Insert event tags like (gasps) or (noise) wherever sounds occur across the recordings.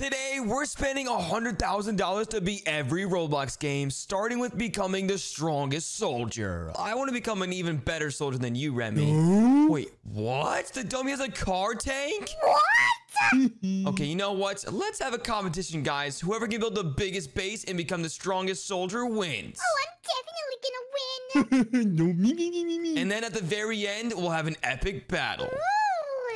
Today, we're spending $100,000 to beat every Roblox game, starting with becoming the strongest soldier. I want to become an even better soldier than you, Remi. Wait, what? The dummy has a car tank? What? (laughs) Okay, you know what? Let's have a competition, guys. Whoever can build the biggest base and become the strongest soldier wins. Oh, I'm definitely gonna win. (laughs) (laughs) no, me, me, me, me, me. And then at the very end, we'll have an epic battle. Ooh.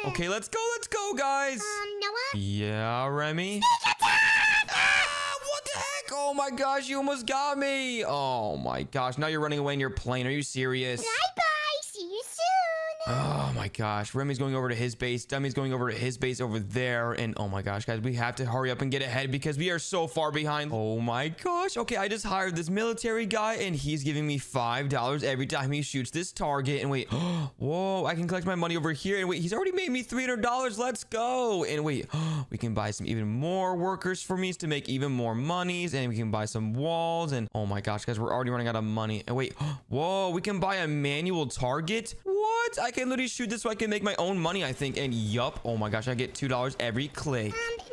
Okay, let's go, let's go, guys. Um, Noah? Yeah, Remi? Ah, what the heck? Oh my gosh, you almost got me. Oh my gosh, now you're running away in your plane. Are you serious? Oh my gosh, Remi's going over to his base. Dummy's going over to his base over there. And oh my gosh, guys, we have to hurry up and get ahead because we are so far behind. Oh my gosh. Okay, I just hired this military guy and he's giving me $5 every time he shoots this target. And wait, (gasps) whoa, I can collect my money over here. And wait, he's already made me $300. Let's go. And wait, (gasps) we can buy some even more workers for me to make even more monies. And we can buy some walls. And oh my gosh, guys, we're already running out of money. And wait, (gasps) whoa, we can buy a manual target. What? I can literally shoot this so I can make my own money, I think. And yup, oh my gosh, I get $2 every click. Um,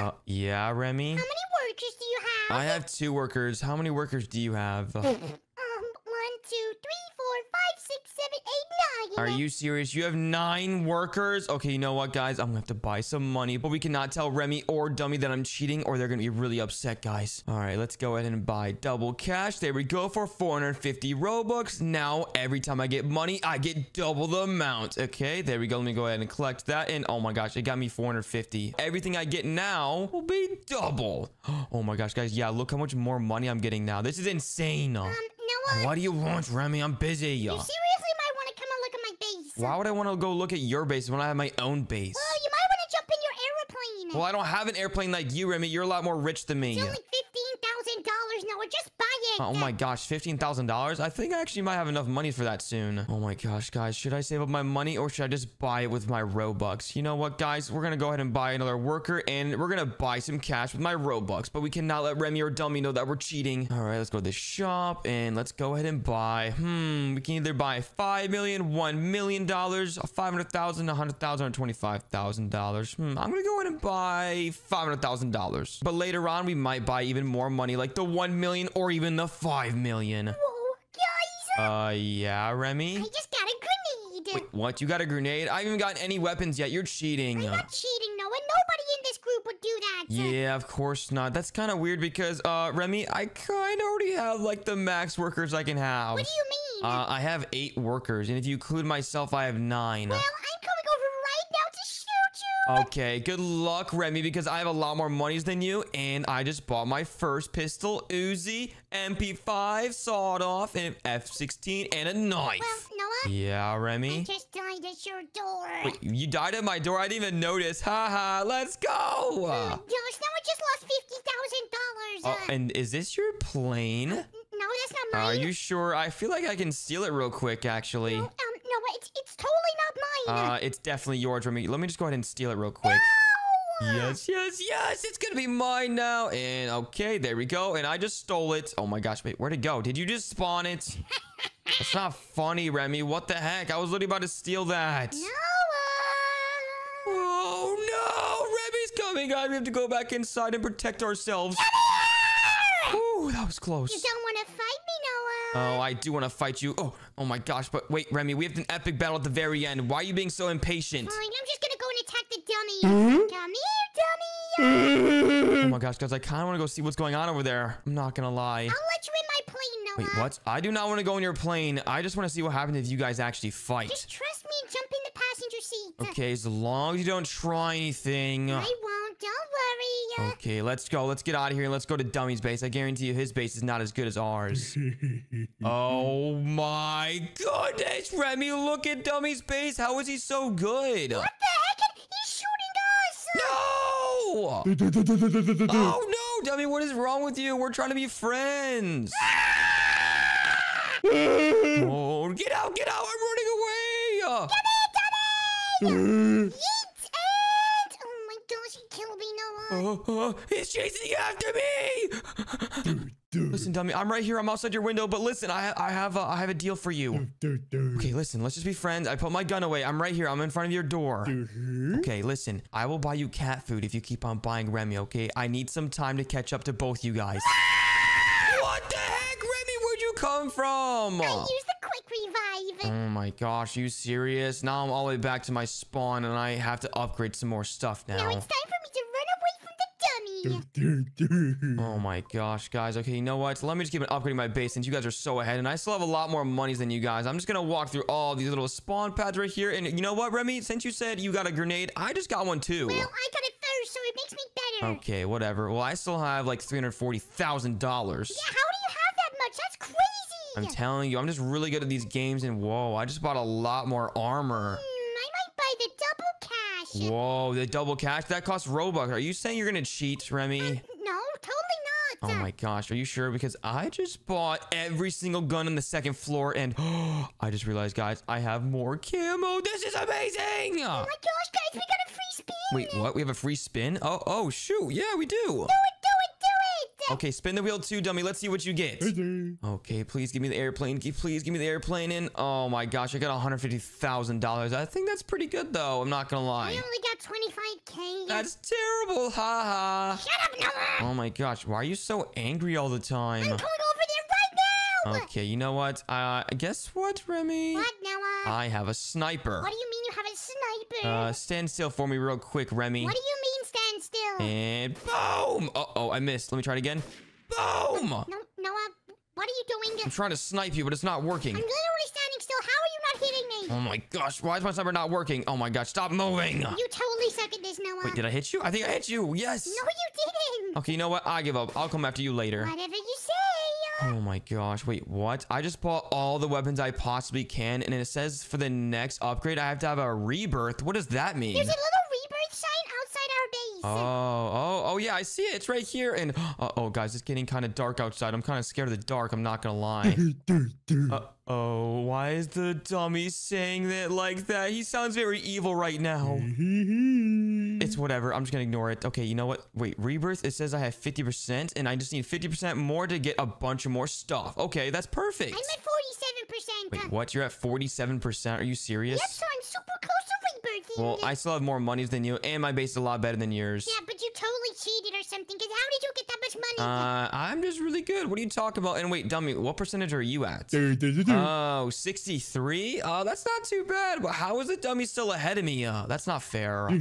Noah? Uh, yeah, Remi? How many workers do you have? I have two workers. How many workers do you have? (laughs) Um, one, two, three, four, five, six, seven, eight, nine. Are you serious? You have nine workers? Okay, you know what, guys? I'm gonna have to buy some money, but we cannot tell Remi or Dummy that I'm cheating or they're gonna be really upset, guys. All right, let's go ahead and buy double cash. There we go for 450 Robux. Now, every time I get money, I get double the amount. Okay, there we go. Let me go ahead and collect that. And oh my gosh, it got me 450. Everything I get now will be double. (gasps) Oh my gosh, guys. Yeah, look how much more money I'm getting now. This is insane. Um, Noah? What do you want, Remi? I'm busy. You seriously might want to come and look at my base. Why would I want to go look at your base when I have my own base? Well, you might want to jump in your airplane. Well, I don't have an airplane like you, Remi. You're a lot more rich than me. It's only $15,000, Noah. Just buy it. Oh my gosh, $15,000? I think I actually might have enough money for that soon. Oh my gosh, guys. Should I save up my money or should I just buy it with my Robux? You know what, guys? We're to go ahead and buy another worker and we're to buy some cash with my Robux. But we cannot let Remi or Dummy know that we're cheating. All right, let's go to the shop and let's go ahead and buy. Hmm, we can either buy $5 million, $1 million, $500,000, 100,000, or $25,000. Hmm, I'm to go ahead and buy $500,000. But later on, we might buy even more money like the 1 million or even the 5 million. Whoa, guys. Uh, yeah, Remi? I just got a grenade. Wait, what? You got a grenade? I haven't even gotten any weapons yet. You're cheating. I'm not cheating, Noah. Nobody in this group would do that. Yeah, of course not. That's kind of weird because, uh, Remi, I kind of already have, like, the max workers I can have. What do you mean? Uh, I have eight workers, and if you include myself, I have nine. well, I'm coming Okay, good luck, Remi, because I have a lot more monies than you, and I just bought my first pistol, Uzi, MP5, sawed off, and F16, and a knife. Well, Noah, yeah, I Remi? just died at your door. Wait, you died at my door? I didn't even notice. Haha, let's go! Oh, gosh, now I just lost $50,000. Oh, and is this your plane? no, that's not mine. Are you sure? I feel like I can steal it real quick, actually. Um, Noah, it's, it's totally not mine. Uh, it's definitely yours, Remi. Let me just go ahead and steal it real quick. No! Yes, yes, yes. It's gonna be mine now. And okay, there we go. And I just stole it. Oh my gosh, wait, where'd it go? Did you just spawn it? (laughs) That's not funny, Remi. What the heck? I was literally about to steal that. Noah! Oh no! Remi's coming, guys. We have to go back inside and protect ourselves. Ooh, that was close. You don't want to fight. Oh, I do want to fight you. Oh, oh my gosh. But wait, Remi, we have an epic battle at the very end. Why are you being so impatient? Fine, I'm just gonna go and attack the dummy. Hmm? Come here, dummy. Hmm? Oh my gosh, guys, I kind of want to go see what's going on over there. I'm not gonna lie. I'll let you in my plane, Noah. Wait, what? I do not want to go in your plane. I just want to see what happens if you guys actually fight. Just trust me and jump in the passenger seat. Okay, as long as you don't try anything. I won't. Don't worry. Okay, let's go. Let's get out of here and let's go to Dummy's base. I guarantee you his base is not as good as ours. (laughs) oh my goodness, Remi, look at Dummy's base. How is he so good? What the heck? He's shooting us. No! (laughs) Oh no, Dummy, what is wrong with you? We're trying to be friends. (laughs) oh, get out, get out. I'm running away. Yeet! And oh my gosh, he killed me, Noah. Oh, he's chasing after me. Listen, dummy, I'm right here. I'm outside your window. But listen, I, I have a, I have a deal for you. Okay, listen, let's just be friends. I put my gun away. I'm right here. I'm in front of your door. Okay, listen, I will buy you cat food if you keep on buying Remi, okay? I need some time to catch up to both you guys. (laughs) what the heck, Remi? Where'd you come from? I used the quick revive. Oh my gosh, you serious? Now I'm all the way back to my spawn and I have to upgrade some more stuff now. Now it's time for me to run away from the dummy. Oh (laughs) my gosh, guys. Okay, you know what? Let me just keep on upgrading my base since you guys are so ahead and I still have a lot more monies than you guys. I'm just gonna walk through all these little spawn pads right here. And you know what, Remi? Since you said you got a grenade, I just got one too. Well, I got it first, so it makes me better. Okay, whatever. Well, I still have like $340,000. Yeah, how do you have that much? That's crazy. I'm telling you, I'm just really good at these games and whoa, I just bought a lot more armor. Might buy the double cash. Whoa, the double cash? That costs Robux. Are you saying you're gonna cheat, Remi? Uh, no, totally not. Oh my gosh, are you sure? Because I just bought every single gun on the second floor and (gasps) I just realized, guys, I have more camo. This is amazing! Oh my gosh, guys, we got a free spin. Wait, what? We have a free spin? Oh, oh, shoot. Yeah, we do. Do it, do it, do it. Okay, spin the wheel too, dummy. Let's see what you get. Okay, please give me the airplane. Please give me the airplane in. Oh my gosh, I got $150,000. I think that's pretty good though. I'm not gonna lie. I only got 25k. That's terrible. Ha ha. Shut up, Noah. Oh my gosh, why are you so angry all the time? I'm going over there right now. Okay, you know what? Uh, guess what, Remi? What, Noah? I have a sniper. what do you mean you have a sniper? Uh, stand still for me real quick, Remi. what do you mean stand still? And boom! Uh oh, I missed. Let me try it again. Boom! no, Noah, what are you doing? I'm trying to snipe you, but it's not working. I'm literally standing still. How are you not hitting me? Oh my gosh, why is my sniper not working? Oh my gosh, stop moving! You totally suck at this, Noah. Wait, did I hit you? I think I hit you. Yes. No, you didn't. Okay, you know what? I give up. I'll come after you later. Whatever you say. Oh my gosh, wait, what? I just bought all the weapons I possibly can, and it says for the next upgrade, I have to have a rebirth. What does that mean? There's a little rebirth sign outside our base. Oh, oh, oh, yeah, I see it. It's right here. And uh oh, guys, it's getting kind of dark outside. I'm kind of scared of the dark. I'm not gonna lie. (laughs) uh oh, why is the dummy saying that like that? He sounds very evil right now. (laughs) It's whatever. I'm just gonna ignore it. Okay, you know what? Wait, rebirth. It says I have 50%, and I just need 50% more to get a bunch of more stuff. Okay, that's perfect. I'm at 47%. Wait, what? You're at 47%? Are you serious? Yep, so I'm super close to rebirthing. Well, I still have more monies than you, and my base is a lot better than yours. Yeah, but you totally cheated or something, because how did you get that much money? Uh, I'm just really good. What are you talking about? And wait, dummy, what percentage are you at? Oh, 63? Oh, that's not too bad. But how is the dummy still ahead of me? Uh, that's not fair. (laughs)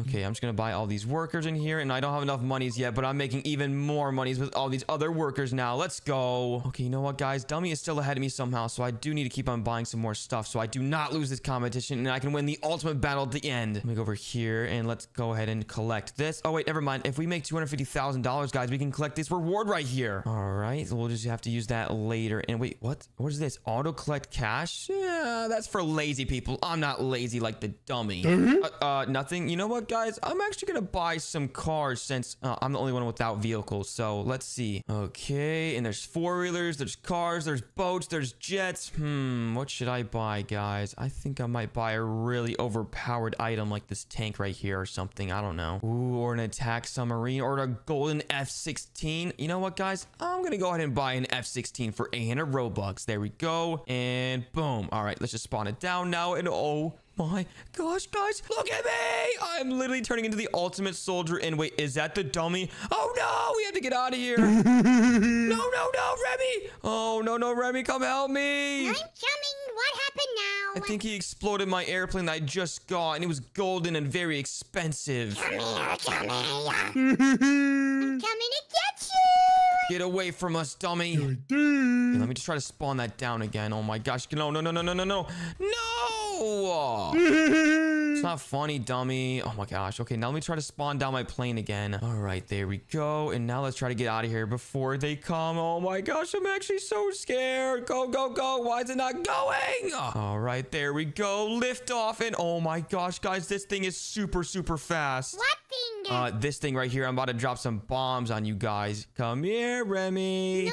Okay, I'm just gonna buy all these workers in here, and I don't have enough monies yet, but I'm making even more monies with all these other workers now. Let's go. Okay, you know what, guys? Dummy is still ahead of me somehow, so I do need to keep on buying some more stuff so I do not lose this competition, and I can win the ultimate battle at the end. Let me go over here, and let's go ahead and collect this. Oh, wait, never mind. If we make $250,000, guys, we can collect this reward right here. All right, so we'll just have to use that later. And wait, what? What is this? Auto collect cash? Yeah, that's for lazy people. I'm not lazy like the dummy. Uh, uh, nothing. You know what, guys? I'm actually gonna buy some cars since uh, I'm the only one without vehicles. So let's see. Okay, and there's four wheelers, there's cars, there's boats, there's jets. Hmm, what should I buy, guys? I think I might buy a really overpowered item like this tank right here or something. I don't know. Ooh, or an attack submarine or a golden F-16. You know what, guys? I'm gonna go ahead and buy an F-16 for 800 Robux. There we go. And boom. All right, let's just spawn it down now. And oh my gosh, guys, look at me! I'm literally turning into the ultimate soldier. And wait, is that the dummy? Oh no, we have to get out of here. (laughs) no, no, no, Remi! Oh no, no, Remi, come help me! I'm coming. What happened now? I think he exploded my airplane that I just got, and it was golden and very expensive. (laughs) Come here, come here. I'm coming to get you. Get away from us, dummy. Okay, let me just try to spawn that down again. Oh my gosh. No, no, no, no, no, no, no. No! (laughs) It's not funny, dummy. Oh my gosh. Okay, now let me try to spawn down my plane again. All right, there we go. And now let's try to get out of here before they come. Oh my gosh, I'm actually so scared. Go, go, go. Why is it not going? All right, there we go. Lift off. And oh my gosh, guys, this thing is super, super fast. What thing? Uh, this thing right here, I'm about to drop some bombs on you guys. Come here, Remi. no, Noah,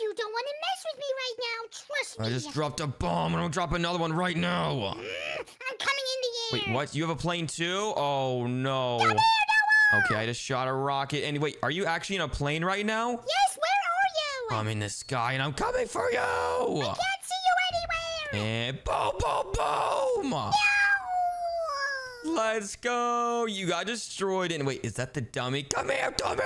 you don't want to mess with me right now. Trust me. I just dropped a bomb and I'll drop another one right now. (laughs) I'm coming in the air. Wait, what? You have a plane too? Oh no. Come here. Okay, I just shot a rocket. And wait, are you actually in a plane right now? Yes, where are you? I'm in the sky and I'm coming for you. I can't see you anywhere. And boom, boom, boom. No. Let's go. You got destroyed. And wait, is that the dummy? Come here, dummy.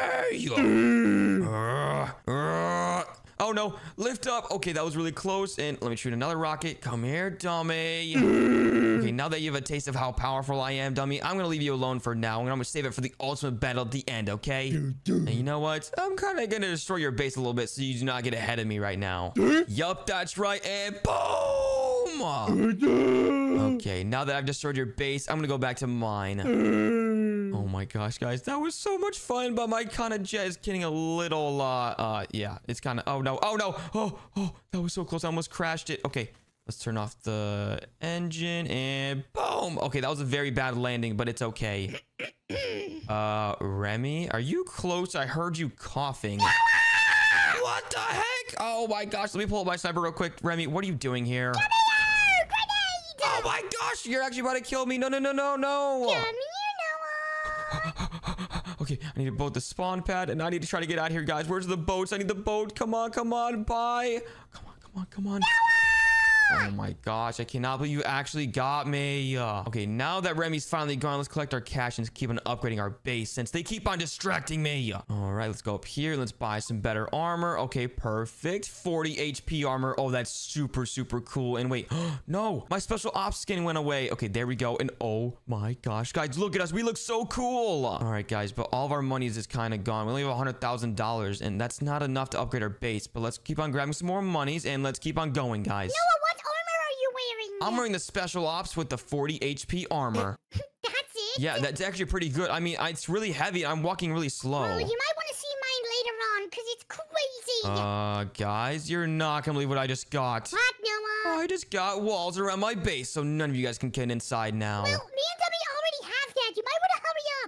(laughs) Uh, uh. Oh no, lift up. Okay, that was really close. And let me shoot another rocket. Come here, dummy. (laughs) Okay, now that you have a taste of how powerful I am, dummy, I'm gonna leave you alone for now. I'm gonna save it for the ultimate battle at the end, okay? And you know what? I'm kind of gonna destroy your base a little bit so you do not get ahead of me right now. yup, that's right. And boom! Okay, now that I've destroyed your base, I'm gonna go back to mine. Oh my gosh, guys, that was so much fun, but my kind of jet is getting a little, uh, uh, yeah, it's kind of, oh no, oh no, oh, oh, that was so close, I almost crashed it. Okay, let's turn off the engine and boom. Okay, that was a very bad landing, but it's okay. (coughs) Uh, Remi, are you close? I heard you coughing. What the heck? Oh my gosh, let me pull up my sniper real quick. Remi, what are you doing here? Oh my gosh, you're actually about to kill me. No, no, no, no, no. Okay, I need to boat the spawn pad and I need to try to get out here, guys. Where's the boats? I need the boat. Come on, come on, bye. Come on, come on, come on. Oh my gosh, I cannot believe you actually got me. Uh, okay, now that Remi's finally gone, let's collect our cash and keep on upgrading our base since they keep on distracting me. All right, let's go up here. Let's buy some better armor. Okay, perfect. 40 HP armor. Oh, that's super, super cool. And wait, (gasps) no, my special ops skin went away. Okay, there we go. And oh my gosh, guys, look at us. We look so cool. All right, guys, but all of our money is just kind of gone. We only have $100,000 and that's not enough to upgrade our base. But let's keep on grabbing some more monies and let's keep on going, guys. Noah, what armor are you wearing? I'm wearing the special ops with the 40 HP armor. (laughs) That's it? Yeah, that's actually pretty good. I mean, it's really heavy. I'm walking really slow. Well, you might want to see mine later on, because it's crazy. Uh, guys, you're not gonna believe what I just got. what, Noah? I just got walls around my base, so none of you guys can get inside now. Well, me and Debbie already have that. You might want to.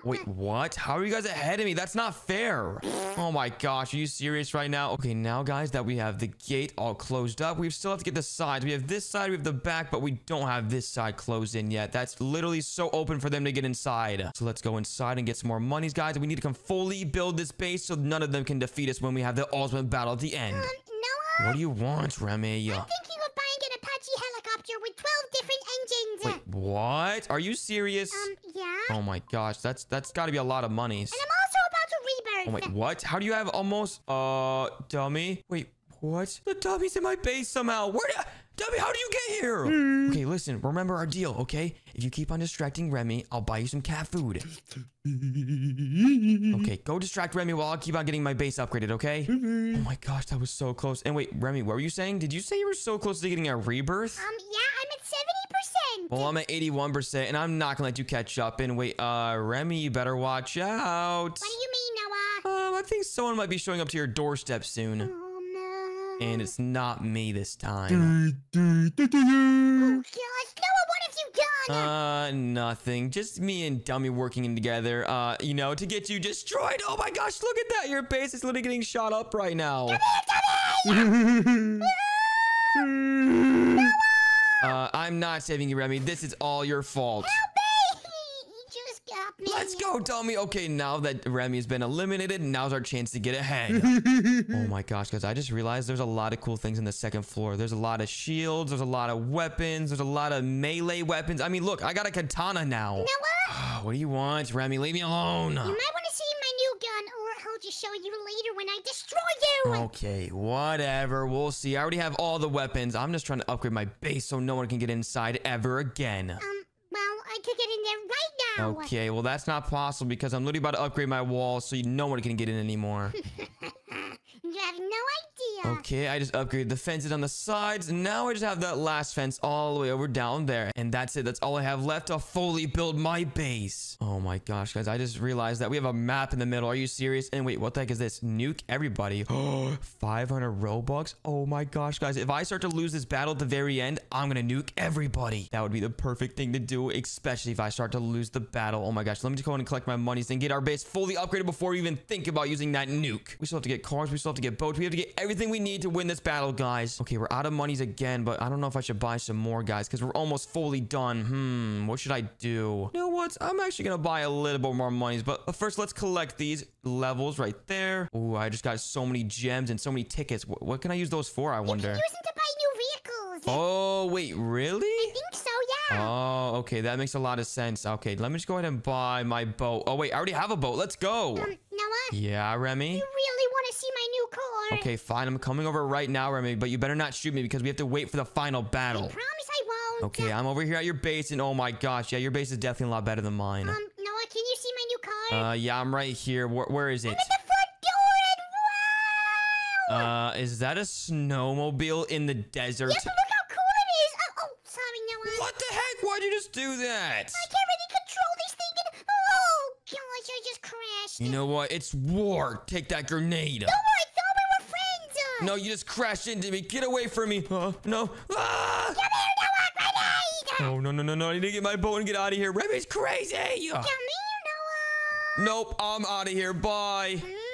Wait, what? How are you guys ahead of me? That's not fair. Oh my gosh, are you serious right now? Okay, now guys that we have the gate all closed up, we still have to get the sides. We have this side, we have the back, but we don't have this side closed in yet. That's literally so open for them to get inside. So let's go inside and get some more monies, guys. We need to come fully build this base so none of them can defeat us when we have the ultimate battle at the end. Um, Noah? What do you want, Remi? I'm thinking of buying Wait, what? Are you serious? Um, yeah. Oh my gosh, that's that's got to be a lot of monies. And I'm also about to rebirth. Oh wait, what? How do you have almost uh dummy? Wait, what? The dummy's in my base somehow. Where did Dummy, how do you get here? Okay, listen, remember our deal, okay? If you keep on distracting Remi, I'll buy you some cat food. (laughs) Okay, go distract Remi while I keep on getting my base upgraded, okay? Oh my gosh, that was so close. And wait, Remi, what were you saying? Did you say you were so close to getting a rebirth? Um, yeah, I'm at 70%. Well, I'm at 81%, and I'm not gonna let you catch up. And wait, uh, Remi, you better watch out. What do you mean, Noah? Um, I think someone might be showing up to your doorstep soon. Oh, no. And it's not me this time. Oh, gosh. Noah, what have you done? Uh, nothing. Just me and Dummy working in together, uh, you know, to get you destroyed. Oh my gosh, look at that. Your base is literally getting shot up right now. Uh, I'm not saving you, Remi. This is all your fault. you just got me. Let's go, Dummy. Okay, now that Remi has been eliminated, now's our chance to get ahead. (laughs) oh my gosh, guys, I just realized there's a lot of cool things in the second floor. There's a lot of shields, there's a lot of weapons, there's a lot of melee weapons. I mean, look, I got a katana now. Noah, what (sighs) what do you want, Remi? Leave me alone. you might want to see my new gun, or I'll just show you later when I destroy you. Okay, whatever. We'll see. I already have all the weapons. I'm just trying to upgrade my base so no one can get inside ever again. Um, well, I could get in there right now. Okay, well, that's not possible because I'm literally about to upgrade my wall so you no one can get in anymore. (laughs) You have no idea. Okay, I just upgraded the fences on the sides. Now I just have that last fence all the way over down there. And that's it. That's all I have left to fully build my base. Oh my gosh, guys. I just realized that we have a map in the middle. Are you serious? And wait, what the heck is this? Nuke everybody. (gasps) Oh, 500 Robux? Oh my gosh, guys. If I start to lose this battle at the very end, I'm going to nuke everybody. That would be the perfect thing to do, especially if I start to lose the battle. Oh my gosh. Let me just go and collect my monies and get our base fully upgraded before we even think about using that nuke. We still have to get cars. We still have to get boats. We have to get everything we need to win this battle, guys. Okay, we're out of monies again, but I don't know if I should buy some more, guys, because we're almost fully done. Hmm, what should I do? You know what? I'm actually gonna buy a little bit more monies, but first let's collect these levels right there. Ooh, I just got so many gems and so many tickets. Wh- what can I use those for, I wonder? Use them to buy new vehicles. Oh, wait, really? I think so, yeah. Oh, okay, that makes a lot of sense. Okay, let me just go ahead and buy my boat. Oh, wait, I already have a boat. Let's go. um, Noah, Yeah, Remi? you really want to see my new car? Okay, fine. I'm coming over right now, Remi, but you better not shoot me because we have to wait for the final battle. Promise I won't. Okay, I'm over here at your base, and oh my gosh, yeah, your base is definitely a lot better than mine. Um, Noah, can you see my new car? Uh, yeah, I'm right here. Where, where is it? At the front door and wow! Uh, is that a snowmobile in the desert? yes, but look how cool it is. Oh, oh, sorry, Noah. What the heck? Why'd you just do that? I can't really control this thing. And, oh, gosh, I just crashed. You know what? It's war. Take that grenade. Noah, I thought we were friends. Uh, No, you just crashed into me. Get away from me. Uh, no. Ah! Come here, Noah, grenade. Oh, no, no, no, no. I need to get my boat and get out of here. Remi's crazy. Come here, Noah. Nope, I'm out of here. Bye. Mm. My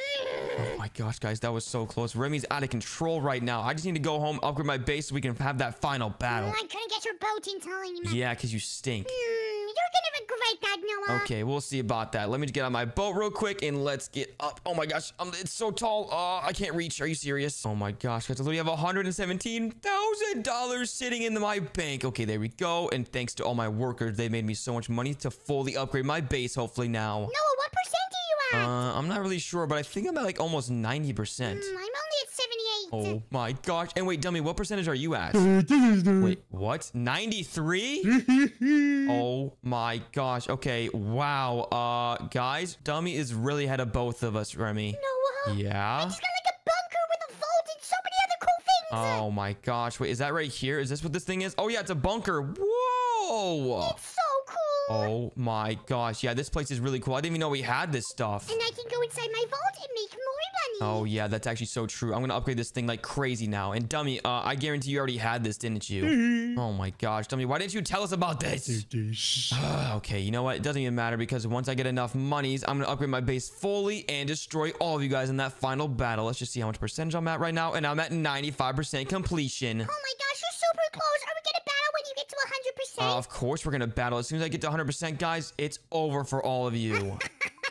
gosh, guys, that was so close. Remi's out of control right now. I just need to go home, upgrade my base so we can have that final battle. I couldn't get your boat in time. Yeah, because you stink. Mm, you're gonna regret that, Noah. Okay, we'll see about that. Let me just get on my boat real quick and let's get up. Oh my gosh, um, it's so tall. Uh, I can't reach. Are you serious? Oh my gosh, guys, I literally have $117,000 sitting in my bank. Okay, there we go. And thanks to all my workers, they made me so much money to fully upgrade my base, hopefully now. Noah, what percent are you at? Uh, I'm not really sure, but I think I'm at like almost 90%. Mm, I'm only at 78. Oh my gosh. And wait, dummy, what percentage are you at? (laughs) Wait, what? 93? (laughs) oh my gosh. Okay, wow. Uh, guys, dummy is really ahead of both of us, Remi. Noah. Yeah? It's got like a bunker with a vault and so many other cool things. Oh my gosh. Wait, is that right here? Is this what this thing is? Oh yeah, it's a bunker. Whoa! It's so cool. Oh my gosh. Yeah, this place is really cool. I didn't even know we had this stuff. And I can go inside my vault and make more money. Oh yeah, that's actually so true. I'm gonna upgrade this thing like crazy now. And dummy, uh, I guarantee you already had this, didn't you? (laughs) oh my gosh, dummy, why didn't you tell us about this? (sighs) okay, you know what? It doesn't even matter because once I get enough monies, I'm gonna upgrade my base fully and destroy all of you guys in that final battle. Let's just see how much percentage I'm at right now, and I'm at 95% completion. Oh my gosh, you're super close. Are we gonna battle when you get to 100%? Uh, of course, we're gonna battle. As soon as I get to 100%, guys, it's over for all of you. (laughs)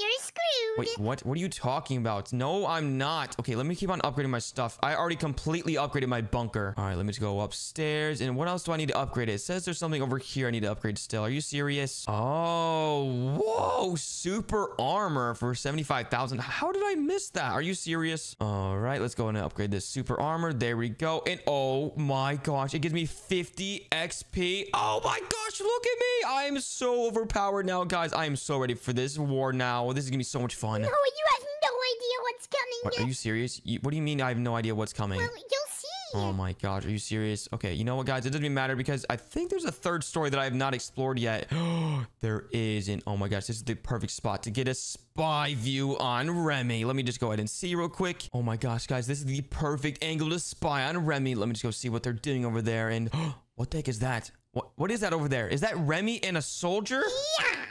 you're screwed. Wait, what? What are you talking about? No, I'm not. Okay, let me keep on upgrading my stuff. I already completely upgraded my bunker. All right, let me just go upstairs. And what else do I need to upgrade? It says there's something over here I need to upgrade still. Are you serious? Oh, whoa. Super armor for 75,000. How did I miss that? Are you serious? All right, let's go and upgrade this super armor. There we go. And oh my gosh, it gives me 50 XP. Oh my gosh, look at me. I am so overpowered now, guys. I am so ready for this war now. Oh, this is gonna be so much fun. Noah, you have no idea what's coming. What, are you serious? You, what do you mean I have no idea what's coming? Well, you'll see. Oh my gosh, are you serious? Okay, you know what, guys? It doesn't even matter because I think there's a third story that I have not explored yet. (gasps) there is, and oh my gosh, this is the perfect spot to get a spy view on Remi. Let me just go ahead and see real quick. Oh my gosh, guys, this is the perfect angle to spy on Remi. Let me just go see what they're doing over there. And (gasps) what the heck is that? What, what is that over there? Is that Remi and a soldier? Yeah,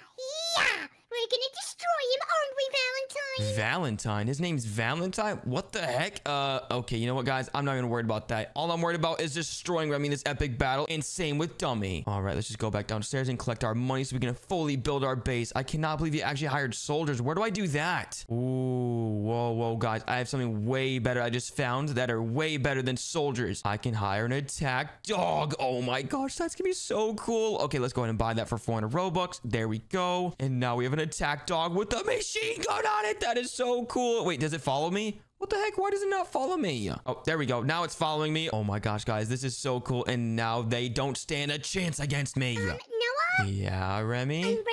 gonna destroy him, aren't we, Valentine? Valentine. His name's Valentine. What the heck? Uh, okay. You know what, guys? I'm not even worried about that. All I'm worried about is destroying Remi in this epic battle, and same with Dummy. All right, let's just go back downstairs and collect our money so we can fully build our base. I cannot believe you actually hired soldiers. Where do I do that? Ooh, whoa, whoa, guys. I have something way better I just found that are way better than soldiers. I can hire an attack dog. Oh my gosh, that's gonna be so cool. Okay, let's go ahead and buy that for 400 Robux. There we go. And now we have an attack dog with a machine gun on it. That is so cool. Wait, does it follow me? What the heck? Why does it not follow me? Oh, there we go. Now it's following me. Oh my gosh, guys, this is so cool. And now they don't stand a chance against me. Um, Noah, Yeah, Remi? I'm ready to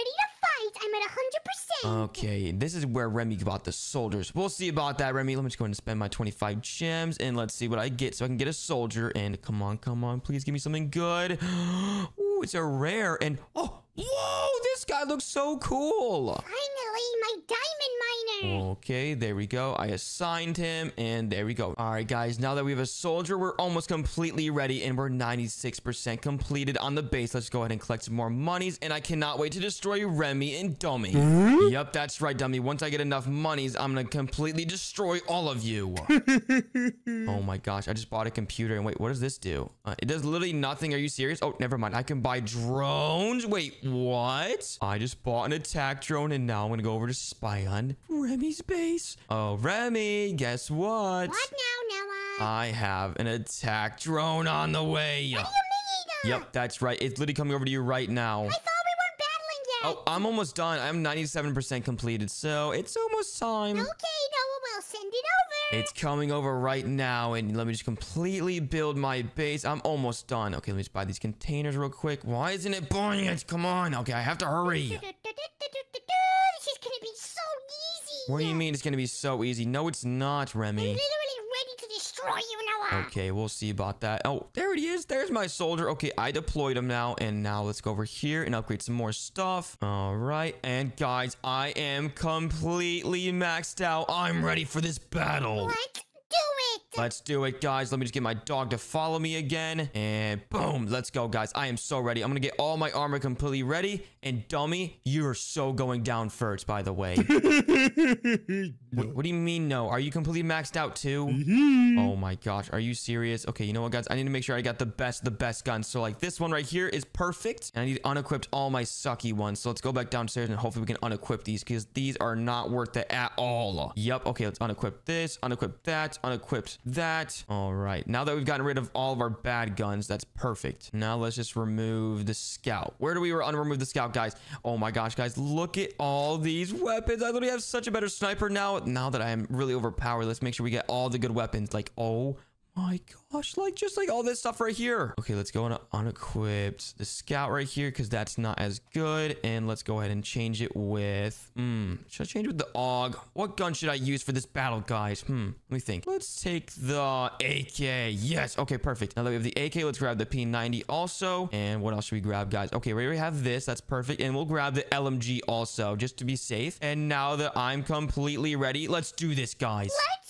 fight. I'm at 100%. Okay, this is where Remi bought the soldiers. We'll see about that, Remi. Let me just go ahead and spend my 25 gems and let's see what I get so I can get a soldier. And come on, come on, please give me something good. (gasps) Ooh, it's a rare. And oh, whoa, this guy looks so cool. Finally, my diamond miner. Okay, there we go. I assigned him, and there we go. All right, guys, now that we have a soldier, we're almost completely ready, and we're 96% completed on the base. Let's go ahead and collect some more monies, and I cannot wait to destroy Remi and Dummy. Yep, that's right, Dummy. Once I get enough monies, I'm gonna completely destroy all of you. (laughs) oh my gosh, I just bought a computer, and wait, what does this do? Uh, it does literally nothing. Are you serious? Oh, never mind. I can buy drones. Wait, what? I just bought an attack drone, and now I'm gonna go over to spy on Remi's base. Oh, Remi, guess what? What now, Noah? I have an attack drone on the way. Me, Noah. Yep, that's right. It's literally coming over to you right now. I thought we weren't battling yet. Oh, I'm almost done. I'm 97% completed, so it's almost time. Okay, Noah, we'll send it over. It's coming over right now, and let me just completely build my base. I'm almost done. Okay, let me just buy these containers real quick. Why isn't it buying it? Come on. Okay, I have to hurry. (laughs) This is gonna be so easy. What do you mean it's gonna be so easy? No, it's not, Remi. Literally ready to destroy you, Noah. Okay, we'll see about that. Oh, there it is. There's my soldier. Okay, I deployed him now. And now let's go over here and upgrade some more stuff. All right. And guys, I am completely maxed out. I'm ready for this battle. Let's do it. Let's do it, guys. Let me just get my dog to follow me again. And boom, let's go, guys. I am so ready. I'm going to get all my armor completely ready. And dummy, you're so going down first, by the way. (laughs) what, what do you mean, no? Are you completely maxed out too? Mm-hmm. Oh my gosh, are you serious? Okay, you know what, guys? I need to make sure I got the best, the best guns. So, like, this one right here is perfect. And I need to unequip all my sucky ones. So, let's go back downstairs and hopefully we can unequip these because these are not worth it at all. Yep, okay, let's unequip this, unequip that, unequipped that. All right, now that we've gotten rid of all of our bad guns, that's perfect. Now, let's just remove the scout. Where do we unremove the scout, guys? Oh my gosh, guys, look at all these weapons. I literally have such a better sniper now. Now that I am really overpowered, let's make sure we get all the good weapons. Like, oh my gosh, like just like all this stuff right here. Okay, let's go on unequipped the scout right here because that's not as good. And let's go ahead and change it with, hmm, should I change with the AUG? What gun should I use for this battle, guys? Hmm, let me think. Let's take the AK. Yes, okay, perfect. Now that we have the AK, let's grab the P90 also. And what else should we grab, guys? Okay, we already have this. That's perfect. And we'll grab the LMG also just to be safe. And now that I'm completely ready, let's do this, guys. Let's.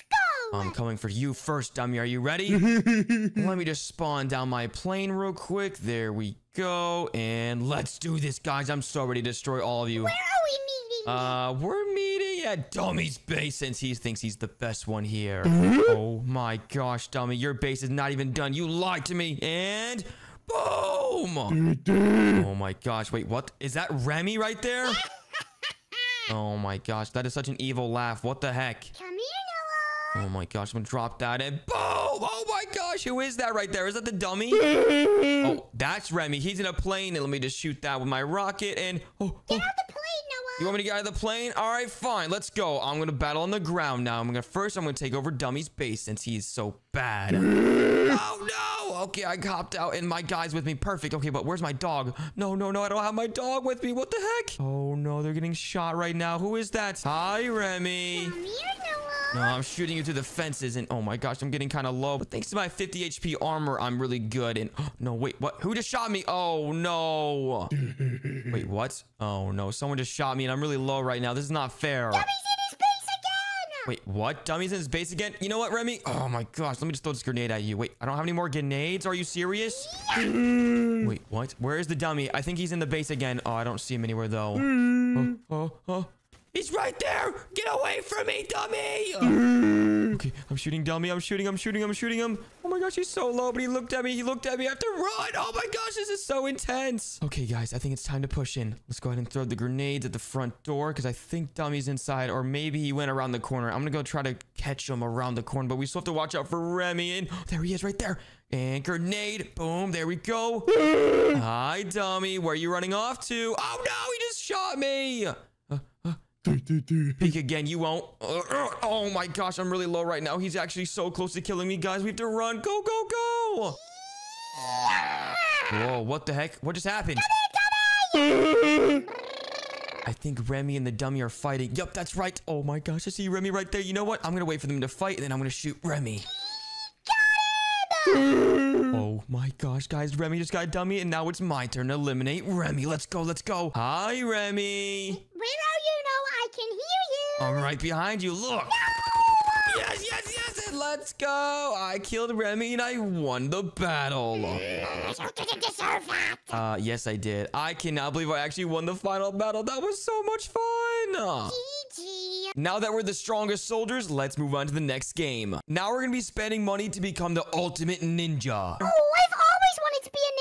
I'm coming for you first, dummy. Are you ready? (laughs) Let me just spawn down my plane real quick. There we go. And let's do this, guys. I'm so ready to destroy all of you. Where are we meeting? Uh, we're meeting at Dummy's base since he thinks he's the best one here. (laughs) Oh my gosh, Dummy. Your base is not even done. You lied to me. And boom. Oh my gosh. Wait, what? Is that Remi right there? (laughs) Oh my gosh. That is such an evil laugh. What the heck? Come here, Noah. Oh my gosh, I'm gonna drop that and boom! Oh my gosh, who is that right there? Is that the dummy? (laughs) oh, that's Remi. He's in a plane, and let me just shoot that with my rocket. And oh, oh. Get oh, out the plane, Noah. you want me to get out of the plane? All right, fine. Let's go. I'm gonna battle on the ground now. I'm gonna first. I'm gonna take over Dummy's base since he's so bad. (laughs) oh no! Okay, I hopped out, and my guy's with me. Perfect. Okay, but where's my dog? No, no, no. I don't have my dog with me. What the heck? Oh no, they're getting shot right now. Who is that? Hi, Remi. Come here, Noah. No, I'm shooting you through the fences, and oh my gosh, I'm getting kind of low. But thanks to my 50 HP armor, I'm really good. And oh, (gasps) no, wait, what? Who just shot me? Oh no! (laughs) wait, what? Oh no, someone just shot me, and I'm really low right now. This is not fair. Dummy's in his base again. Wait, what? Dummy's in his base again? You know what, Remi? Oh my gosh, let me just throw this grenade at you. Wait, I don't have any more grenades. Are you serious? Wait, what? Where is the dummy? I think he's in the base again. Oh, I don't see him anywhere though. (laughs) Oh, oh, oh. He's right there! Get away from me, dummy! (laughs) okay, I'm shooting dummy. I'm shooting. I'm shooting. I'm shooting him. Oh my gosh, he's so low, but he looked at me. He looked at me. I have to run. Oh my gosh, this is so intense. Okay, guys, I think it's time to push in. Let's go ahead and throw the grenades at the front door because I think dummy's inside, or maybe he went around the corner. I'm gonna go try to catch him around the corner, but we still have to watch out for Remi. And oh, there he is, right there. And grenade. Boom. There we go. (laughs) Hi, dummy. Where are you running off to? Oh no, he just shot me. Peek again, you won't. Uh, oh my gosh, I'm really low right now. He's actually so close to killing me, guys. We have to run. Go, go, go. Whoa, what the heck? What just happened? I think Remi and the dummy are fighting. Yup, that's right. Oh my gosh, I see Remi right there. You know what? I'm gonna wait for them to fight, and then I'm gonna shoot Remi. Got him! Oh my gosh, guys. Remi just got a dummy, and now it's my turn to eliminate Remi. Let's go, let's go. Hi, Remi. Where are you, Noah? I can hear you. I'm right behind you. Look. Yes, yes, yes. And let's go. I killed Remi and I won the battle. (laughs) You didn't deserve that. Uh, yes, I did. I cannot believe I actually won the final battle. That was so much fun. GG. Now that we're the strongest soldiers, let's move on to the next game. Now we're gonna be spending money to become the ultimate ninja. Oh, I've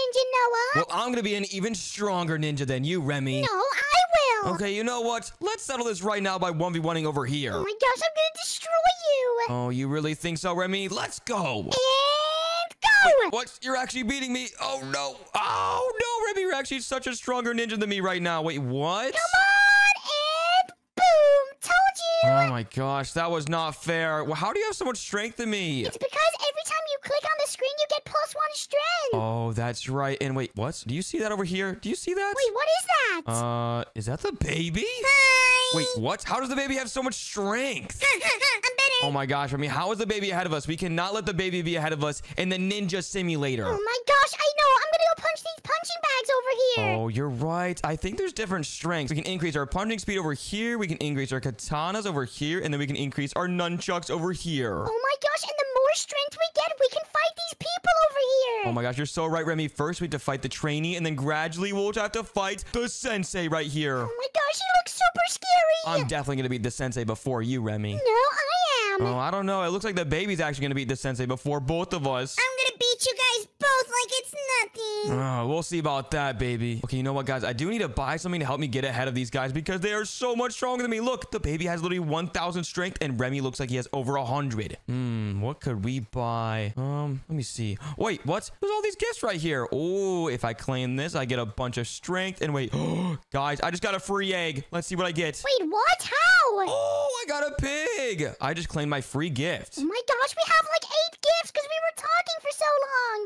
ninja, Noah. Well, I'm gonna be an even stronger ninja than you, Remi. no, I will. Okay, you know what? Let's settle this right now by 1v1ing over here. Oh my gosh, I'm gonna destroy you. Oh, you really think so, Remi? Let's go. And go. What? You're actually beating me? Oh, no. Oh, no, Remi. You're actually such a stronger ninja than me right now. Wait, what? Come on, and boom. Told you. Oh, my gosh. That was not fair. Well, how do you have so much strength in me? It's because every click on the screen, you get plus one strength. Oh, that's right. And wait, what? Do you see that over here? Do you see that? Wait, what is that? Uh, is that the baby? Hi. Wait, what? How does the baby have so much strength? (laughs) I'm better. Oh my gosh, I mean, how is the baby ahead of us? We cannot let the baby be ahead of us in the ninja simulator. Oh my gosh, I know. I'm gonna go punch these punching bags over here. Oh, you're right. I think there's different strengths. We can increase our punching speed over here. We can increase our katanas over here. And then we can increase our nunchucks over here. Oh my gosh, and the more strength we get, we can fight these people over here. Oh my gosh, you're so right, Remi. First, we have to fight the trainee. And then gradually, we'll have to fight the sensei right here. Oh my gosh, he looks super scary. I'm definitely going to beat the sensei before you, Remi. no, I am. Oh, I don't know. It looks like the baby's actually going to beat the sensei before both of us. I'm beat you guys both like it's nothing. Oh, we'll see about that, baby. Okay, you know what, guys? I do need to buy something to help me get ahead of these guys because they are so much stronger than me. Look, the baby has literally 1,000 strength, and Remy looks like he has over 100. Hmm, what could we buy? Um, let me see. Wait, what? There's all these gifts right here. Oh, if I claim this, I get a bunch of strength. And wait, (gasps) guys, I just got a free egg. Let's see what I get. Wait, what? How? Oh, I got a pig. I just claimed my free gift. Oh my gosh, we have like eight gifts because we were talking for so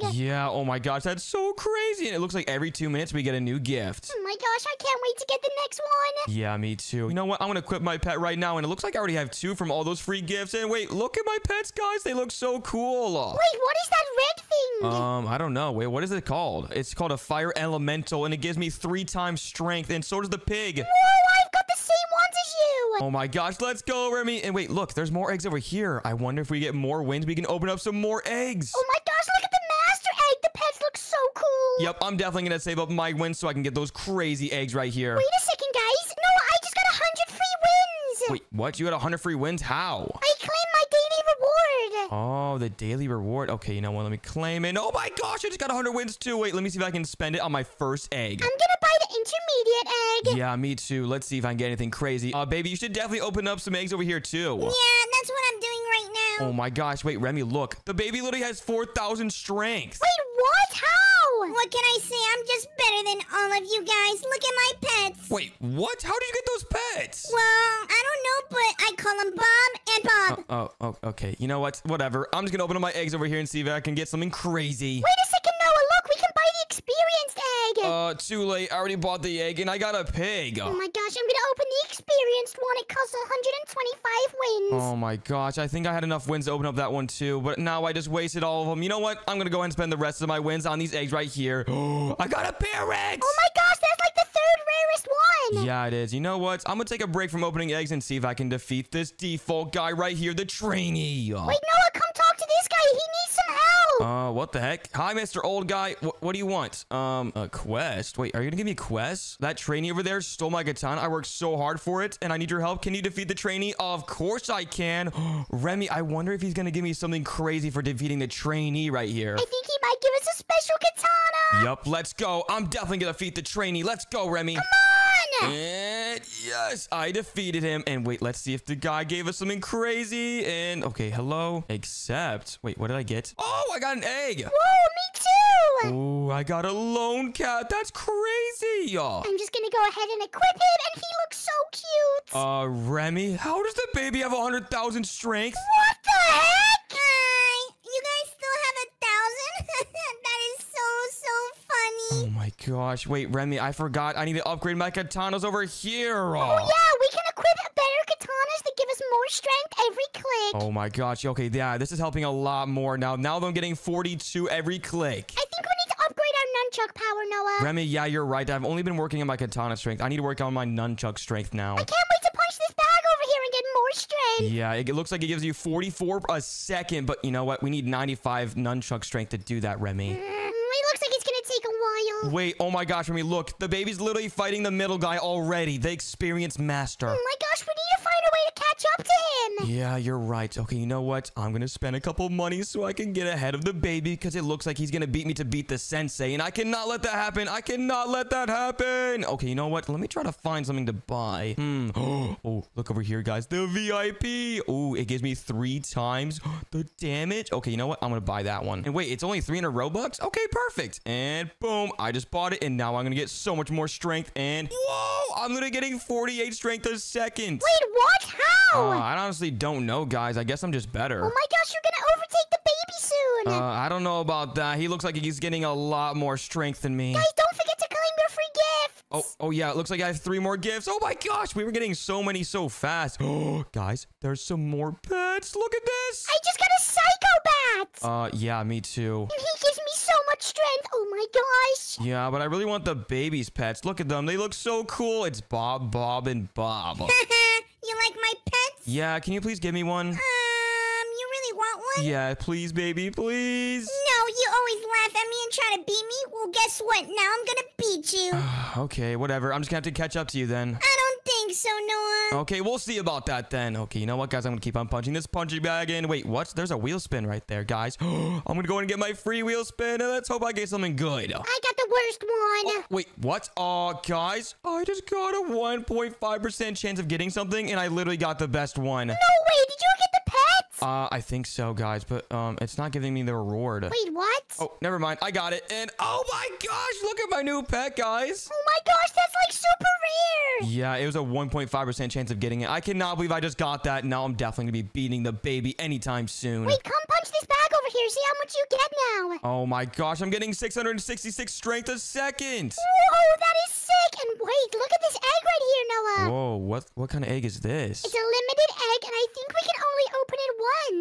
long. Yeah, oh my gosh, that's so crazy. And it looks like every two minutes we get a new gift. Oh my gosh, I can't wait to get the next one. Yeah, me too. You know what? I'm gonna equip my pet right now, and it looks like I already have two from all those free gifts. And wait, look at my pets, guys. They look so cool. Wait, what is that red thing? Um, I don't know. Wait, what is it called? It's called a fire elemental, and it gives me three times strength, and so does the pig. Whoa, I've got the same ones as you. Oh my gosh, let's go, Remi. And wait, look, there's more eggs over here. I wonder if we get more wins, we can open up some more eggs. Oh my gosh, look at the master egg. The pets look so cool. Yep, I'm definitely gonna save up my wins so I can get those crazy eggs right here. Wait a second, guys. No, I just got a hundred free wins. Wait, what? You got 100 free wins? How? I claimed my daily reward. Oh, the daily reward. Okay, you know what? Let me claim it. Oh my gosh, I just got 100 wins too. Wait, let me see if I can spend it on my first egg. I'm gonna buy the intermediate egg. Yeah, me too. Let's see if I can get anything crazy. Uh, baby, you should definitely open up some eggs over here too. Yeah, that's what I'm doing right now. Oh my gosh, wait, Remi, look. The baby literally has 4,000 strength. Wait, what? How? What can I say? I'm just better than all of you guys. Look at my pets. Wait, what? How did you get those pets? Well, I don't know, but I call them Bob and Bob. Oh, oh, oh, okay. You know what? Whatever. I'm just gonna open up my eggs over here and see if I can get something crazy. Wait a second, Noah. Look, we can buy the experienced egg. Uh, too late. I already bought the egg and I got a pig. oh my gosh, I'm gonna open the experienced one. It costs 125 wins. Oh my gosh, I think I had enough wins to open up that one too, but now I just wasted all of them. You know what? I'm gonna go ahead and spend the rest of my wins on these eggs right here. (gasps) I got a parrot! Oh my gosh, that's like the third rarest one. Yeah, it is. You know what? I'm gonna take a break from opening eggs and see if I can defeat this default guy right here, the trainee. Wait, Noah, come talk to this guy. He needs some help. Uh, what the heck? Hi, Mr. Old Guy. Wh- what do you want? Um, a quest? Wait, are you gonna give me a quest? That trainee over there stole my katana. I worked so hard for it, and I need your help. Can you defeat the trainee? Of course I can. (gasps) Remy, I wonder if he's gonna give me something crazy for defeating the trainee right here. I think he might give us a special katana. Yup, let's go. I'm definitely gonna defeat the trainee. Let's go, Remy. Come on. And yes, I defeated him. And wait, let's see if the guy gave us something crazy. And okay, hello. Except, wait, what did I get? Oh, I got an egg. Whoa, me too. Oh, I got a lone cat. That's crazy. y'all. I'm just gonna go ahead and equip him, and he looks so cute. uh, Remi, how does the baby have 100,000 strength? what the heck? Hi. You guys still have a thousand? (laughs) so funny. Oh my gosh. Wait, Remi, I forgot. I need to upgrade my katanas over here. Oh yeah, we can equip better katanas that give us more strength every click. Oh my gosh. Okay, yeah, this is helping a lot more now. Now that I'm getting 42 every click. I think we need to upgrade our nunchuck power, Noah. Remi, yeah, you're right. I've only been working on my katana strength. I need to work on my nunchuck strength now. I can't wait to punch this bag over here and get more strength. Yeah, it looks like it gives you 44 a second, but you know what? We need 95 nunchuck strength to do that, Remi. Mm, it looks like it's gonna take a while. Wait, oh my gosh, Remi, look. The baby's literally fighting the middle guy already. The experienced master. Oh my gosh, we need to find a way to catch him. Yeah, you're right. Okay, you know what? I'm gonna spend a couple money so I can get ahead of the baby because it looks like he's gonna beat me to beat the sensei, and I cannot let that happen. I cannot let that happen. Okay, you know what? Let me try to find something to buy. Hmm. (gasps) Oh, look over here, guys. The VIP. Oh, it gives me three times (gasps) the damage. Okay, you know what? I'm gonna buy that one. And wait, it's only 300 Robux? Okay, perfect. And boom, I just bought it, and now I'm gonna get so much more strength. And whoa, I'm gonna getting 48 strength a second. Wait, what? How? Uh, I honestly don't know, guys. I guess I'm just better. oh my gosh, you're gonna overtake the baby soon. Uh, I don't know about that. He looks like he's getting a lot more strength than me. Guys, don't forget to claim your free gifts. Oh, oh yeah. It looks like I have three more gifts. Oh my gosh, we were getting so many so fast. Oh, (gasps) guys, there's some more pets. Look at this. I just got a psycho psychobat. Uh, yeah, me too. and he gives me so much strength. Oh my gosh. Yeah, but I really want the baby's pets. Look at them. They look so cool. It's Bob, Bob, and Bob. (laughs) you like my pets? yeah, can you please give me one? Really want one? Yeah, please, baby, please. No, you always laugh at me and try to beat me. Well, guess what? Now I'm gonna beat you. (sighs) Okay, whatever. I'm just gonna have to catch up to you then. I don't think so, Noah. Okay, we'll see about that then. Okay, you know what, guys? I'm gonna keep on punching this punching bag in. Wait, what? There's a wheel spin right there, guys. (gasps) I'm gonna go and get my free wheel spin, and let's hope I get something good. I got the worst one. Wait, what? Uh, guys, I just got a 1.5% chance of getting something, and I literally got the best one. No way. Did you get the pets? Uh, I think so, guys, but um, it's not giving me the reward. Wait, what? Oh, never mind. I got it. And oh my gosh, look at my new pet, guys. Oh my gosh, that's like super rare. Yeah, it was a 1.5% chance of getting it. I cannot believe I just got that. Now I'm definitely gonna be beating the baby anytime soon. Wait, come here. See how much you get now. Oh my gosh, I'm getting 666 strength a second. Whoa, that is sick. And wait, look at this egg right here, Noah. Whoa, what what kind of egg is this? It's a limited egg, and I think we can only open it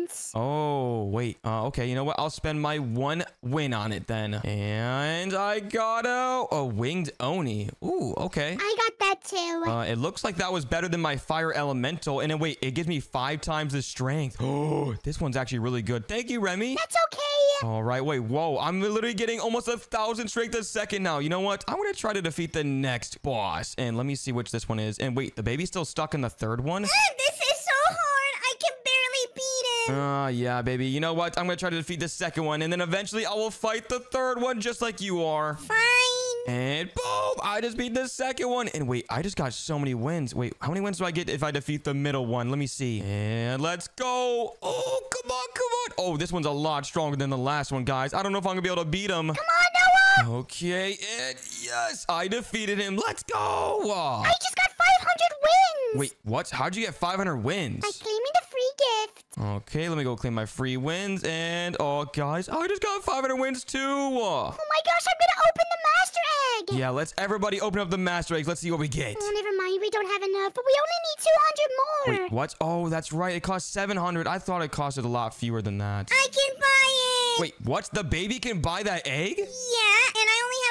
once. Oh, wait. Uh, okay, you know what? I'll spend my one win on it then. And I got a, a winged Oni. Ooh, okay. I got that too. Uh, it looks like that was better than my fire elemental. And then wait, it gives me five times the strength. Oh, (gasps) this one's actually really good. Thank you, Remi. That's okay. All right, wait, whoa. I'm literally getting almost a thousand strength a second now. You know what? I'm going to try to defeat the next boss. And let me see which this one is. And wait, the baby's still stuck in the third one? this is so hard. I can barely beat him. Uh, yeah, baby. You know what? I'm going to try to defeat the second one. And then eventually I will fight the third one just like you are. Fine. And boom! I just beat the second one. And wait, I just got so many wins. Wait, how many wins do I get if I defeat the middle one? Let me see. And let's go. Oh, come on, come on. Oh, this one's a lot stronger than the last one, guys. I don't know if I'm going to be able to beat him. Come on, Noah. Okay, and yes, I defeated him. Let's go. I just got 500 wins. wait, what? How'd you get 500 wins? I claimed the free gift. Okay, let me go claim my free wins. And, oh, guys, oh, I just got 500 wins too. Oh my gosh, I'm gonna open the master egg. yeah, let's everybody open up the master eggs. Let's see what we get. Oh, never mind. We don't have enough, but we only need 200 more. Wait, what? Oh, that's right. It cost 700. I thought it costed a lot fewer than that. I can buy it. Wait, what? The baby can buy that egg? Yeah, and I only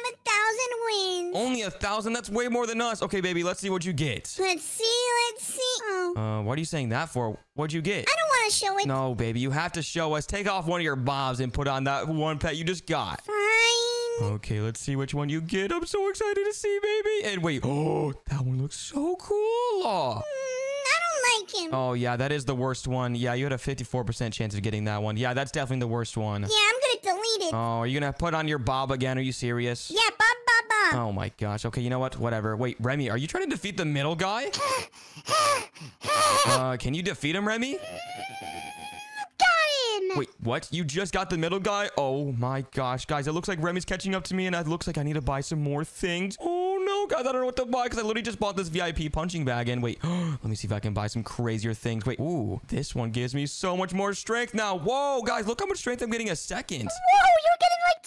thousand wins. Only a thousand? That's way more than us. Okay, baby, let's see what you get. Let's see. Let's see. Oh, Uh, what are you saying that for? What'd you get? I don't want to show it. No, baby, you have to show us. Take off one of your bobs and put on that one pet you just got. Fine. Okay, let's see which one you get. I'm so excited to see, baby. And wait, oh, that one looks so cool. Oh, I don't like him. oh yeah, that is the worst one. Yeah, you had a 54% chance of getting that one. Yeah, that's definitely the worst one. Yeah, I'm gonna delete it. Oh, are you gonna put on your bob again? Are you serious? yeah, Bob, Oh my gosh. Okay, you know what? Whatever. Wait, Remi, are you trying to defeat the middle guy? (laughs) Uh, can you defeat him, Remi? Got him. Wait, what? You just got the middle guy? Oh my gosh, guys, it looks like Remi's catching up to me, and it looks like I need to buy some more things. Oh guys, I don't know what to buy because I literally just bought this VIP punching bag. And wait, (gasps) let me see if I can buy some crazier things. Wait, ooh, this one gives me so much more strength now. Whoa, guys, look how much strength I'm getting a second. Whoa, you're getting like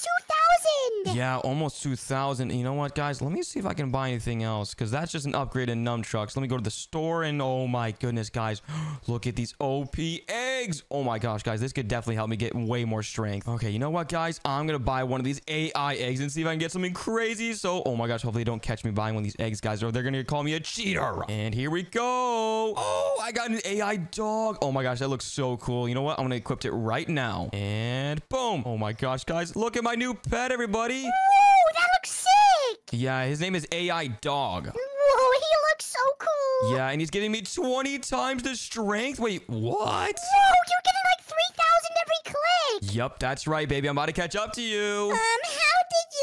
2,000. Yeah, almost 2,000. You know what, guys? Let me see if I can buy anything else because that's just an upgrade in nunchucks. Let me go to the store and oh my goodness, guys, (gasps) look at these OP eggs. eggs. Oh my gosh, guys, this could definitely help me get way more strength. Okay, you know what, guys? I'm gonna buy one of these AI eggs and see if I can get something crazy. So, oh my gosh, hopefully they don't catch me buying one of these eggs, guys, or they're gonna call me a cheater. And here we go. Oh, I got an AI dog. Oh my gosh, that looks so cool. You know what? I'm gonna equip it right now. And boom. Oh my gosh, guys, look at my new pet, everybody. Whoa, that looks sick. Yeah, his name is AI Dog. Whoa, he looks so cool. Yeah, and he's giving me 20 times the strength. Wait, what? Whoa, you're getting like 3,000 every click. Yep, that's right, baby. I'm about to catch up to you. Um, how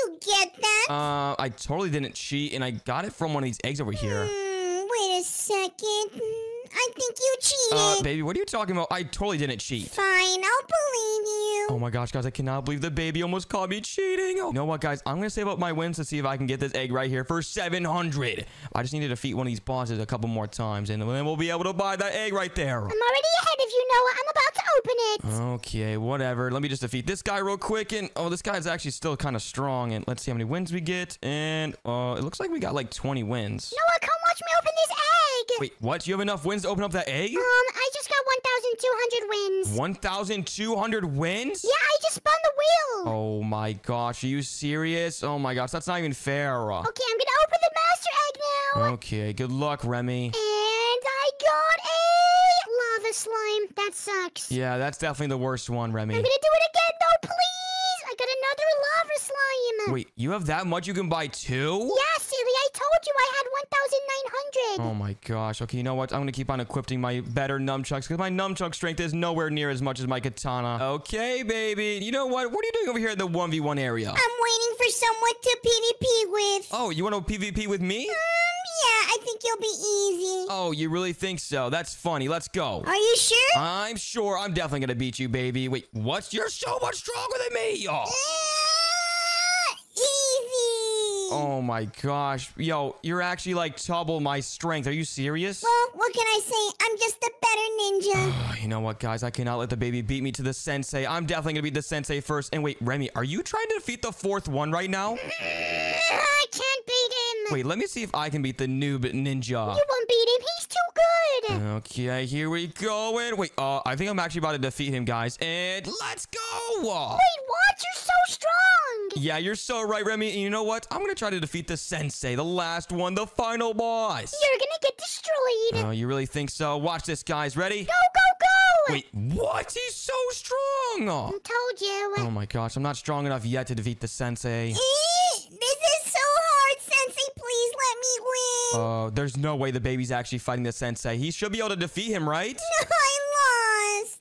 you get that? Uh, I totally didn't cheat, and I got it from one of these eggs over here. Hmm, wait a second. I think you cheated. Uh, baby, what are you talking about? I totally didn't cheat. Fine, I'll believe you. Oh my gosh, guys, I cannot believe the baby almost caught me cheating. Oh, you know what, guys? I'm going to save up my wins to see if I can get this egg right here for 700. I just need to defeat one of these bosses a couple more times, and then we'll be able to buy that egg right there. I'm already ahead of you, Noah. I'm about to open it. Okay, whatever. Let me just defeat this guy real quick. And oh, this guy's actually still kind of strong. And let's see how many wins we get. And uh, it looks like we got like 20 wins. Noah, come watch me open this egg. Wait, what? You have enough wins to open up that egg? Um, I just got 1,200 wins. 1,200 wins? Yeah, I just spun the wheel. Oh my gosh, are you serious? Oh my gosh, that's not even fair. Okay, I'm gonna open the master egg now. Okay, good luck, Remi. And I got a lava slime. That sucks. Yeah, that's definitely the worst one, Remi. I'm gonna do it again though, please. I got another lava slime. Wait, you have that much you can buy too? Yeah, silly. I told you I had 1,900. Oh my gosh. Okay, you know what? I'm gonna keep on equipping my better nunchucks because my nunchuck strength is nowhere near as much as my katana. Okay, baby. You know what? What are you doing over here in the 1v1 area? I'm waiting for someone to PvP with. Oh, you want to PvP with me? Um, yeah, I think you'll be easy. Oh, you really think so? That's funny. Let's go. Are you sure? I'm sure I'm definitely gonna beat you, baby. Wait, what? You're so much stronger than me. Oh. Oh my gosh. Yo, you're actually like double my strength. Are you serious? Well, what can I say? I'm just a better ninja. (sighs) You know what, guys? I cannot let the baby beat me to the sensei. I'm definitely gonna beat the sensei first. And wait, Remi, are you trying to defeat the fourth one right now? (laughs) I can't beat him. Wait, let me see if I can beat the noob ninja. You won't beat him. He's too good. Okay, here we go. And wait, uh, I think I'm actually about to defeat him, guys. And let's go. Wait, what? You're so strong. Yeah, you're so right, Remi. And you know what? I'm gonna try to defeat the sensei, the last one, the final boss. You're gonna get destroyed. Oh, you really think so? Watch this, guys. Ready? Go, go, go. Wait, what? He's so strong. I told you. Oh my gosh, I'm not strong enough yet to defeat the sensei. This is. Please let me. Oh, there's no way the baby's actually fighting the sensei. He should be able to defeat him, right? (laughs) I lost.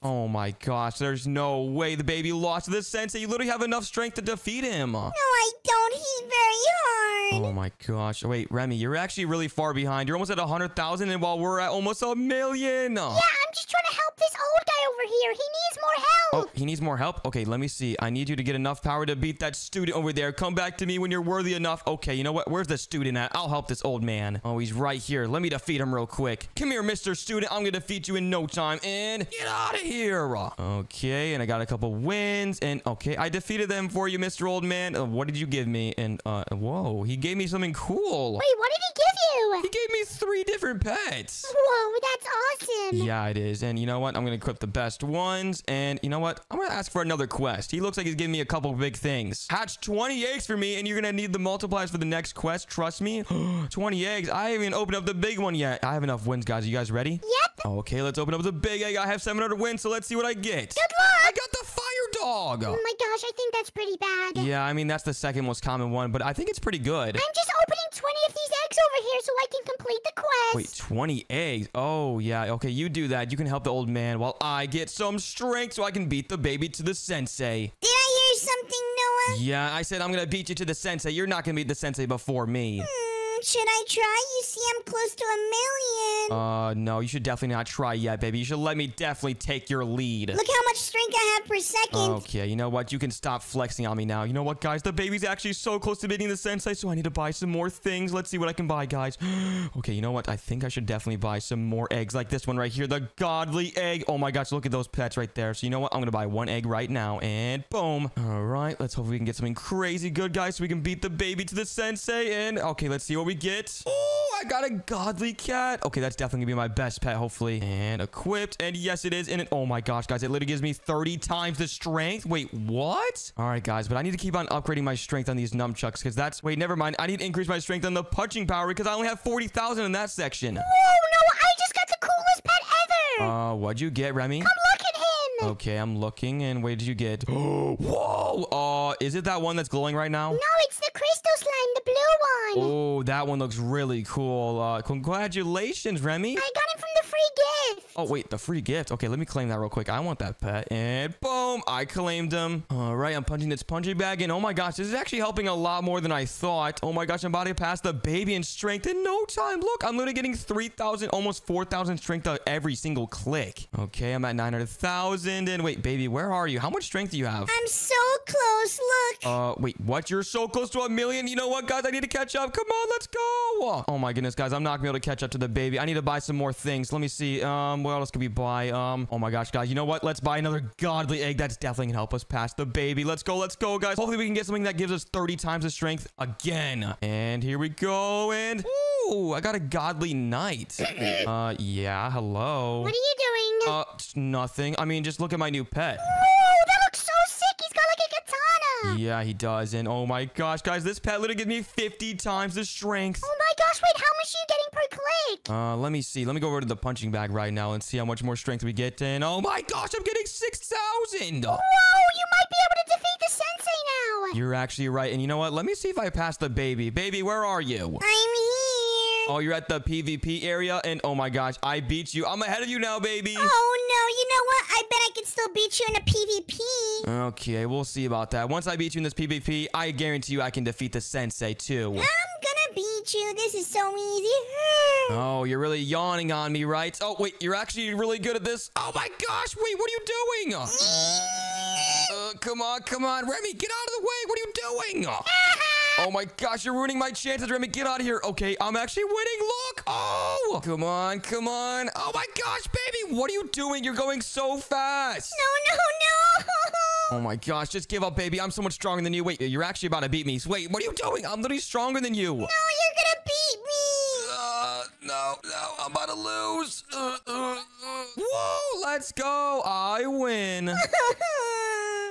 Oh my gosh, there's no way the baby lost to the sensei. You literally have enough strength to defeat him. No, I don't. He's very hard. Oh my gosh. Wait, Remi, you're actually really far behind. You're almost at 100,000 and while we're at almost a million. Yeah, I'm just trying to help this old guy over here. He needs more help. Oh, he needs more help? Okay, let me see. I need you to get enough power to beat that student over there. Come back to me when you're worthy enough. Okay, you know what? Where's the student at? I'll help this old man. Oh, he's right here. Let me defeat him real quick. Come here, Mr. Student. I'm gonna defeat you in no time. And get out of here. Okay, and I got a couple wins. And okay, I defeated them for you, Mr. Old Man. Uh, what did you give me? And uh, whoa, he gave me something cool. Wait, what did he give you? He gave me three different pets. Whoa, that's awesome. Yeah, it is. And you know what? I'm going to equip the best ones. And you know what? I'm going to ask for another quest. He looks like he's giving me a couple big things. Hatch 20 eggs for me, and you're going to need the multipliers for the next quest. Trust me. (gasps) 20 eggs. I haven't even opened up the big one yet. I have enough wins, guys. Are you guys ready? Yep. Okay, let's open up the big egg. I have 700 wins, so let's see what I get. Good luck. I got the fire dog. Oh my gosh, I think that's pretty bad. Yeah, I mean, that's the second most common one, but I think it's pretty good. I'm just opening 20 of these eggs over here so I can complete the quest. Wait, 20 eggs? Oh, yeah. Okay, you do that. You can help the old man while I get some strength so I can beat the baby to the sensei. Did I hear something, Noah? Yeah, I said I'm gonna beat you to the sensei. You're not gonna beat the sensei before me. Hmm, should I try? You see, I'm close to a million. Uh, no, you should definitely not try yet, baby. You should let me definitely take your lead. Look how much strength I have per second. Okay, you know what? You can stop flexing on me now. You know what, guys? The baby's actually so close to beating the sensei, so I need to buy some more things. Let's see what I can buy, guys. (gasps) okay, you know what? I think I should definitely buy some more eggs like this one right here. The godly egg. Oh my gosh, look at those pets right there. So you know what? I'm gonna buy one egg right now, and boom. All right, let's hope we can get something crazy good, guys, so we can beat the baby to the sensei. And okay, let's see what we get. Oh, I I got a godly cat. Okay, that's definitely gonna be my best pet, hopefully. And equipped. And yes, it is. And it, oh my gosh, guys, it literally gives me 30 times the strength. Wait, what? All right, guys, but I need to keep on upgrading my strength on these nunchucks because that's. Wait, never mind. I need to increase my strength on the punching power because I only have 40,000 in that section. Whoa, no, I just got the coolest pet ever. Uh, what'd you get, Remi? Come look at him. Okay, I'm looking. And wait, did you get? (gasps) Whoa! Uh, is it that one that's glowing right now? No, it's the crystal slime, the blue one. Oh, that one looks really cool. Uh, congratulations, Remi. I got it from the free gift. Oh, wait, the free gift. Okay, let me claim that real quick. I want that pet. And boom, I claimed him. All right, I'm punching this punching bag. And oh my gosh, this is actually helping a lot more than I thought. Oh my gosh, I'm about to pass the baby in strength in no time. Look, I'm literally getting 3,000, almost 4,000 strength on every single click. Okay, I'm at 900,000. And wait, baby, where are you? How much strength do you have? I'm so close. Look. Uh, wait, what? You're so close to a million? You know what, guys? I need to catch up. Come on, let's go. Oh my goodness, guys, I'm not gonna be able to catch up to the baby. I need to buy some more things. Let me see. Um, what else can we buy? Um, oh my gosh, guys, you know what? Let's buy another godly egg. That's definitely gonna help us pass the baby. Let's go, let's go, guys. Hopefully we can get something that gives us 30 times the strength again. And here we go. And ooh, I got a godly knight. (coughs) Uh, yeah, hello. What are you doing? Uh, nothing. I mean, just look at my new pet. Whoa, that looks so sick. He's got like a katana. Yeah, he does. And oh my gosh, guys, this pet literally gives me 50 times the strength. Oh my gosh, wait, how much are you getting per click? Uh, let me see. Let me go over to the punching bag right now and see how much more strength we get. And oh my gosh, I'm getting 6,000. Whoa, you might be able to defeat the sensei now. You're actually right. And you know what? Let me see if I pass the baby. Baby, where are you? I'm here. Oh, you're at the PvP area. And oh my gosh, I beat you. I'm ahead of you now, baby. Oh no, you know what? I bet I can still beat you in a PvP. Okay, we'll see about that. Once I beat you in this PvP, I guarantee you I can defeat the sensei too. I'm gonna beat you. This is so easy. (laughs) Oh, you're really yawning on me, right? Oh, wait, you're actually really good at this. Oh my gosh, wait, what are you doing? (laughs) Uh, come on, come on, Remi, get out of the way. What are you doing? (laughs) Oh my gosh, you're ruining my chances, Remi. Get out of here. Okay, I'm actually winning. Look. Oh, come on, come on. Oh my gosh, baby, what are you doing? You're going so fast. no, no, no. (laughs) Oh my gosh, just give up, baby. I'm so much stronger than you. Wait, you're actually about to beat me. Wait, what are you doing? I'm literally stronger than you. No, you're gonna beat me. Uh, no, no, I'm about to lose. Uh, uh, uh. Whoa, let's go. I win. (laughs)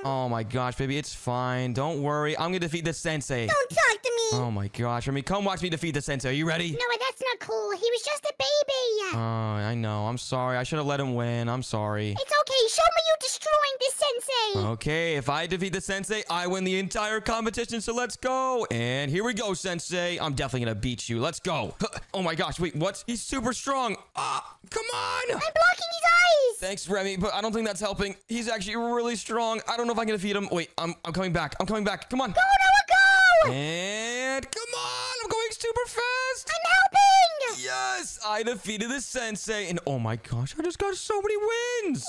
Oh my gosh, baby, it's fine. Don't worry. I'm gonna defeat the sensei. Don't talk to me. Oh my gosh, Remi, come watch me defeat the sensei. Are you ready? No, that's not cool. He was just a baby. Oh, I know. I'm sorry. I should have let him win. I'm sorry. It's okay. Show me you destroying the sensei. Okay, if I defeat the sensei, I win the entire competition. So let's go. And here we go, sensei. I'm definitely gonna beat you. Let's go. (gasps) Oh my gosh, wait, what? He's super strong. Ah, come on. I'm blocking his eyes. Thanks, Remi, but I don't think that's helping. He's actually really strong. I don't know if I can defeat him. Wait, I'm, I'm coming back. I'm coming back. Come on. Go, Noah, go. And come on. I'm going super fast. I'm helping. Yes, I defeated the sensei. And oh my gosh, I just got so many wins.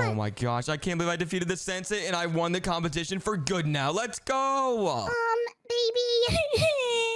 Oh my gosh, I can't believe I defeated the sensei and I won the competition for good now. Let's go. Um, baby. (laughs)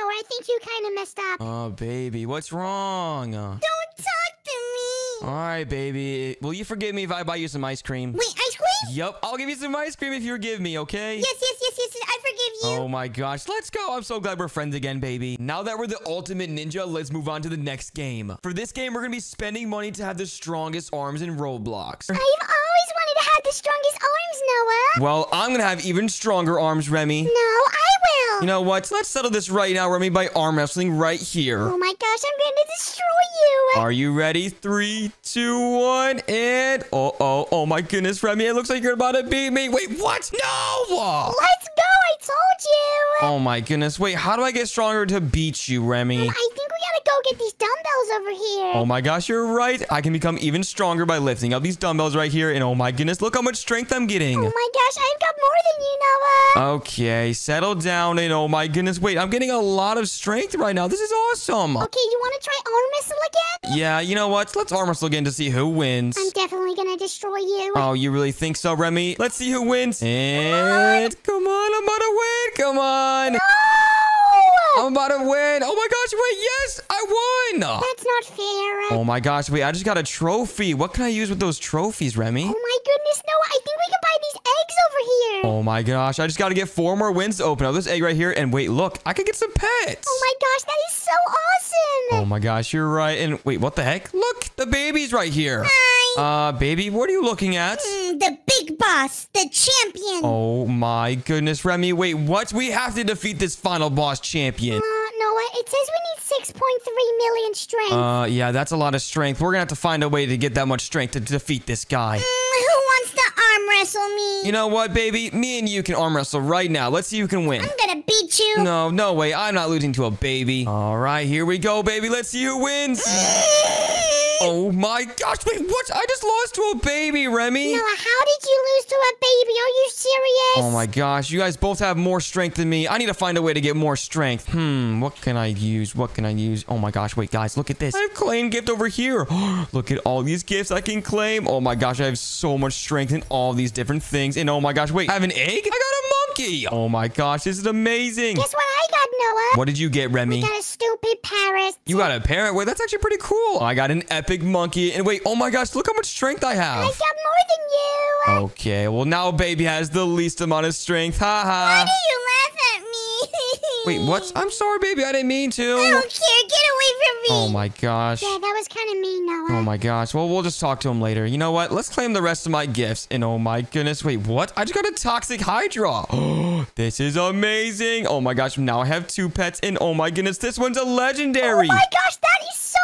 no, I think you kind of messed up. Oh, baby, what's wrong? Uh, Don't talk to me. right, baby. Will you forgive me if I buy you some ice cream? Wait, ice cream? Yup, I'll give you some ice cream if you forgive me, okay? Yes, yes, yes, yes, yes. I forgive you. Oh my gosh, let's go. I'm so glad we're friends again, baby. Now that we're the ultimate ninja, let's move on to the next game. For this game, we're gonna be spending money to have the strongest arms in Roblox. I've always wanted to have the strongest arms, Noah. Well, I'm gonna have even stronger arms, Remi. No, I will. You know what? Let's settle this right now, Remi, by arm wrestling right here. Oh my gosh, I'm going to destroy you. Are you ready? Three, two, one, and oh, oh, oh my goodness, Remi, it looks like you're about to beat me. Wait, what? No! Let's go, I told you. Oh my goodness, wait, how do I get stronger to beat you, Remi? I think we gotta go get these dumbbells over here. Oh my gosh, you're right. I can become even stronger by lifting up these dumbbells right here. And oh my goodness, look how much strength I'm getting. Oh my gosh, I've got more than you, Noah. Okay, settle down. And oh my goodness, wait, I'm getting a lot of strength right now. This is awesome. Okay, you want to try arm wrestle again? Yeah, you know what? Let's arm wrestle again to see who wins. I'm definitely gonna destroy you. Oh, you really think so, Remi? Let's see who wins. And come on, I'm about to win. Come on. No! I'm about to win. Oh my gosh, wait, yes, I won. That's not fair. Oh my gosh, wait, I just got a trophy. What can I use with those trophies, Remi? Oh my goodness, Noah, I think we can buy these eggs over over here. Oh my gosh, I just got to get four more wins to open up this egg right here. And wait, look, I could get some pets. Oh my gosh, that is so awesome. Oh my gosh, you're right. And wait, what the heck? Look, the baby's right here. Hi. Uh, baby, what are you looking at? Mm, the big boss, the champion. Oh my goodness, Remi. Wait, what? We have to defeat this final boss champion. Uh, Noah, it says we need 6.3 million strength. Uh, yeah, that's a lot of strength. We're gonna have to find a way to get that much strength to defeat this guy. Mm, who wants to arm wrestle me? You know what, baby? Me and you can arm wrestle right now. Let's see who can win. I'm gonna beat you. No, no way. I'm not losing to a baby. All right, here we go, baby. Let's see who wins. (laughs) Oh my gosh, wait, what? I just lost to a baby, Remi. Noah, how did you lose to a baby? Are you serious? Oh my gosh, you guys both have more strength than me. I need to find a way to get more strength. Hmm, what can I use? What can I use? Oh my gosh, wait, guys, look at this. I have claim gift over here. (gasps) look at all these gifts I can claim. Oh my gosh, I have so much strength in all these different things. And oh my gosh, wait, I have an egg? I got a. Oh my gosh, this is amazing. Guess what I got, Noah? What did you get, Remi? I got a stupid parrot. You got a parrot? Wait, that's actually pretty cool. I got an epic monkey. And wait, oh my gosh, look how much strength I have. I have. got more than you. Okay, well now baby has the least amount of strength. Ha ha. Why ha. do you laugh at me? (laughs) Wait, what? I'm sorry, baby. I didn't mean to. I to. don't care. Get away from me. Oh my gosh. Yeah, that was kind of mean, Noah. Oh my gosh. Well, we'll just talk to him later. You know what? Let's claim the rest of my gifts. And oh my goodness. Wait, what? I just got a toxic hydra. (gasps) (gasps) (gasps) Oh, (gasps) this is amazing. Oh my gosh. Now I have two pets. And oh my goodness, this one's a legendary. Oh my gosh, that is so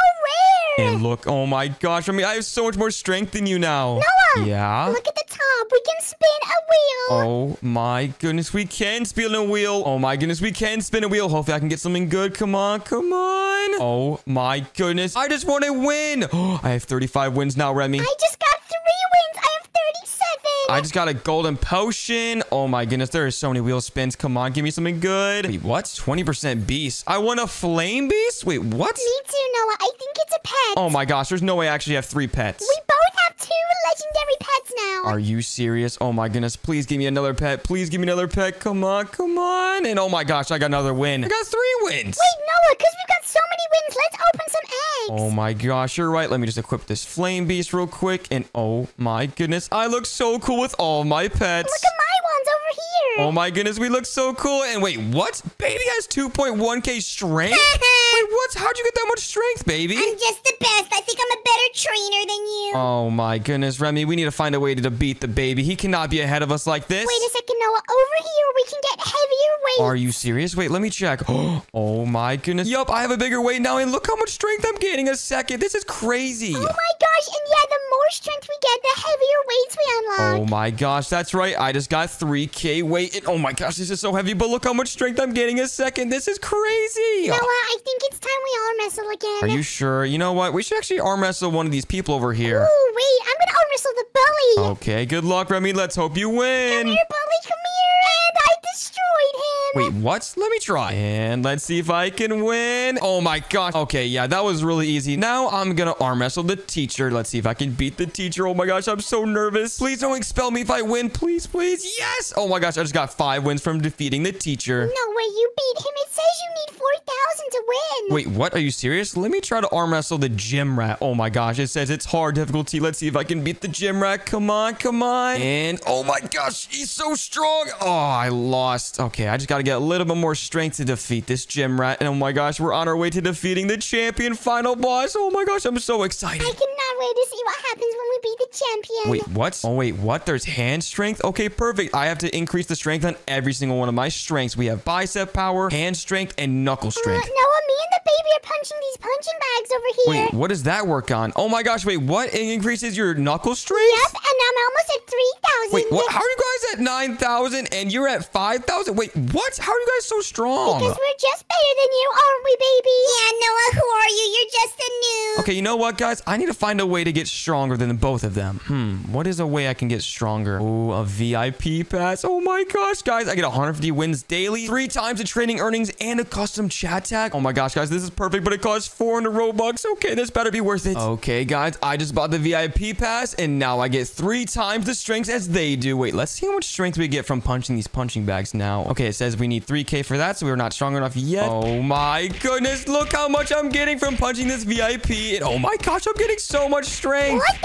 rare. and look, oh my gosh. I mean, I have so much more strength than you now. Noah, Yeah? Look at the top. We can spin a wheel. Oh my goodness, we can spin a wheel. Oh my goodness, we can spin a wheel. Hopefully I can get something good. Come on, come on. Oh my goodness. I just want to win. (gasps) I have 35 wins now, Remi. I just got three wins. I have 37. I just got a golden potion. Oh my goodness, there are so many wheel spins. Come on, give me something good. Wait, what? 20% beast. I want a flame beast? Wait, what? Me too, Noah. I think it's a pet. Oh my gosh, there's no way I actually have three pets. We both have two legendary pets now. Are you serious? Oh my goodness. Please give me another pet. Please give me another pet. Come on, come on. And oh my gosh, I got another win. I got three wins. Wait, Noah, because we've got so many wins. Let's open some eggs. Oh my gosh, you're right. Let me just equip this flame beast real quick. And oh my goodness, I look so cool with all my pets. Look at my ones over here. Oh my goodness, we look so cool. And wait, what? Baby has 2.1k strength? (laughs) wait, what? How'd you get that much strength, baby? I'm just the best. I think I'm a better trainer than you. Oh my goodness, Remi, we need to find a way to beat the baby. He cannot be ahead of us like this. Wait a second, Noah. Over here, we can get heavier weights. Are you serious? Wait, let me check. (gasps) Oh my goodness. Yup, I have a bigger weight now, and look how much strength I'm gaining a second. This is crazy. Oh my gosh, and yeah, the more strength we get, the heavier weights we unlock. Oh my gosh, that's right. I just got 3k weight. And oh my gosh, this is so heavy. But look how much strength I'm getting a second. This is crazy. Noah, I think it's time we arm wrestle again. Are you sure? You know what? We should actually arm wrestle one of these people over here. Ooh, wait, I'm gonna arm wrestle the bully. Okay, good luck, Remi. Let's hope you win. Come here, bully, come here. And I destroyed him. Wait, what? Let me try. And let's see if I can win. Oh my gosh. Okay, yeah, that was really easy. Now I'm gonna arm wrestle the teacher. Let's see if I can beat the teacher. Oh my gosh, I'm so nervous. Please don't expel me if I win. Please, please. Yes. Oh my gosh, I just got five wins from defeating the teacher. No way, you beat him. It says you need 4,000 to win. Wait, what? Are you serious? Let me try to arm wrestle the gym rat. Oh my gosh, it says it's hard difficulty. Let's see if I can beat the gym rat. Come on, come on. And oh my gosh, he's so strong. Oh, I lost. Okay, I just got to get a little bit more strength to defeat this gym rat. And oh my gosh, we're on our way to defeating the champion final boss. Oh my gosh, I'm so excited. I cannot wait to see what happens when we beat the champion. Wait, what? Oh, wait, what? There's hand strength? Okay, perfect. I have to increase the strength on every single one of my strengths. We have bicep power, hand strength, and knuckle Uh, strength. Noah, me and the baby are punching these punching bags over here. Wait, what does that work on? Oh my gosh, wait, what? It increases your knuckle strength? Yep, and I'm almost at 3,000. Wait, what? How are you guys at 9,000 and you're at 5,000? Wait, what? How are you guys so strong? Because we're just better than you, aren't we, baby? Yeah, Noah, who are you? You're just a noob. Okay, you know what, guys? I need to find a way to get stronger than both of them. Hmm, what is a way I can get stronger? Oh, a VIP pass. Oh my gosh, guys. I get 150 wins daily, three times the training earnings, and a custom chat tag. Oh my gosh, guys, this is perfect, but it costs 400 Robux. Okay, this better be worth it. Okay, guys, I just bought the VIP pass, and now I get three times the strength as they do. Wait, let's see how much strength we get from punching these punching bags now. Okay, it says we need 3k for that, so we're not strong enough yet. Oh my goodness, look how much I'm getting from punching this VIP. And oh my gosh, I'm getting so much strength. What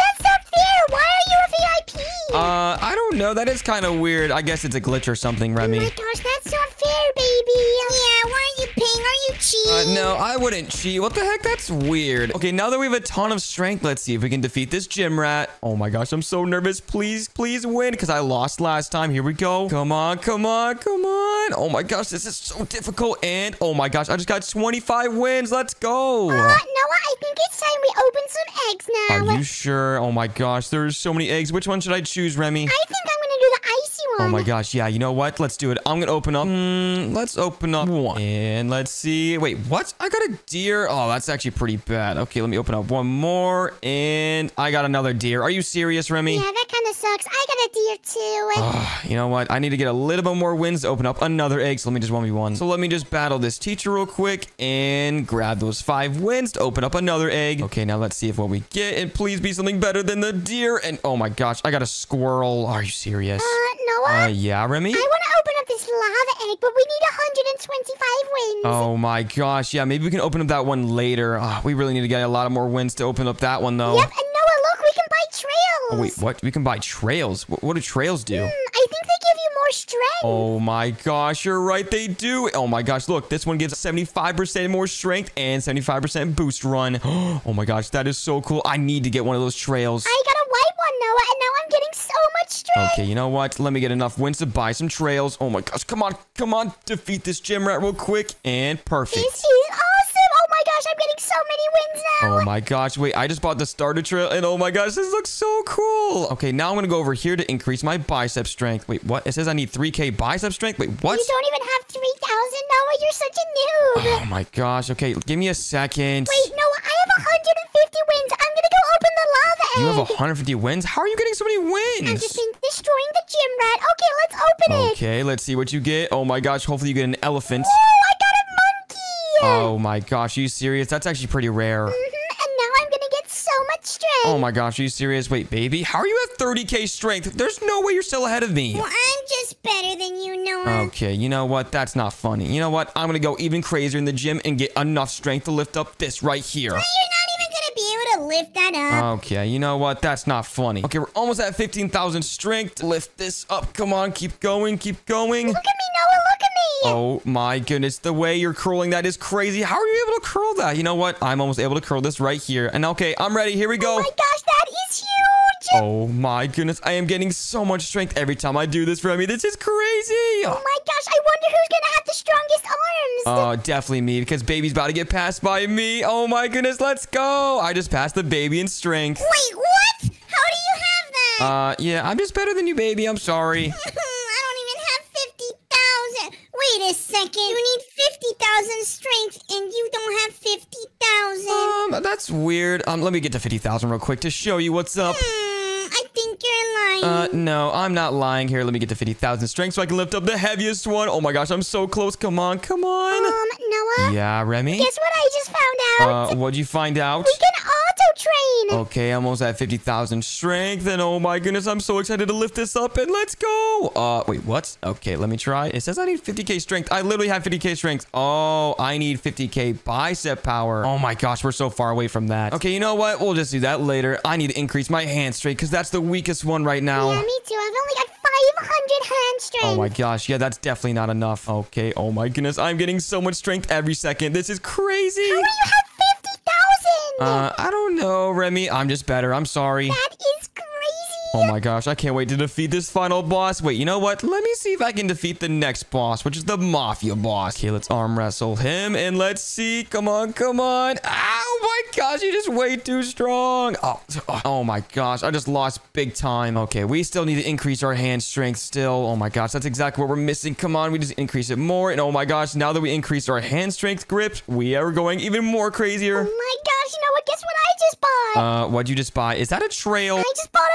fair. Why are you a VIP? Uh, I don't know. That is kind of weird. I guess it's a glitch or something, Oh Remi. my gosh, that's not fair, baby. Yeah, why are you paying? Are you cheating? Uh, no, I wouldn't cheat. What the heck? That's weird. Okay, now that we have a ton of strength, let's see if we can defeat this gym rat. Oh my gosh, I'm so nervous. Please, please win because I lost last time. Here we go. Come on, come on, come on. Oh my gosh, this is so difficult. And oh my gosh, I just got 25 wins. Let's go. Uh, Noah, I think it's time we open some eggs now. Are you sure? Oh my gosh, there's so many eggs. Which one should I choose, Remi? I think I'm the icy one. Oh my gosh, yeah, you know what? Let's do it. I'm gonna open up. Hmm, let's open up one. And let's see. Wait, what? I got a deer. Oh, that's actually pretty bad. Okay, let me open up one more. And I got another deer. Are you serious, Remi? Yeah, that kind of sucks. I got a deer too. Ah, you know what? I need to get a little bit more wins to open up another egg. So let me just 1v1. So let me just battle this teacher real quick and grab those five wins to open up another egg. Okay, now let's see if what we get. And please be something better than the deer. And oh my gosh, I got a squirrel. Are you serious? uh, Noah, Uh, yeah, Remi? I want to open up this lava egg, but we need 125 wins. Oh my gosh. Yeah, maybe we can open up that one later. Ah, we really need to get a lot of more wins to open up that one, though. Yep, and Noah, look, we can buy trails. Oh, wait, what? We can buy trails. What, what do trails do? Hmm, I think they give you more strength. Oh my gosh, you're right. They do. Oh my gosh, look. This one gives 75% more strength and 75% boost run. (gasps) Oh my gosh, that is so cool. I need to get one of those trails. I got a one, Noah, and now I'm getting so much strength. Okay, you know what? Let me get enough wins to buy some trails. Oh my gosh, come on, come on. Defeat this gym rat real quick. And perfect. This is awesome. Oh my gosh, I'm getting so many wins now. Oh my gosh, wait, I just bought the starter trail and oh my gosh, this looks so cool. Okay, now I'm gonna go over here to increase my bicep strength. Wait, what? It says I need 3k bicep strength? Wait, what? You don't even have 3,000, Noah. You're such a noob. Oh my gosh, okay, give me a second. Wait, Noah, I have 150 wins. You have 150 wins? How are you getting so many wins? I've just been destroying the gym rat. Okay, let's open it. Okay, let's see what you get. Oh my gosh, hopefully you get an elephant. Oh, I got a monkey. Oh my gosh, are you serious? That's actually pretty rare. Mhm, And now I'm gonna get so much strength. Oh my gosh, are you serious? Wait, baby, how are you at 30k strength? There's no way you're still ahead of me. Well, I'm just better than you, Noah. Okay, you know what? That's not funny. You know what? I'm gonna go even crazier in the gym and get enough strength to lift up this right here. You're not even gonna be able to lift that up. Okay, you know what? That's not funny. Okay, we're almost at 15,000 strength. Lift this up. Come on, keep going, keep going. look at me, Noah. Look at me. Oh my goodness, the way you're curling that is crazy. How are you able to curl that? You know what? I'm almost able to curl this right here. And okay, I'm ready. Here we Oh go. my gosh, that is huge. Oh my goodness, I am getting so much strength every time I do this, Remi. This is crazy. Oh my gosh, I wonder who's gonna have the strongest arms. Oh, definitely me because baby's about to get passed by me. Oh my goodness, let's go. I just passed the baby in strength. Wait, what? How do you have that? Uh, yeah, I'm just better than you, baby. I'm sorry. (laughs) Wait a second. You need 50,000 strength and you don't have 50,000. Um, that's weird. Um, let me get to 50,000 real quick to show you what's up. Hmm, I think you're lying. Uh, no, I'm not lying here. Let me get to 50,000 strength so I can lift up the heaviest one. Oh my gosh, I'm so close. Come on, come on. um, Noah, Yeah, Remi? guess what I just found out? Uh, what'd you find out? we can auto train. Okay, almost at 50,000 strength. And oh my goodness, I'm so excited to lift this up and let's go. Uh, wait, what? Okay, let me try. It says I need 50k strength. I literally have 50k strength. Oh, I need 50k bicep power. Oh my gosh, we're so far away from that. Okay, you know what? We'll just do that later. I need to increase my hand strength because that's the weakest one right now. Yeah, me too. I've only got 500 hand strength. Oh my gosh, yeah, that's definitely not enough. Okay, oh my goodness, I'm getting so much strength every second. This is crazy. How do you have 50,000? Uh, I don't know, Remi. I'm just better. I'm sorry. that is crazy. Oh my gosh, I can't wait to defeat this final boss. Wait, you know what? Let me see if I can defeat the next boss, which is the Mafia boss. Okay, let's arm wrestle him and let's see. Come on, come on. Oh my gosh, you're just way too strong. Oh, oh my gosh, I just lost big time. Okay, we still need to increase our hand strength still. Oh my gosh, that's exactly what we're missing. Come on, we just increase it more. And oh my gosh, now that we increased our hand strength grip, we are going even more crazier. Oh my gosh, you know what? Guess what I just bought? Uh, what'd you just buy? Is that a trail? I just bought trail.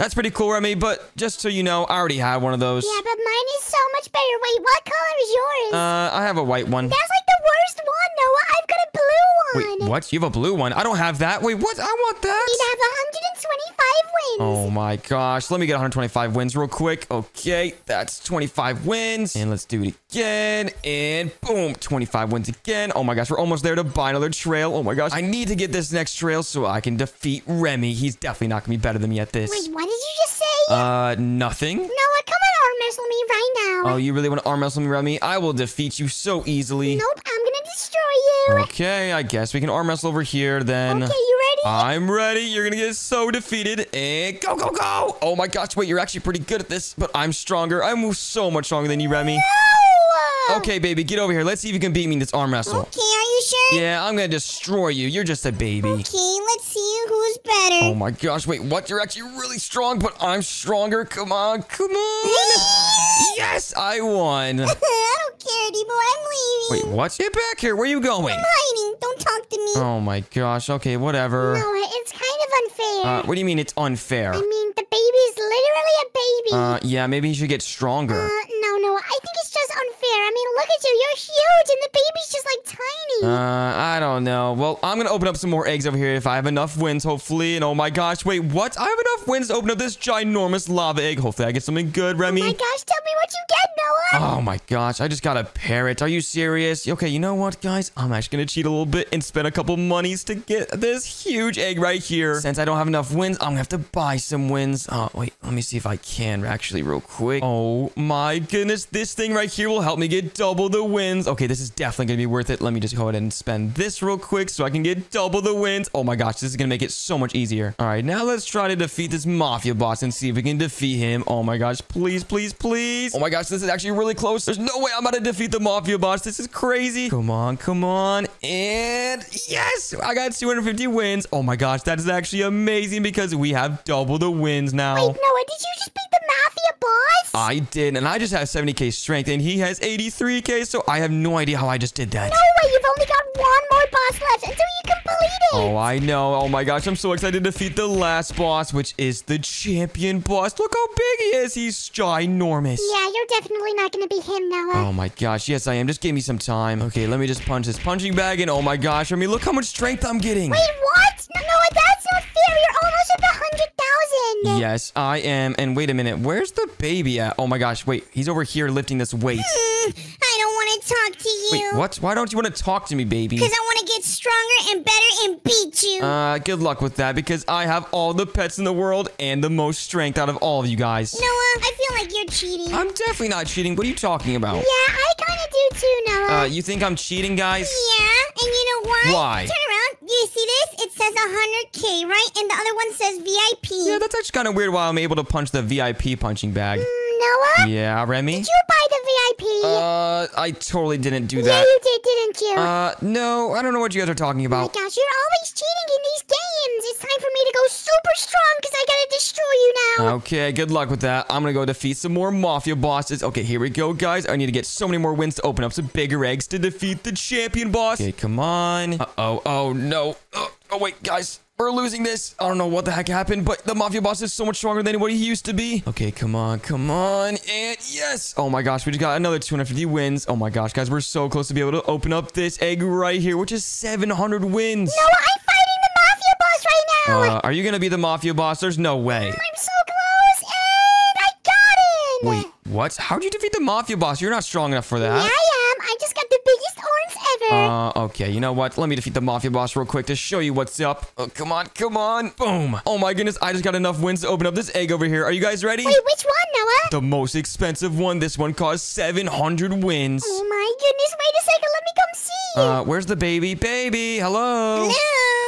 That's pretty cool, Remi, but just so you know, I already had one of those. Yeah, but mine is so much better. Wait, what color is yours? Uh, I have a white one. That's like the worst one, Noah. I've got a blue one. Wait, what? You have a blue one? I don't have that. Wait, what? I want that. You'd have 125 wins. Oh my gosh. Let me get 125 wins real quick. Okay, that's 25 wins. And let's do it again. And boom, 25 wins again. Oh my gosh, we're almost there to buy another trail. Oh my gosh. I need to get this next trail so I can defeat Remi. He's definitely not going to be better than me at this. Wait, what did you just say? Uh, nothing. Noah, come and arm wrestle me right now. Oh, you really want to arm wrestle me, Remi? I will defeat you so easily. Nope, I'm gonna destroy you. Okay, I guess we can arm wrestle over here then. Okay, you ready? I'm ready. You're gonna get so defeated. And go, go, go. Oh my gosh, wait, you're actually pretty good at this, but I'm stronger. I'm so much stronger than you, Remi. no! Okay, baby, get over here. Let's see if you can beat me in this arm wrestle. Okay, are you sure? Yeah, I'm gonna destroy you. You're just a baby. Okay, let's see who's better. Oh my gosh, wait, what? You're actually really strong, but I'm stronger. Come on, come on. (laughs) Yes, I won. (laughs) I don't care anymore. I'm leaving. Wait, what? Get back here. Where are you going? I'm hiding. Don't talk to me. Oh my gosh. Okay, whatever. Noah, it's kind of unfair. Uh, what do you mean it's unfair? I mean, the baby's literally a baby. Uh, yeah, maybe he should get stronger. Uh, no, no, I think it's just unfair. I mean, look at you. You're huge, and the baby's just like tiny. Uh, Uh, I don't know. Well, I'm gonna open up some more eggs over here if I have enough wins, hopefully. And oh my gosh, wait, what? I have enough wins to open up this ginormous lava egg. Hopefully, I get something good, oh Remi. oh my gosh, tell me what you get, Noah. Oh my gosh, I just got a parrot. Are you serious? Okay, you know what, guys? I'm actually gonna cheat a little bit and spend a couple monies to get this huge egg right here. Since I don't have enough wins, I'm gonna have to buy some wins. Oh, wait, let me see if I can actually real quick. Oh my goodness, this thing right here will help me get double the wins. Okay, this is definitely gonna be worth it. Let me just go ahead and spend this real quick so I can get double the wins. Oh my gosh, this is gonna make it so much easier. All right, now let's try to defeat this mafia boss and see if we can defeat him. Oh my gosh, please, please, please. Oh my gosh, this is actually really close. There's no way I'm about to defeat the mafia boss. This is crazy. Come on, come on. And yes, I got 250 wins. Oh my gosh, that is actually amazing because we have double the wins now. Wait, Noah, did you just beat the mafia boss? I did, and I just have 70k strength, and he has 83k, so I have no idea how I just did that. no way, you've only got one more boss left until you complete it. Oh, I know. Oh my gosh, I'm so excited to defeat the last boss, which is the champion boss. Look how big he is. He's ginormous. Yeah, you're definitely not gonna beat him, Noah. Oh my gosh, yes I am. Just give me some time. Okay, let me just punch this punching bag, and oh my gosh, I mean, look how much strength I'm getting. Wait, what? No, Noah, that's not fair. You're almost at the hundred thousand. Yes, I am. And wait a minute, where's the baby at? Oh my gosh, wait, he's over here lifting this weight. Mm, I don't want to talk to you. Wait, what? Why don't you want to talk to me, baby? Because I want to get stronger and better and beat you. Uh, good luck with that because I have all the pets in the world and the most strength out of all of you guys. Noah, I feel like you're cheating. I'm definitely not cheating. What are you talking about? yeah, I kind of do too, Noah. Uh, you think I'm cheating, guys? yeah, and you know what? Why? Turn around. You see this? It says 100K, right? And the other one says VIP. Yeah, that's actually kind of weird why I'm able to punch the VIP punching bag. Mm, Noah? Yeah, Remi? Did you buy the VIP? Uh, I totally didn't do that. yeah, that. you did, didn't you? Uh, no, I don't know what you guys are talking Oh my about. gosh, you're always cheating in these games. It's time for me to go super strong because I gotta destroy you now. Okay, good luck with that. I'm gonna go defeat some more mafia bosses. Okay, here we go, guys. I need to get so many more wins to open up some bigger eggs to defeat the champion boss. Okay, come on. Uh-oh. Oh, no. Oh, oh, wait, guys. We're losing this. I don't know what the heck happened, but the mafia boss is so much stronger than what he used to be. Okay, come on, come on. And yes. Oh my gosh, we just got another 250 wins. Oh my gosh, guys, we're so close to be able to open up this egg right here, which is 700 wins. Noah, I'm fighting the mafia boss right now. Uh, are you gonna be the mafia boss? There's no way. I'm so close, and I got him. Wait, what? How'd you defeat the mafia boss? You're not strong enough for that. I am. I just got the biggest horns. Uh, okay, you know what? Let me defeat the mafia boss real quick to show you what's up. Oh, come on, come on. Boom. Oh my goodness, I just got enough wins to open up this egg over here. Are you guys ready? Wait, which one, Noah? The most expensive one. This one cost 700 wins. Oh my goodness, wait a second. Let me come see. Uh, where's the baby? Baby, hello. no.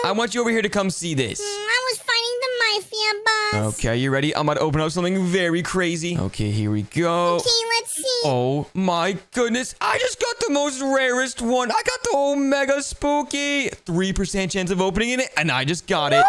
I want you over here to come see this. Mm, I was fighting the mafia boss. Okay, you ready? I'm about to open up something very crazy. Okay, here we go. Okay, let's see. Oh my goodness, I just got the most rarest one. I got the Omega Spooky. 3% chance of opening it, and I just got it. No way.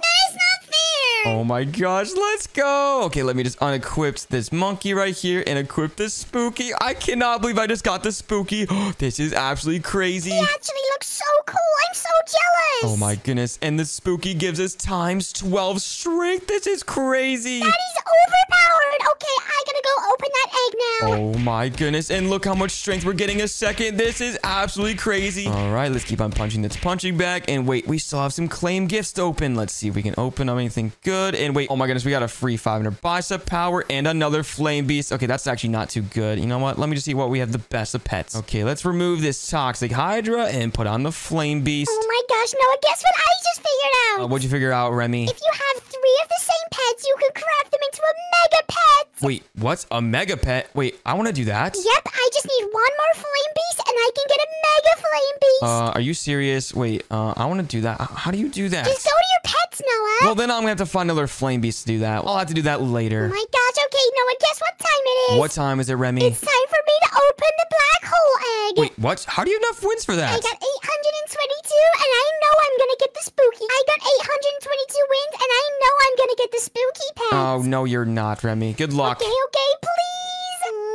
That is not fair. Oh my gosh, let's go. Okay, let me just unequip this monkey right here and equip the spooky. I cannot believe I just got the spooky. (gasps) this is absolutely crazy. He actually looks so cool. I'm so jealous. Oh my goodness, and the spooky gives us times 12 strength. This is crazy. That is overpowered. Okay, I gotta go open that egg now. Oh my goodness, and look how much strength we're getting a second. This is absolutely crazy. All right, let's keep on punching this punching bag. And wait, we still have some claim gifts to open. Let's see if we can open up anything good. And wait, oh my goodness, we got a free 500 bicep power and another flame beast. Okay, that's actually not too good. You know what? Let me just see what we have the best of pets. Okay, let's remove this toxic hydra and put on the flame beast. Oh my gosh, Noah, guess what I just figured out? Uh, what'd you figure out, Remi? if you have three of the same pets, you could craft them into a mega pet. Wait, what's a mega pet? Wait, I want to do that. Yep, I just need one more flame beast and I can get a mega flame beast. Uh, are you serious? Wait, uh, I want to do that. How do you do that? just go to your pets, Noah. Well, then I'm gonna have to find another flame beast to do that. I'll have to do that later. oh my gosh, okay, Noah, guess what time it is? What time is it, Remi? It's time for me to open the black hole egg. Wait, what? How do you have enough wins for that? I got 822 and I know I'm gonna get the spooky. I got 822 wins and I know I'm gonna get the spooky pets. Oh, no, you're not, Remi. Good luck. Okay, okay, please.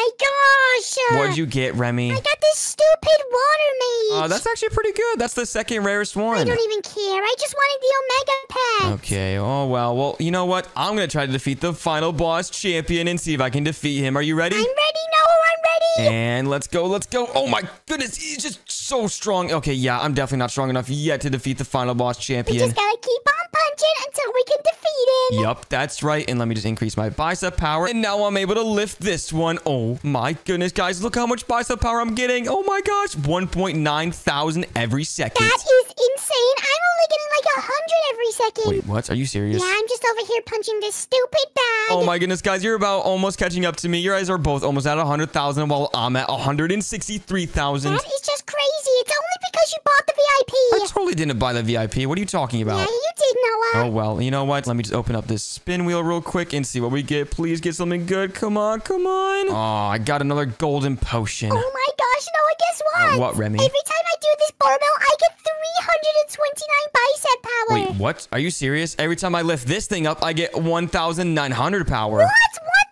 Oh my gosh. uh, What'd you get, Remi? I got this stupid water mage. Uh, that's actually pretty good. That's the second rarest one. I don't even care. I just wanted the Omega pet. Okay, oh well. Well, you know what? I'm gonna try to defeat the final boss champion and see if I can defeat him. Are you ready? I'm ready, Noah. I'm ready. And let's go, let's go. Oh my goodness, he's just so strong. Okay, yeah, I'm definitely not strong enough yet to defeat the final boss champion. we just gotta keep on punching until we can defeat him. Yup, that's right. And let me just increase my bicep power. And now I'm able to lift this one. Oh my goodness, guys. Look how much bicep power I'm getting. Oh my gosh. 1.9 thousand every second. That is insane. I'm only getting like a hundred every second. Wait, what? Are you serious? Yeah, I'm just over here punching this stupid bag. Oh my goodness, guys. You're about almost catching up to me. You guys are both almost at 100,000 while I'm at 163,000. That is just crazy. It's only because you bought the VIP. I totally didn't buy the VIP. What are you talking about? Yeah, you did, Noah. Oh, well, you know what? Let me just open up this spin wheel real quick and see what we get. Please get something good. Come on, come on. Oh, I got another golden potion. Oh my gosh, Noah, guess what? Uh, what, Remi? Every time I do this barbell, I get 329 bicep power. Wait, what? Are you serious? Every time I lift this thing up, I get 1,900 power. What?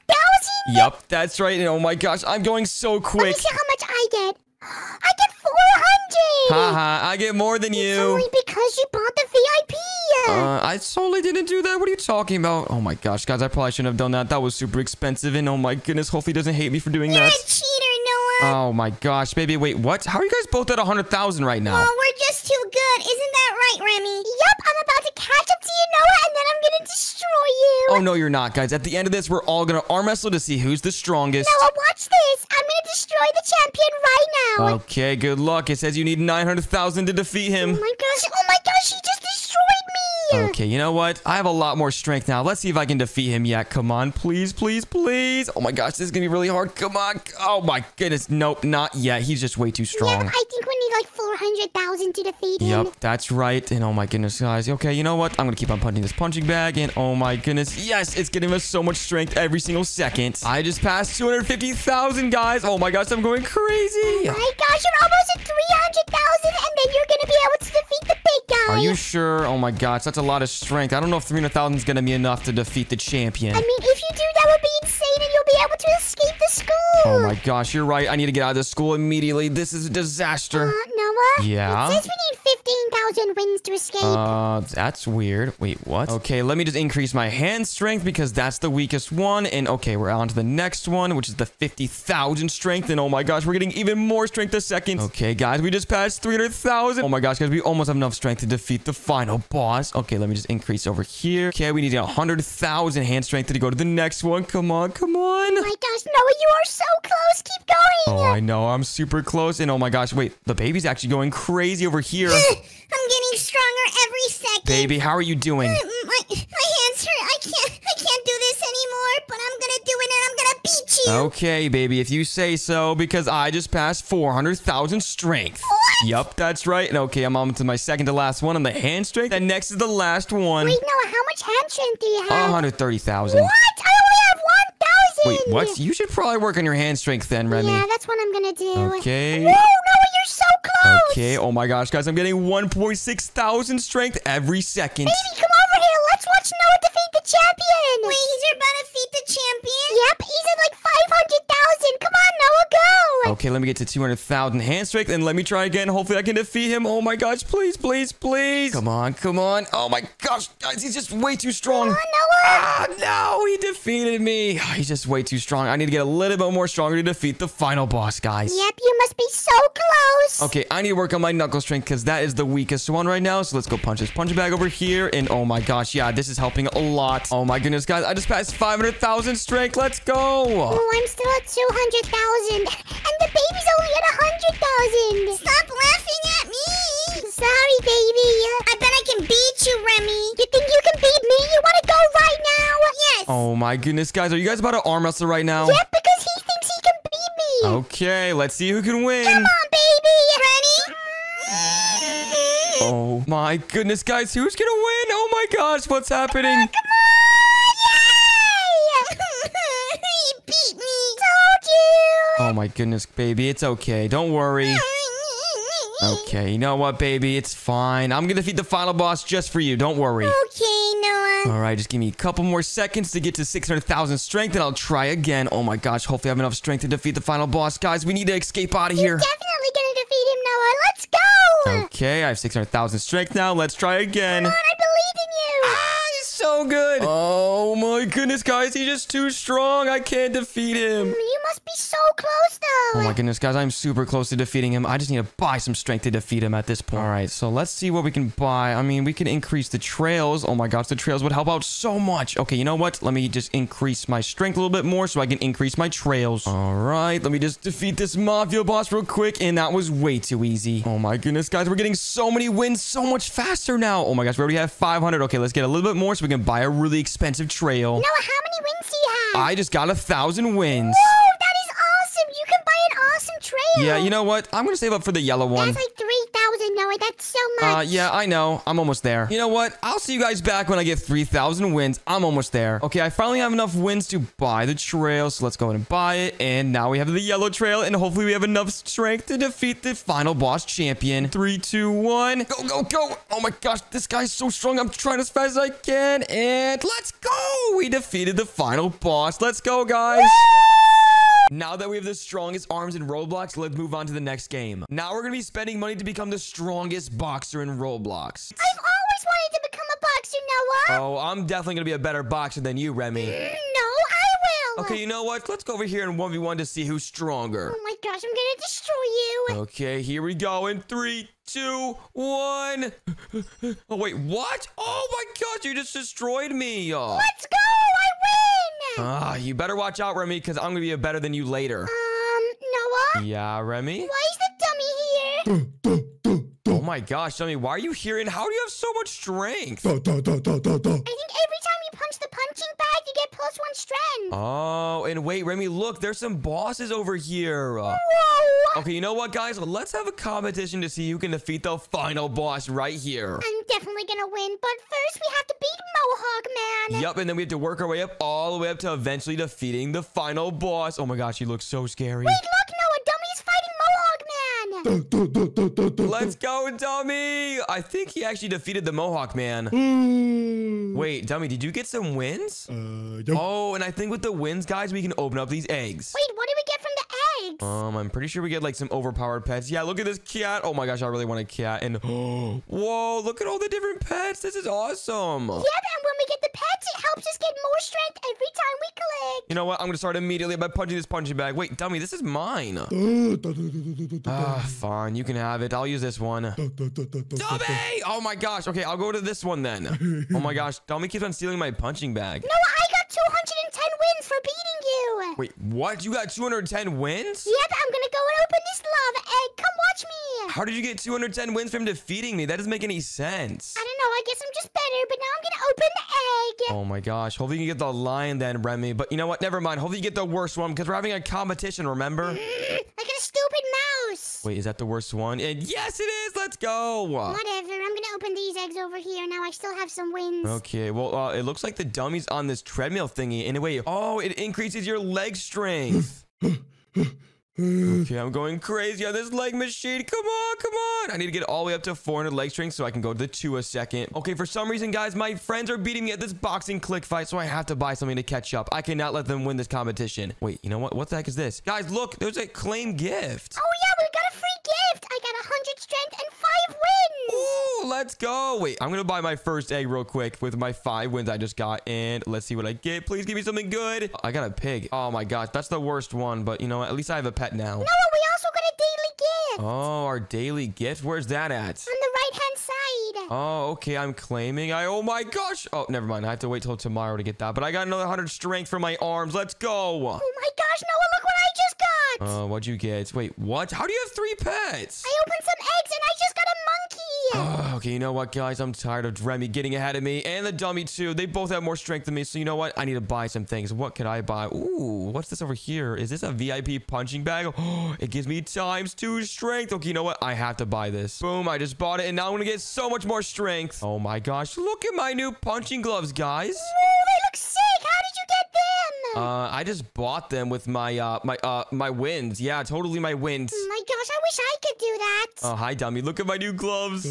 1,000? Yup, that's right. And oh my gosh, I'm going so quick. Let me see how much I get. I get 400. Haha, I get more than It's you. only because you bought the VIP. Uh, I totally didn't do that. What are you talking about? Oh my gosh, guys, I probably shouldn't have done that. That was super expensive. And oh my goodness, hopefully he doesn't hate me for doing You're that. a cheater. Oh my gosh, baby, wait, what? How are you guys both at 100,000 right now? Oh, we're just too good. Isn't that right, Remi? Yup, I'm about to catch up to you, Noah, and then I'm gonna destroy you. Oh no, you're not, guys. At the end of this, we're all gonna arm wrestle to see who's the strongest. Noah, watch this. I'm gonna destroy the champion right now. Okay, good luck. It says you need 900,000 to defeat him. Oh my gosh, oh my gosh, he just destroyed Okay, you know what? I have a lot more strength now. Let's see if I can defeat him yet. Come on, please, please, please. Oh my gosh, this is gonna be really hard. Come on. Oh my goodness. Nope, not yet. He's just way too Yep, strong. I think we need like 400,000 to defeat him. Yep, that's right. And oh my goodness, guys. Okay, you know what? I'm gonna keep on punching this punching bag. And oh my goodness, yes, it's giving us so much strength every single second. I just passed 250,000, guys. Oh my gosh, I'm going crazy. Oh my gosh, you're almost at 300,000, and then you're gonna be able to defeat the big guy. Are you sure? Oh my gosh, that's a lot of strength. I don't know if 300,000 is gonna be enough to defeat the champion. I mean, if you do, that would be insane, and you'll be able to escape the school. Oh my gosh, you're right. I need to get out of this school immediately. This is a disaster. Uh, Noah? Yeah? It says we need 15,000 wins to escape. Uh, that's weird. Wait, what? Okay, let me just increase my hand strength because that's the weakest one. And okay, we're on to the next one, which is the 50,000 strength. And oh my gosh, we're getting even more strength a second. Okay, guys, we just passed 300,000. Oh my gosh, guys, we almost have enough strength to defeat the final boss. Okay, let me just increase over here. Okay, we need 100,000 hand strength to go to the next one. Come on, come on. oh my gosh, Noah, you are so close. Keep going. Oh, I know. I'm super close. And oh my gosh, wait, the baby's actually going crazy over here. (laughs) I'm getting stronger every second. Baby, how are you doing? Uh, my, my hands hurt. I can't I can't do this anymore, but I'm gonna do it and I'm gonna beat you. Okay, baby, if you say so, because I just passed 400,000 strength. What? Yup, that's right. And okay, I'm on to my second to last one on the hand strength. And next is the last one. Wait, no, how much hand strength do you have? 130,000. What? I only have 1,000. Wait, what? You should probably work on your hand strength then, Remi. Yeah, that's what I'm gonna do. Okay. Whoa, Noah, you're so close. Okay, oh my gosh, guys, I'm getting 1.6 thousand strength every second. Baby, come over here. Let's watch Noah defeat the champion. Wait, he's about to defeat the champion? Yep, he's at like 500,000. Come on, Noah, go. Okay, let me get to 200,000 hand strength and let me try again. Hopefully I can defeat him. Oh my gosh, please, please, please. Come on, come on. Oh my gosh, guys, he's just way too strong. Come on, Noah. Ah, no, he defeated me. (sighs) He's just way too strong. I need to get a little bit more stronger to defeat the final boss, guys. Yep, you must be so close. Okay, I need to work on my knuckle strength because that is the weakest one right now. So let's go punch this punch bag over here. And oh my gosh, yeah, this is helping a lot. Oh my goodness, guys, I just passed 500,000 strength. Let's go. Oh, I'm still at 200,000. (laughs) And the baby's only at 100,000. Stop laughing at me. Sorry, baby. I bet I can beat you, Remi. You think you can beat me? You want to go right now? Yes. Oh my goodness, guys. Are you guys about to arm wrestle right now? Yep, because he thinks he can beat me. Okay, let's see who can win. Come on, baby. Ready? Oh my goodness, guys. Who's gonna win? Oh my gosh, what's happening? Come on! Yay! (laughs) he beat me. Told you. Oh my goodness, baby. It's okay. Don't worry. Okay, you know what, baby? It's fine. I'm gonna defeat the final boss just for you. Don't worry. Okay, Noah. All right, just give me a couple more seconds to get to 600,000 strength, and I'll try again. Oh my gosh, hopefully I have enough strength to defeat the final boss. Guys, we need to escape out of here. Definitely gonna defeat him, Noah. Let's go. Okay, I have 600,000 strength now. Let's try again. Come on, I believe in you. Ah, so good. Oh my goodness, guys, he's just too strong. I can't defeat him. Mm, you must be so close, though. Oh my goodness, guys, I'm super close to defeating him. I just need to buy some strength to defeat him at this point. All right, so let's see what we can buy. I mean, we can increase the trails. Oh my gosh, the trails would help out so much. Okay, you know what? Let me just increase my strength a little bit more so I can increase my trails. All right, let me just defeat this mafia boss real quick. And that was way too easy. Oh my goodness, guys, we're getting so many wins so much faster now. Oh my gosh, we already have 500. Okay, let's get a little bit more so we can buy a really expensive trail. Noah, how many wins do you have? I just got a thousand wins. Whoa, that is awesome. You can awesome trail. Yeah, you know what? I'm gonna save up for the yellow one. That's like 3,000, Noah. That's so much. Uh, yeah, I know. I'm almost there. You know what? I'll see you guys back when I get 3,000 wins. I'm almost there. Okay, I finally have enough wins to buy the trail, so let's go ahead and buy it. And now we have the yellow trail, and hopefully we have enough strength to defeat the final boss champion. Three, two, one. Go, go, go. Oh my gosh, this guy's so strong. I'm trying as fast as I can, and let's go. We defeated the final boss. Let's go, guys. Now that we have the strongest arms in Roblox, let's move on to the next game. Now we're going to be spending money to become the strongest boxer in Roblox. I've always wanted to become a boxer, Noah. Oh, I'm definitely going to be a better boxer than you, Remi. Mm, no, I will. Okay, you know what? Let's go over here and 1v1 to see who's stronger. Oh my gosh, I'm gonna destroy you. Okay, here we go in three, two, one. (laughs) Oh, wait, what? Oh my god, you just destroyed me. Oh. Let's go. I win. Ah, you better watch out, Remi, because I'm going to be better than you later. Um, Noah. Yeah, Remi? Why is the dummy here? Oh my gosh, Remi, why are you here and how do you have so much strength? I think every time you punch the punching bag, you get plus one strength. Oh, and wait, Remi, look, there's some bosses over here. Uh, Whoa. Okay, you know what, guys? Let's have a competition to see who can defeat the final boss right here. I'm definitely gonna win, but first we have to beat Mohawk Man. Yup, and then we have to work our way up all the way up to eventually defeating the final boss. Oh my gosh, he looks so scary. Wait, look, Noah, Dummy's fighting Mohawk Man. Let's go, Dummy! I think he actually defeated the Mohawk man. Wait, Dummy, did you get some wins? Uh, yep. Oh, and I think with the wins, guys, we can open up these eggs. Wait, what do we get from the? Um, I'm pretty sure we get like some overpowered pets. Yeah, look at this cat. Oh my gosh, I really want a cat. And (gasps) whoa, look at all the different pets. This is awesome. Yeah, and when we get the pets, it helps us get more strength every time we click. You know what? I'm gonna start immediately by punching this punching bag. Wait, dummy, this is mine. (laughs) Ah, fine. You can have it. I'll use this one. Dummy! Oh my gosh. Okay, I'll go to this one then. (laughs) Oh my gosh, dummy keeps on stealing my punching bag. No, I got 210 wins for beating you. Wait, what? You got 210 wins? Yep, I'm gonna go and open this lava egg. Come watch me. How did you get 210 wins from defeating me? That doesn't make any sense. I don't know. I guess I'm just better, but now I'm gonna open the egg. Oh my gosh. Hopefully you get the lion then, Remi. But you know what? Never mind. Hopefully you get the worst one because we're having a competition, remember? (laughs) I got a stupid mouse. Wait, is that the worst one? And yes, it is. Let's go. Whatever. I'm gonna open these eggs over here. Now I still have some wins. Okay, well, uh, it looks like the dummy's on this treadmill thingy. Anyway, oh, it increases your leg strength. (laughs) Okay, I'm going crazy on this leg machine. Come on, come on. I need to get all the way up to 400 leg strength so I can go to the two a second. Okay, for some reason, guys, my friends are beating me at this boxing click fight, so I have to buy something to catch up. I cannot let them win this competition. Wait, you know what? What the heck is this? Guys, look, there's a claim gift. Oh yeah, we got a free gift. I got hundred strength and five wins. Ooh, let's go. Wait, I'm going to buy my first egg real quick with my five wins I just got. And let's see what I get. Please give me something good. I got a pig. Oh my gosh, that's the worst one. But you know what? At least I have a pet now. Noah, we also got a daily gift Oh, our daily gift? Where's that at? on the right hand side. Oh, okay. I'm claiming. I. Oh my gosh. Oh, never mind. I have to wait till tomorrow to get that. But I got another 100 strength for my arms. Let's go. Oh my gosh, Noah, look what I just got. Uh, what'd you get? Wait, what? How do you have three pets? I opened some eggs and I just got a monkey. Oh, okay, you know what, guys? I'm tired of Remi getting ahead of me and the dummy too. They both have more strength than me, so you know what? I need to buy some things. What can I buy? Ooh, what's this over here? Is this a VIP punching bag? Oh, (gasps) it gives me times two strength. Okay, you know what? I have to buy this. Boom, I just bought it, and now I'm gonna get so much more strength. Oh my gosh, look at my new punching gloves, guys. Whoa, they look sick. How did you get them? Uh, I just bought them with my uh my uh my wins. Yeah, totally my wins. oh my gosh, I wish I could do that. Oh, hi, dummy. Look at my new gloves.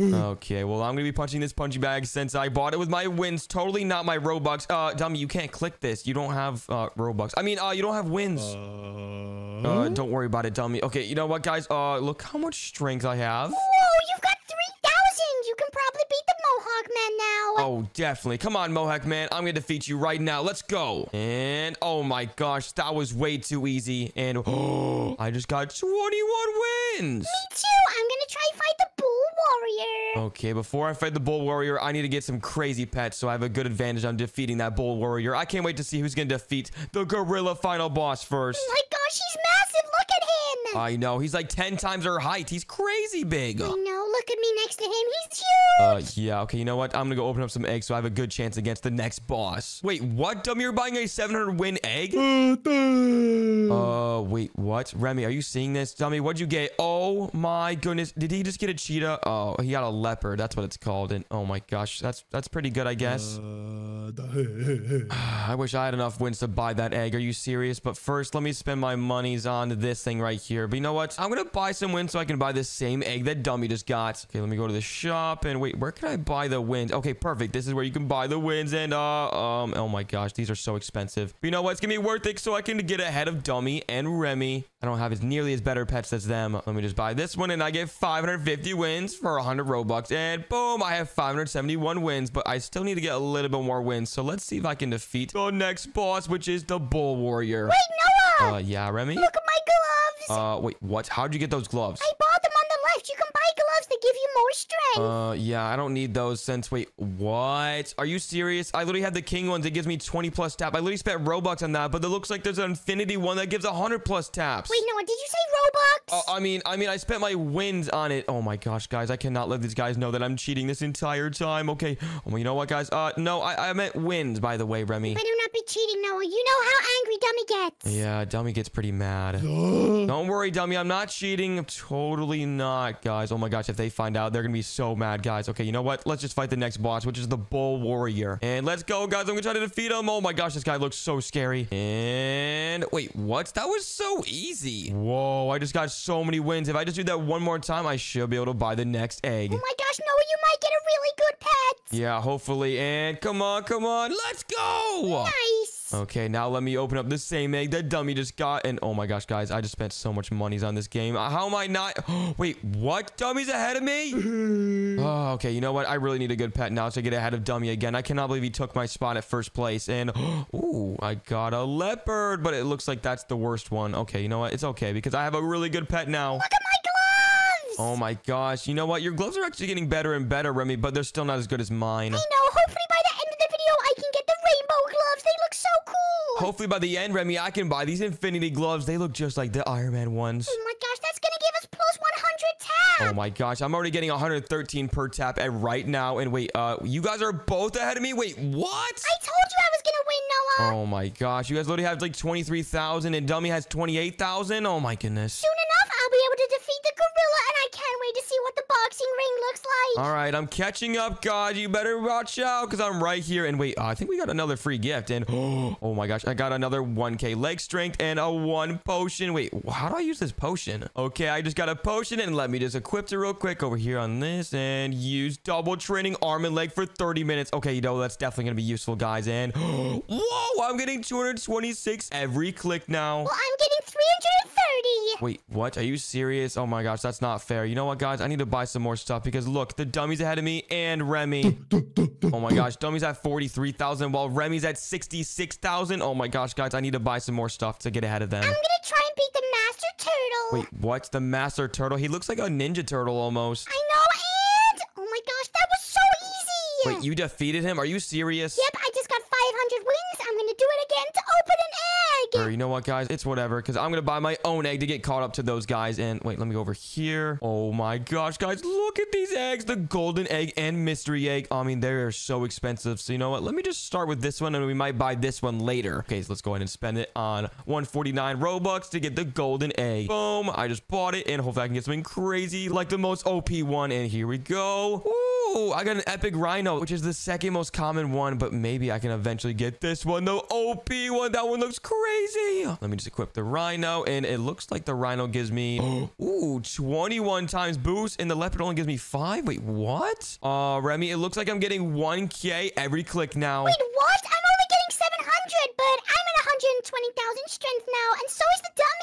okay, well, I'm going to be punching this punching bag since I bought it with my wins. Totally not my Robux. Uh, dummy, you can't click this. You don't have uh, Robux. I mean, uh, you don't have wins. Uh, don't worry about it, dummy. Okay, you know what, guys? Uh, look how much strength I have. Whoa, you've got 3,000. You can probably beat the Mohawk Man now. Oh, definitely. Come on, Mohawk man. I'm gonna defeat you right now. Let's go. And oh my gosh, that was way too easy. And oh, (gasps) I just got 21 wins. Me too. I'm gonna try to fight the Bull Warrior. Okay, before I fight the Bull Warrior, I need to get some crazy pets so I have a good advantage on defeating that Bull Warrior. I can't wait to see who's gonna defeat the Gorilla Final Boss first. Oh my gosh, he's massive. Look at him. I know, he's like 10 times her height. He's crazy big. I know. Look at me next to him. He's huge. Uh, yeah, okay, you know what? I'm gonna go open up some eggs so I have a good chance against the next boss. Wait, what? Dummy, you're buying a 700 win egg? (laughs) Uh, wait, what? Remi, are you seeing this? Dummy, what'd you get? Oh my goodness. Did he just get a cheetah? Oh, he got a leopard. That's what it's called. And oh my gosh, that's that's pretty good, I guess. (laughs) I wish I had enough wins to buy that egg. Are you serious? But first, let me spend my monies on this thing right here. But you know what? I'm gonna buy some wins so I can buy the same egg that Dummy just got. Okay, let me go to the shop and wait, where can I buy the wins? Okay, perfect. This is where you can buy the wins and uh um oh my gosh, these are so expensive. But you know what? It's gonna be worth it so I can get ahead of Dummy and Remi. I don't have as nearly as better pets as them. Let me just buy this one and I get 550 wins for 100 Robux. And boom, I have 571 wins, but I still need to get a little bit more wins. So let's see if I can defeat the next boss, which is the Bull Warrior. Wait, Noah. Uh, yeah, Remi? Look at my gloves. Uh, wait, what? How'd you get those gloves? I bought them on the left. You can buy gloves that give you more strength. Uh, yeah, I don't need those since, wait, what? Are you serious? I literally have the king ones. It gives me 20 plus tap. I literally spent Robux on that, but it looks like there's an infinity one that gives 100 plus taps. Wait, Noah, did you say Robux? Uh, I mean, I mean, I spent my wins on it. Oh my gosh, guys, I cannot let these guys know that I'm cheating this entire time. Okay, oh, well, you know what, guys? Uh, no, I, I meant wins, by the way, Remi. Better not be cheating, Noah. You know how angry Dummy gets. Yeah, Dummy gets pretty mad. (gasps) Don't worry, Dummy. I'm not cheating. Totally not, guys. Oh my gosh, if they find out, they're gonna be so mad, guys. Okay, you know what? Let's just fight the next boss, which is the Bull Warrior. And let's go, guys. I'm gonna try to defeat him. Oh my gosh, this guy looks so scary. And wait, what? That was so easy. Whoa, I just got so many wins. If I just do that one more time, I should be able to buy the next egg. Oh my gosh, Noah, you might get a really good pet. Yeah, hopefully. And come on, come on. Let's go. Nice. Okay, now let me open up the same egg that Dummy just got. And oh my gosh, guys, I just spent so much monies on this game. How am I not? (gasps) Wait, what? Dummy's ahead of me? (laughs) oh, okay, you know what? I really need a good pet now to get ahead of Dummy again. I cannot believe he took my spot at first place. And (gasps) ooh, I got a leopard, but it looks like that's the worst one. Okay, you know what? It's okay because I have a really good pet now. Look at my gloves. Oh my gosh, you know what? Your gloves are actually getting better and better, Remi, but they're still not as good as mine. I know. Hopefully by the end of the video, I can get the rainbow gloves. They look so cool. Hopefully by the end, Remi, I can buy these Infinity gloves. They look just like the Iron Man ones. Oh my gosh, that's gonna give us plus 100 tap. Oh my gosh, I'm already getting 113 per tap at right now. And wait, uh, you guys are both ahead of me? Wait, what? I told you I was gonna win, Noah. Oh my gosh, you guys literally have like 23,000 and Dummy has 28,000? Oh my goodness. Soon enough, I'll be able to defeat the gorilla, and I can't wait to see what the boxing ring looks like. All right, I'm catching up, God. You better watch out because I'm right here. And wait, uh, I think we got another free gift. And (gasps) oh my gosh, I got another 1k leg strength and a one potion. Wait, how do I use this potion? Okay, I just got a potion and let me just equip it real quick over here on this and use double training arm and leg for 30 minutes. Okay, you know, that's definitely going to be useful, guys. And (gasps) whoa, I'm getting 226 every click now. Well, I'm getting 330. Wait, what? Are you serious? Oh my gosh, that's not fair. You know what, guys? I need to buy some more stuff because look, the dummy's ahead of me and Remi. oh my gosh, dummy's at 43,000 while Remi's at 66,000. Oh my gosh, guys, I need to buy some more stuff to get ahead of them. I'm gonna try and beat the master turtle. Wait, what's The master turtle? He looks like a ninja turtle almost. I know, and oh my gosh, that was so easy. Wait, you defeated him? Are you serious? Yep, I just got 500 wins. I'm gonna do it again to open an Or you know what, guys? It's whatever, because I'm going to buy my own egg to get caught up to those guys. And wait, let me go over here. Oh my gosh, guys, look at these eggs. The golden egg and mystery egg. I mean, they are so expensive. So you know what? Let me just start with this one, and we might buy this one later. Okay, so let's go ahead and spend it on 149 Robux to get the golden egg. Boom. I just bought it, and hopefully I can get something crazy like the most OP one. And here we go. Ooh, I got an epic rhino, which is the second most common one, but maybe I can eventually get this one, the OP one. That one looks crazy. Let me just equip the rhino, and it looks like the rhino gives me, (gasps) ooh, 21 times boost, and the leopard only gives me five. Wait, what? Uh, Remi, it looks like I'm getting 1k every click now. Wait, what? I'm only getting 700, but I'm at 120,000 strength now, and so is the dummy.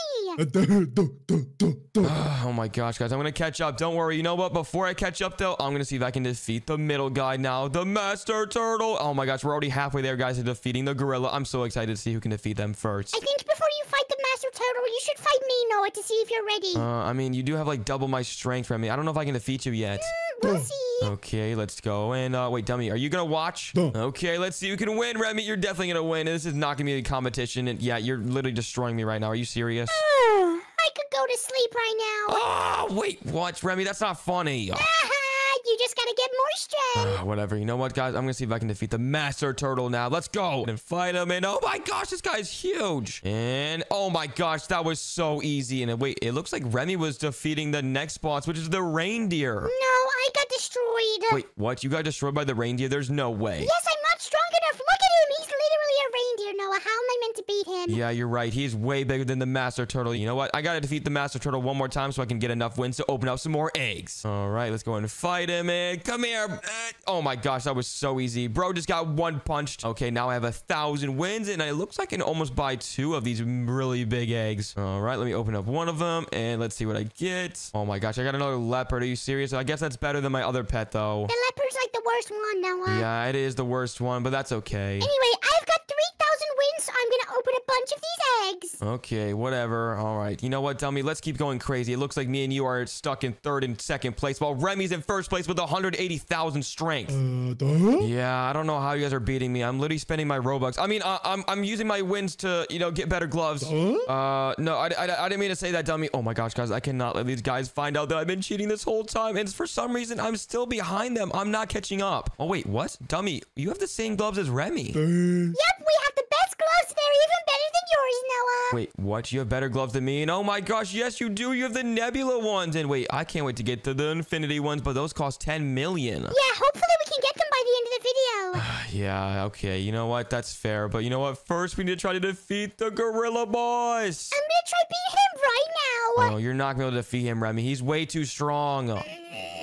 (laughs) oh my gosh, guys. I'm going to catch up. Don't worry. You know what? Before I catch up, though, I'm going to see if I can defeat the middle guy now. The Master Turtle. Oh my gosh. We're already halfway there, guys, to defeating the gorilla. I'm so excited to see who can defeat them first. I think before you fight the Master Turtle, you should fight me, Noah, to see if you're ready. Uh, I mean, you do have like double my strength, Remi. I don't know if I can defeat you yet. Mm, we'll see. Okay, let's go. And uh, wait, dummy, are you gonna watch? No. Okay, let's see who can win. Remi, you're definitely gonna win. This is not gonna be a competition. And yeah, you're literally destroying me right now. Are you serious? I could go to sleep right now. Oh, wait, watch, Remi? That's not funny. (laughs) you just gotta get more strength. Uh, whatever. You know what, guys? I'm gonna see if I can defeat the Master Turtle now. Let's go and fight him. And oh my gosh, this guy's huge. And oh my gosh, that was so easy. And wait, it looks like Remi was defeating the next boss, which is the reindeer. No, I got destroyed. Wait, what? You got destroyed by the reindeer? There's no way. Yes, I'm not strong enough. Look at him. He's reindeer, Noah. How am I meant to beat him? Yeah, you're right. He's way bigger than the Master Turtle. You know what? I gotta defeat the Master Turtle one more time so I can get enough wins to open up some more eggs. All right, let's go and fight him. And come here. Oh my gosh, that was so easy. Bro just got one punched. Okay, now I have a thousand wins, and it looks like I can almost buy two of these really big eggs. All right, let me open up one of them, and let's see what I get. Oh my gosh, I got another leopard. Are you serious? I guess that's better than my other pet, though. The leopard's like the worst one, Noah. Yeah, it is the worst one, but that's okay. Anyway, I've got 3,000 wins, so I'm gonna open a bunch of these eggs. Okay, whatever. All right. You know what, dummy? Let's keep going crazy. It looks like me and you are stuck in third and second place, while Remi's in first place with 180,000 strength. Uh. Yeah, I don't know how you guys are beating me. I'm literally spending my Robux. I mean, I, I'm I'm using my wins to, you know, get better gloves. Huh? Uh, no, I, I, I didn't mean to say that, dummy. Oh my gosh, guys, I cannot let these guys find out that I've been cheating this whole time. And for some reason, I'm still behind them. I'm not catching up. Oh, wait, what? Dummy, you have the same gloves as Remi. Duh. Yep, we have the best gloves. They're even better than yours, Noah. Wait, what? You have better gloves than me? And oh my gosh, yes, you do. You have the Nebula ones. And wait, I can't wait to get to the Infinity ones, but those cost 10 million. Yeah, hopefully we can get them by the end of the video. (sighs) Yeah, okay. You know what? That's fair. But you know what? First, we need to try to defeat the Gorilla Boss. I'm gonna try beat him right now. Oh, you're not going to be able to defeat him, Remi. He's way too strong. (laughs)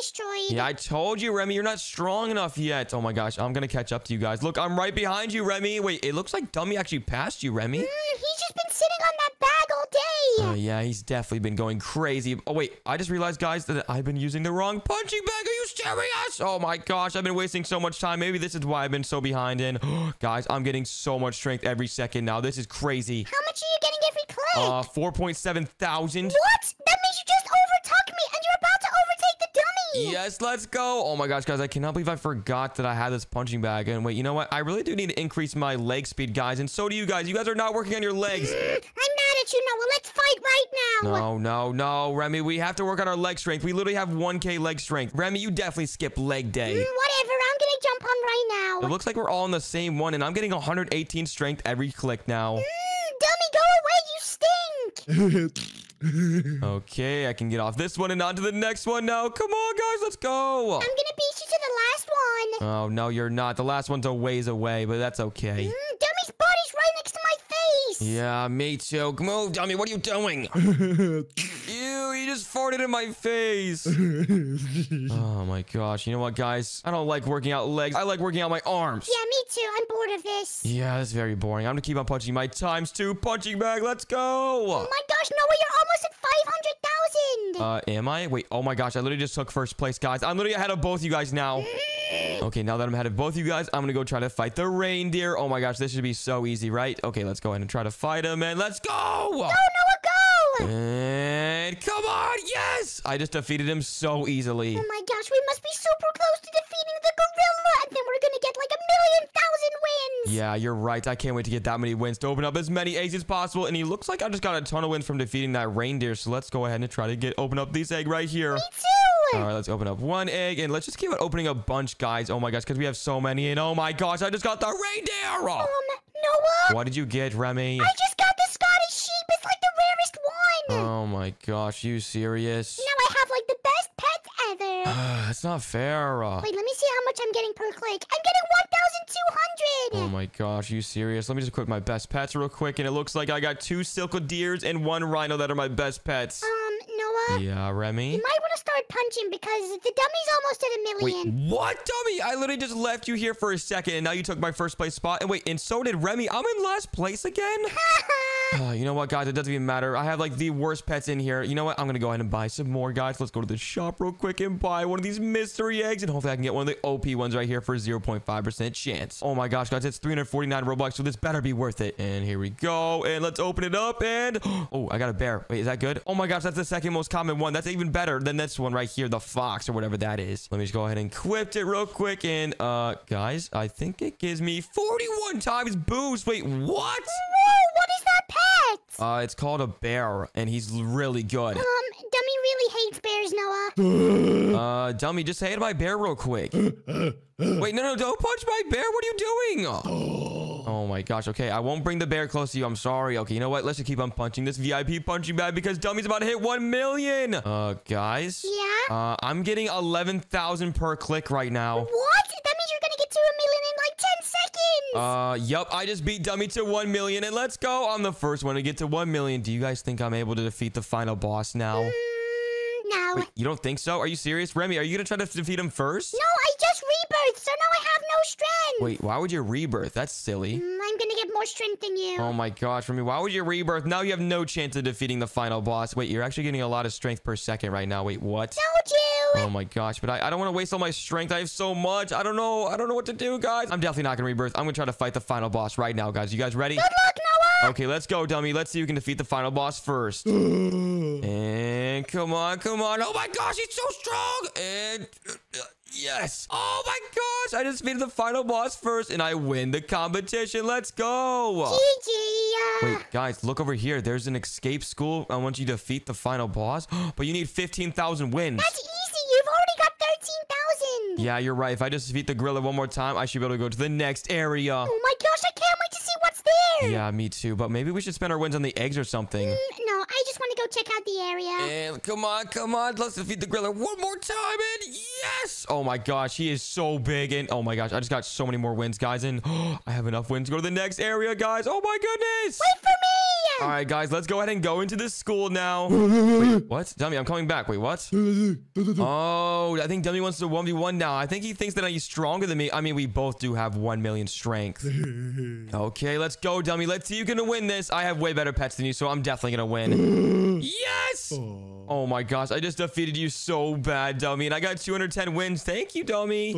Destroyed. Yeah, I told you, Remi, you're not strong enough yet. Oh my gosh, I'm gonna catch up to you guys. Look, I'm right behind you, Remi. Wait, it looks like Dummy actually passed you, Remi. Mm, he's just been sitting on that bag all day. Oh yeah, he's definitely been going crazy. Oh wait, I just realized, guys, that I've been using the wrong punching bag. Are you serious? Oh my gosh, I've been wasting so much time. Maybe this is why I've been so behind in. (gasps) guys, I'm getting so much strength every second now. This is crazy. How much are you getting every click? Uh, 4.7 thousand. what? That Yes, let's go. Oh my gosh, guys, I cannot believe I forgot that I had this punching bag. And wait, you know what? I really do need to increase my leg speed, guys. And so do you guys. You guys are not working on your legs. (laughs) I'm mad at you, Noah. Let's fight right now. No, no, no, Remi, we have to work on our leg strength. We literally have 1k leg strength. Remi, you definitely skip leg day. Mm, whatever. I'm gonna jump on right now. It looks like we're all on the same one, and I'm getting 118 strength every click now. Mm, dummy, go away. You stink. (laughs) Okay, I can get off this one and on to the next one now. Come on, guys, let's go. I'm gonna beat you to the last one. Oh, no, you're not. The last one's a ways away, but that's okay. Mm, dummy's body's right next to my face. Yeah, me too. Move, dummy. What are you doing? (laughs) Ew, you just farted in my face. (laughs) Oh my gosh. You know what, guys? I don't like working out legs. I like working out my arms. Yeah, me too. I'm bored of this. Yeah, that's very boring. I'm gonna keep on punching my times two punching bag. Let's go. Oh my gosh, Noah, you're almost at 500,000. Uh, am I? Wait, oh my gosh, I literally just took first place, guys. I'm literally ahead of both you guys now. (gasps) Okay, now that I'm ahead of both you guys, I'm gonna go try to fight the reindeer. Oh my gosh, this should be so easy, right? Okay, let's go ahead and try to fight him, and let's go! oh, Noah, go. And come on, yes! I just defeated him so easily. Oh my gosh, we must be super close to defeating the gorilla, and then we're gonna get like a million thousand wins. Yeah, you're right. I can't wait to get that many wins to open up as many eggs as possible. And he looks like I just got a ton of wins from defeating that reindeer. So let's go ahead and try to get open up this egg right here. Me too. All right, let's open up one egg and let's just keep on opening a bunch, guys. Oh my gosh, because we have so many. And oh my gosh, I just got the reindeer. Um, Noah, What did you get, Remi? I just got the Scottish sheep. It's like the rarest one. Oh my gosh, you serious? now I have like the best pets ever. (sighs) That's not fair. Uh, Wait, let me see how much I'm getting per click. I'm getting 1,200. Oh my gosh, you serious? Let me just equip my best pets real quick. And it looks like I got two silco deers and one rhino that are my best pets. Um, Noah, Yeah, Remi? you might want to start punching because the dummy's almost at a million. Wait, million. what, dummy? I literally just left you here for a second, and now you took my first place spot. And wait, and so did Remi. I'm in last place again? (laughs) Uh, (sighs) you know what, guys? It doesn't even matter. I have like the worst pets in here. You know what? I'm gonna go ahead and buy some more, guys. Let's go to the shop real quick and buy one of these mystery eggs, and hopefully I can get one of the OP ones right here for 0.5% chance. Oh my gosh, guys, it's 349 Robux, so this better be worth it. And here we go, and let's open it up. And (gasps) oh, I got a bear. Wait, is that good? Oh my gosh, that's the second most common one. That's even better than this one right here, the fox or whatever that is. Let me just go ahead and equip it real quick. And uh, guys, I think it gives me 41 times boost. Wait, what? Whoa, what is that pet? Uh, it's called a bear, and he's really good. Um, Dummy really hates bears, Noah. (laughs) Uh, dummy, just say it to my bear real quick. (laughs) Wait, no, no, don't punch my bear. What are you doing? Oh my gosh. Okay, I won't bring the bear close to you. I'm sorry. Okay, you know what? Let's just keep on punching this VIP punching bag because Dummy's about to hit 1 million. Uh, guys? Yeah? Uh, I'm getting 11,000 per click right now. What? That means you're gonna get to a million in like 10 seconds. Uh, yep, I just beat Dummy to 1 million, and let's go. I'm the first one to get to 1 million. Do you guys think I'm able to defeat the final boss now? Mm, no. Wait, you don't think so? Are you serious? Remi, are you gonna try to defeat him first? No, I just rebirthed, so now I have no strength. Wait, why would you rebirth? That's silly. Mm, I'm gonna get more strength than you. Oh my gosh, Remi, why would you rebirth? Now you have no chance of defeating the final boss. Wait, you're actually getting a lot of strength per second right now. Wait, what? Told you. Oh my gosh, but I, I don't want to waste all my strength. I have so much. I don't know. I don't know what to do, guys. I'm definitely not going to rebirth. I'm going to try to fight the final boss right now, guys. You guys ready? Good luck. Okay, let's go, dummy. Let's see who can defeat the final boss first. (gasps) and come on, come on. Oh my gosh, he's so strong. And uh, yes. Oh my gosh, I just defeated the final boss first, and I win the competition. Let's go. GG. Uh, Wait, guys, look over here. There's an escape school. I want you to defeat the final boss, (gasps) but you need 15,000 wins. that's easy. You've already got 13,000. Yeah, you're right. If I just defeat the gorilla one more time, I should be able to go to the next area. Oh my gosh, I can't wait to see what's there. Yeah, me too. But maybe we should spend our wins on the eggs or something. Mm, no, I just want to go check out the area. And come on, come on. Let's defeat the griller one more time. And yes! Oh my gosh, he is so big. And oh my gosh, I just got so many more wins, guys. And (gasps) I have enough wins to go to the next area, guys. Oh my goodness. Wait for me. All right, guys, let's go ahead and go into this school now. (laughs) Wait, what? Dummy, I'm coming back. Wait, what? (laughs) Oh, I think Dummy wants to 1v1 now. I think he thinks that he's stronger than me. I mean, we both do have 1 million strength. (laughs) Okay, let's go, Dummy. Let's see who's going to win this. I have way better pets than you, so I'm definitely going to win. Yes! Oh my gosh, I just defeated you so bad, Dummy, and I got 210 wins. Thank you, Dummy.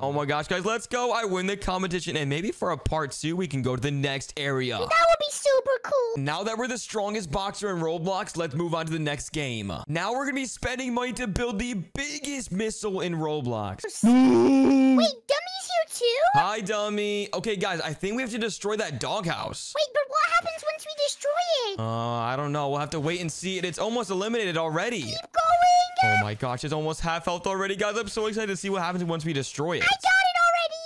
Oh my gosh, guys, let's go. I win the competition, and maybe for a part two, we can go to the next area. That would be super cool. Now that we're the strongest boxer in Roblox, let's move on to the next game. Now we're gonna be spending money to build the biggest missile in Roblox. Wait, Dummy's here too? Hi, dummy. Okay, guys, I think we have to destroy that doghouse. Wait, but what happens once we destroy it? Uh, I don't know. We'll have to wait and see. It's almost eliminated already. Keep going. Oh my gosh, it's almost half health already, guys. I'm so excited to see what happens once we destroy it. I got it.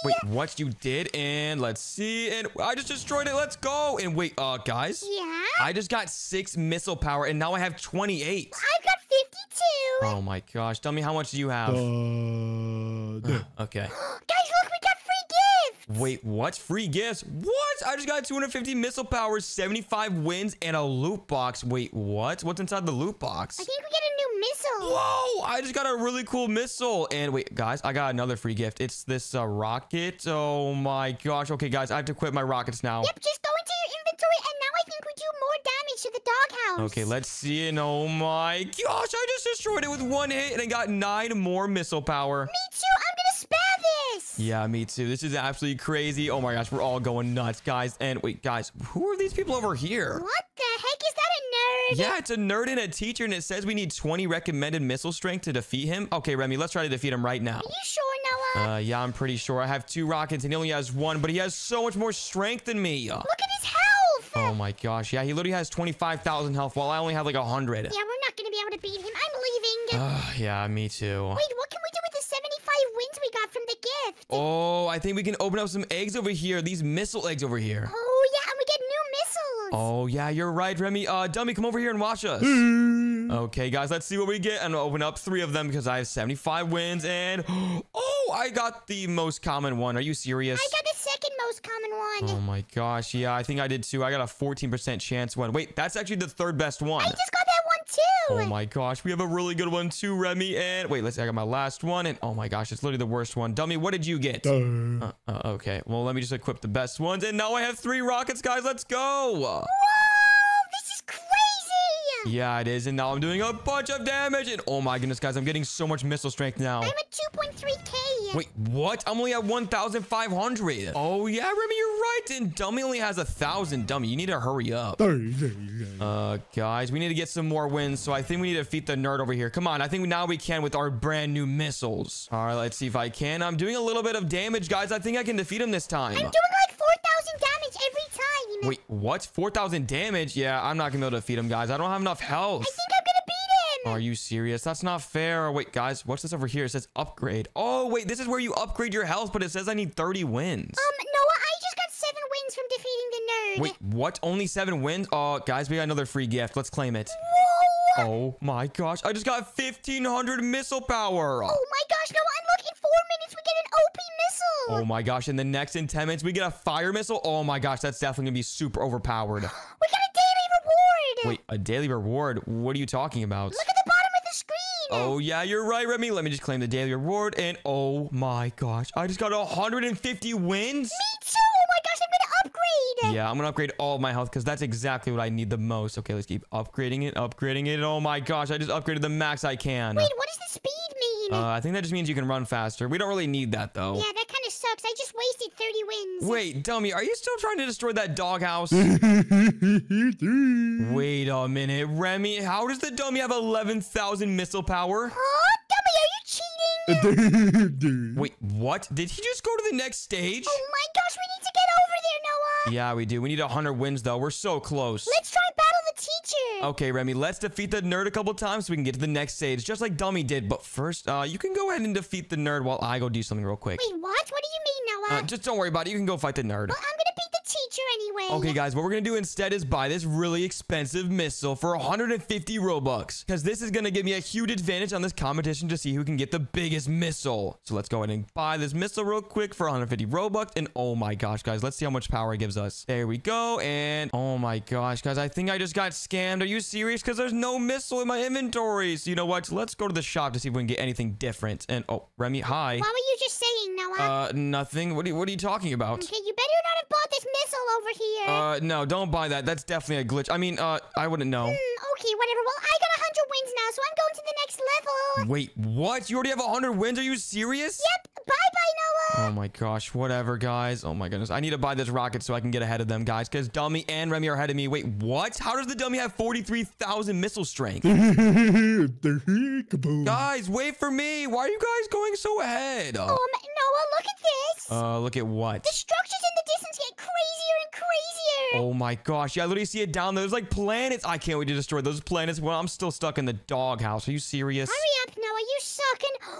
Wait, what you did? And let's see. And I just destroyed it. Let's go. And wait, uh, guys. Yeah? I just got six missile power, and now I have 28. I've got 52. Oh my gosh. Tell me how much do you have? Uh, (gasps) Okay. (gasps) Guys, look, we got free gifts. Wait, what? Free gifts? What? I just got 250 missile powers, 75 wins, and a loot box. Wait, what? What's inside the loot box? I think we get a new missile. Whoa! I just got a really cool missile. And wait, guys, I got another free gift. It's this uh, rocket. Oh my gosh. Okay, guys, I have to quit my rockets now. Yep, just go into your inventory, and now I think we do more damage to the doghouse. Okay, let's see. And oh my gosh, I just destroyed it with one hit, and I got nine more missile power. Me too. I'm gonna spam this. Yeah, me too. This is absolutely crazy. Oh my gosh, we're all going nuts, guys. And wait, guys, who are these people over here? What the heck is that a nerd? Yeah, it's a nerd and a teacher, and it says we need 20 recommended missile strength to defeat him. Okay, Remi, let's try to defeat him right now. Are you sure, Noah? Uh, yeah, I'm pretty sure. I have two rockets and he only has one, but he has so much more strength than me. Look at. Oh my gosh. Yeah, he literally has 25,000 health while I only have like 100. Yeah, we're not gonna be able to beat him. I'm leaving. Uh, yeah, me too. Wait, what can we do with the 75 wins we got from the gift? Oh, I think we can open up some eggs over here. These missile eggs over here. Oh, yeah, and we get new missiles. Oh, yeah, you're right, Remi. Uh, Dummy, come over here and watch us. (gasps) Okay, guys, let's see what we get. I'm gonna open up three of them because I have 75 wins and... (gasps) Oh, I got the most common one. Are you serious? I got the second most common one. Oh my gosh, yeah, I think I did too. I got a 14% chance one. Wait, that's actually the third best one. I just got that one too. Oh my gosh, we have a really good one too, Remi. And wait, let's see, I got my last one. And oh my gosh, it's literally the worst one. Dummy, what did you get? Uh, uh, okay, well, let me just equip the best ones. And now I have three rockets, guys. Let's go. Whoa, this is crazy. Yeah, it is. And now I'm doing a bunch of damage. And oh my goodness, guys, I'm getting so much missile strength now. I'm at 2.3k. Wait, what? I'm only at 1,500. Oh, yeah, Remi, you're right. And Dummy only has a 1,000. Dummy, you need to hurry up. Uh, guys, we need to get some more wins. So I think we need to defeat the nerd over here. Come on, I think now we can with our brand new missiles. All right, let's see if I can. I'm doing a little bit of damage, guys. I think I can defeat him this time. I'm doing like 4,000 damage every time. Wait, what? 4,000 damage? Yeah, I'm not gonna be able to defeat him, guys. I don't have enough health. I think I'm gonna beat him. Are you serious? That's not fair. Wait, guys, what's this over here? It says upgrade. Oh, wait, this is where you upgrade your health, but it says I need 30 wins. Um, Noah, I just got seven wins from defeating the nerd. Wait, what? Only seven wins? Oh, guys, we got another free gift. Let's claim it. Whoa. Oh my gosh, I just got 1500 missile power. Oh my gosh, Noah, and look, minutes we get an OP missile. Oh my gosh, in the next in 10 minutes, we get a fire missile. Oh my gosh, that's definitely gonna be super overpowered. (gasps) We got a daily reward. Wait, a daily reward? What are you talking about? Look at the bottom of the screen. Oh yeah, you're right, Remi. Let me just claim the daily reward. And oh my gosh, I just got 150 wins. Me too. Oh my gosh, I'm gonna upgrade. Yeah, I'm gonna upgrade all of my health because that's exactly what I need the most. Okay, let's keep upgrading it, upgrading it. Oh my gosh, I just upgraded the max I can. Wait, what does the speed mean? Uh, I think that just means you can run faster. We don't really need that though. yeah, that kind of sucks. I just wasted 30 wins. Wait, dummy, are you still trying to destroy that doghouse? (laughs) Wait a minute, Remi. How does the dummy have 11,000 missile power? Huh? Dummy, are you cheating? Duh. (laughs) Wait, what? Did he just go to the next stage? Oh my gosh, we need to get over there, Noah. Yeah, we do. We need 100 wins, though. We're so close. Let's try and battle the teacher. Okay, Remi, let's defeat the nerd a couple times so we can get to the next stage, just like Dummy did. But first, uh, you can go ahead and defeat the nerd while I go do something real quick. Wait, what? What do you mean, Noah? Uh, just don't worry about it. You can go fight the nerd. well, I'm gonna beat the anyway. Okay, guys, what we're gonna do instead is buy this really expensive missile for 150 Robux. Because this is gonna give me a huge advantage on this competition to see who can get the biggest missile. So let's go ahead and buy this missile real quick for 150 Robux. And oh my gosh, guys, let's see how much power it gives us. There we go. And oh my gosh, guys, I think I just got scammed. Are you serious? Because there's no missile in my inventory. So you know what? Let's go to the shop to see if we can get anything different. And oh, Remi, hi. What were you just saying, Noah? Uh, nothing. What are you, what are you talking about? okay, you better not have bought this missile over here. Uh, no, don't buy that. That's definitely a glitch. I mean, uh, I wouldn't know. Hmm, okay, whatever. Well, I got 100 wins now, so I'm going to the next level. Wait, what? You already have 100 wins? Are you serious? Yep. Bye-bye, Noah. Oh my gosh, whatever, guys. Oh my goodness. I need to buy this rocket so I can get ahead of them, guys, because Dummy and Remi are ahead of me. Wait, what? How does the Dummy have 43,000 missile strength? (laughs) Guys, wait for me. Why are you guys going so ahead? Um, Noah, look at this. uh, look at what? the structures in the distance get crazier and crazier. Oh my gosh, yeah, I literally see it down there. There's like planets. I can't wait to destroy those planets Well, I'm still stuck in the doghouse. Are you serious? Hurry up, Noah. You suck. And (gasps)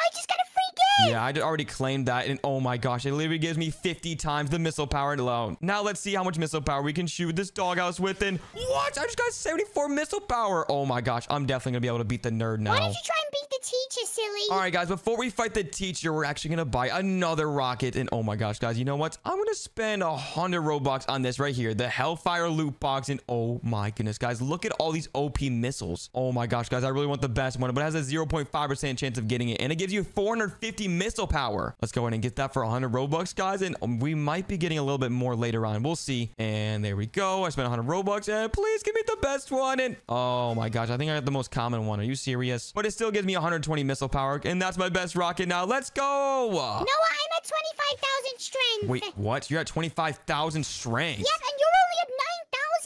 I just got a gift. Yeah, I already claimed that, and oh my gosh, it literally gives me 50 times the missile power alone. Now let's see how much missile power we can shoot this doghouse with, and what? I just got 74 missile power. Oh my gosh, I'm definitely gonna be able to beat the nerd now. Why don't you try and beat the teacher, silly? All right, guys, before we fight the teacher, we're actually gonna buy another rocket, and oh my gosh, guys, you know what? I'm gonna spend a hundred Robux on this right here, the Hellfire loot box, and oh my goodness, guys, look at all these OP missiles. Oh my gosh, guys, I really want the best one, but it has a 0.5% chance of getting it, and it gives you 450 missile power. Let's go ahead and get that for 100 Robux, guys, and um, we might be getting a little bit more later on. We'll see. And there we go. I spent 100 Robux, and please give me the best one. And oh my gosh, I think I got the most common one. Are you serious? But it still gives me 120 missile power, and that's my best rocket now. Let's go. Noah, I'm at 25,000 strength. Wait, what? You're at 25,000 strength. Yep, and you're only at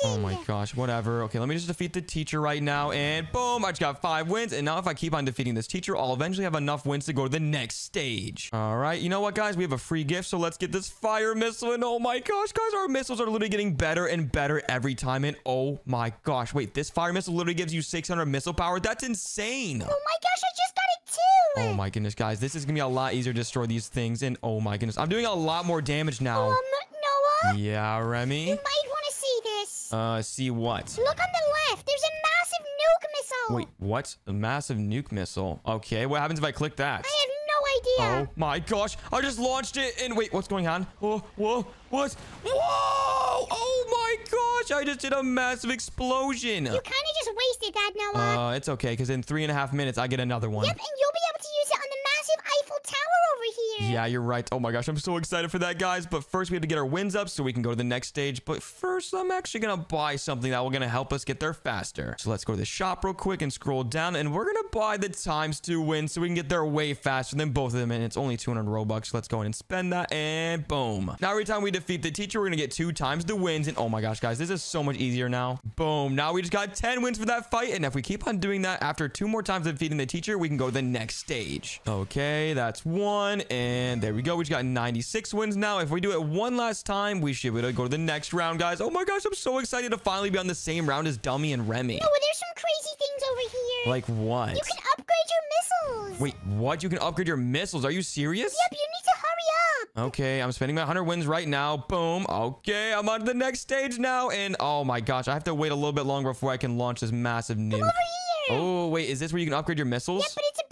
Oh my gosh, whatever. Okay, let me just defeat the teacher right now. And boom, I just got five wins. And now if I keep on defeating this teacher, I'll eventually have enough wins to go to the next stage. All right, you know what, guys? We have a free gift, so let's get this fire missile. And oh my gosh, guys, our missiles are literally getting better and better every time. And oh my gosh, wait, this fire missile literally gives you 600 missile power. That's insane. Oh my gosh, I just got it too. Oh my goodness, guys, this is gonna be a lot easier to destroy these things. And oh my goodness, I'm doing a lot more damage now. Um, Noah, Yeah, Remi. you might want to see this. Uh, see what? Look on the left. There's a massive nuke missile. Wait, what? A massive nuke missile. Okay, what happens if I click that? I have no idea. Oh my gosh, I just launched it and wait, what's going on? Oh, whoa, what? Whoa! Oh my gosh, I just did a massive explosion. You kind of just wasted that, Noah. Uh, it's okay, because in three and a half minutes, I get another one. yep, and you'll Yeah, you're right. Oh my gosh, I'm so excited for that, guys. But first, we have to get our wins up so we can go to the next stage. But first, I'm actually going to buy something that will going to help us get there faster. So let's go to the shop real quick and scroll down. And we're going to buy the times two wins so we can get there way faster than both of them. And it's only 200 Robux. So Let's go in and spend that. And boom. Now, every time we defeat the teacher, we're going to get two times the wins. And oh my gosh, guys, this is so much easier now. Boom. Now we just got 10 wins for that fight. And if we keep on doing that after two more times of defeating the teacher, we can go to the next stage. Okay, that's one. And there we go. We just got 96 wins now. If we do it one last time, we should be able to go to the next round, guys. Oh my gosh, I'm so excited to finally be on the same round as Dummy and Remi. Noah, there's some crazy things over here. Like what? you can upgrade your missiles. Wait, what? You can upgrade your missiles. Are you serious? Yep, you need to hurry up. Okay, I'm spending my 100 wins right now. Boom. Okay, I'm on to the next stage now. And oh my gosh, I have to wait a little bit longer before I can launch this massive nuke. Over here. Oh, wait, is this where you can upgrade your missiles? Yep, but it's a bit risky, so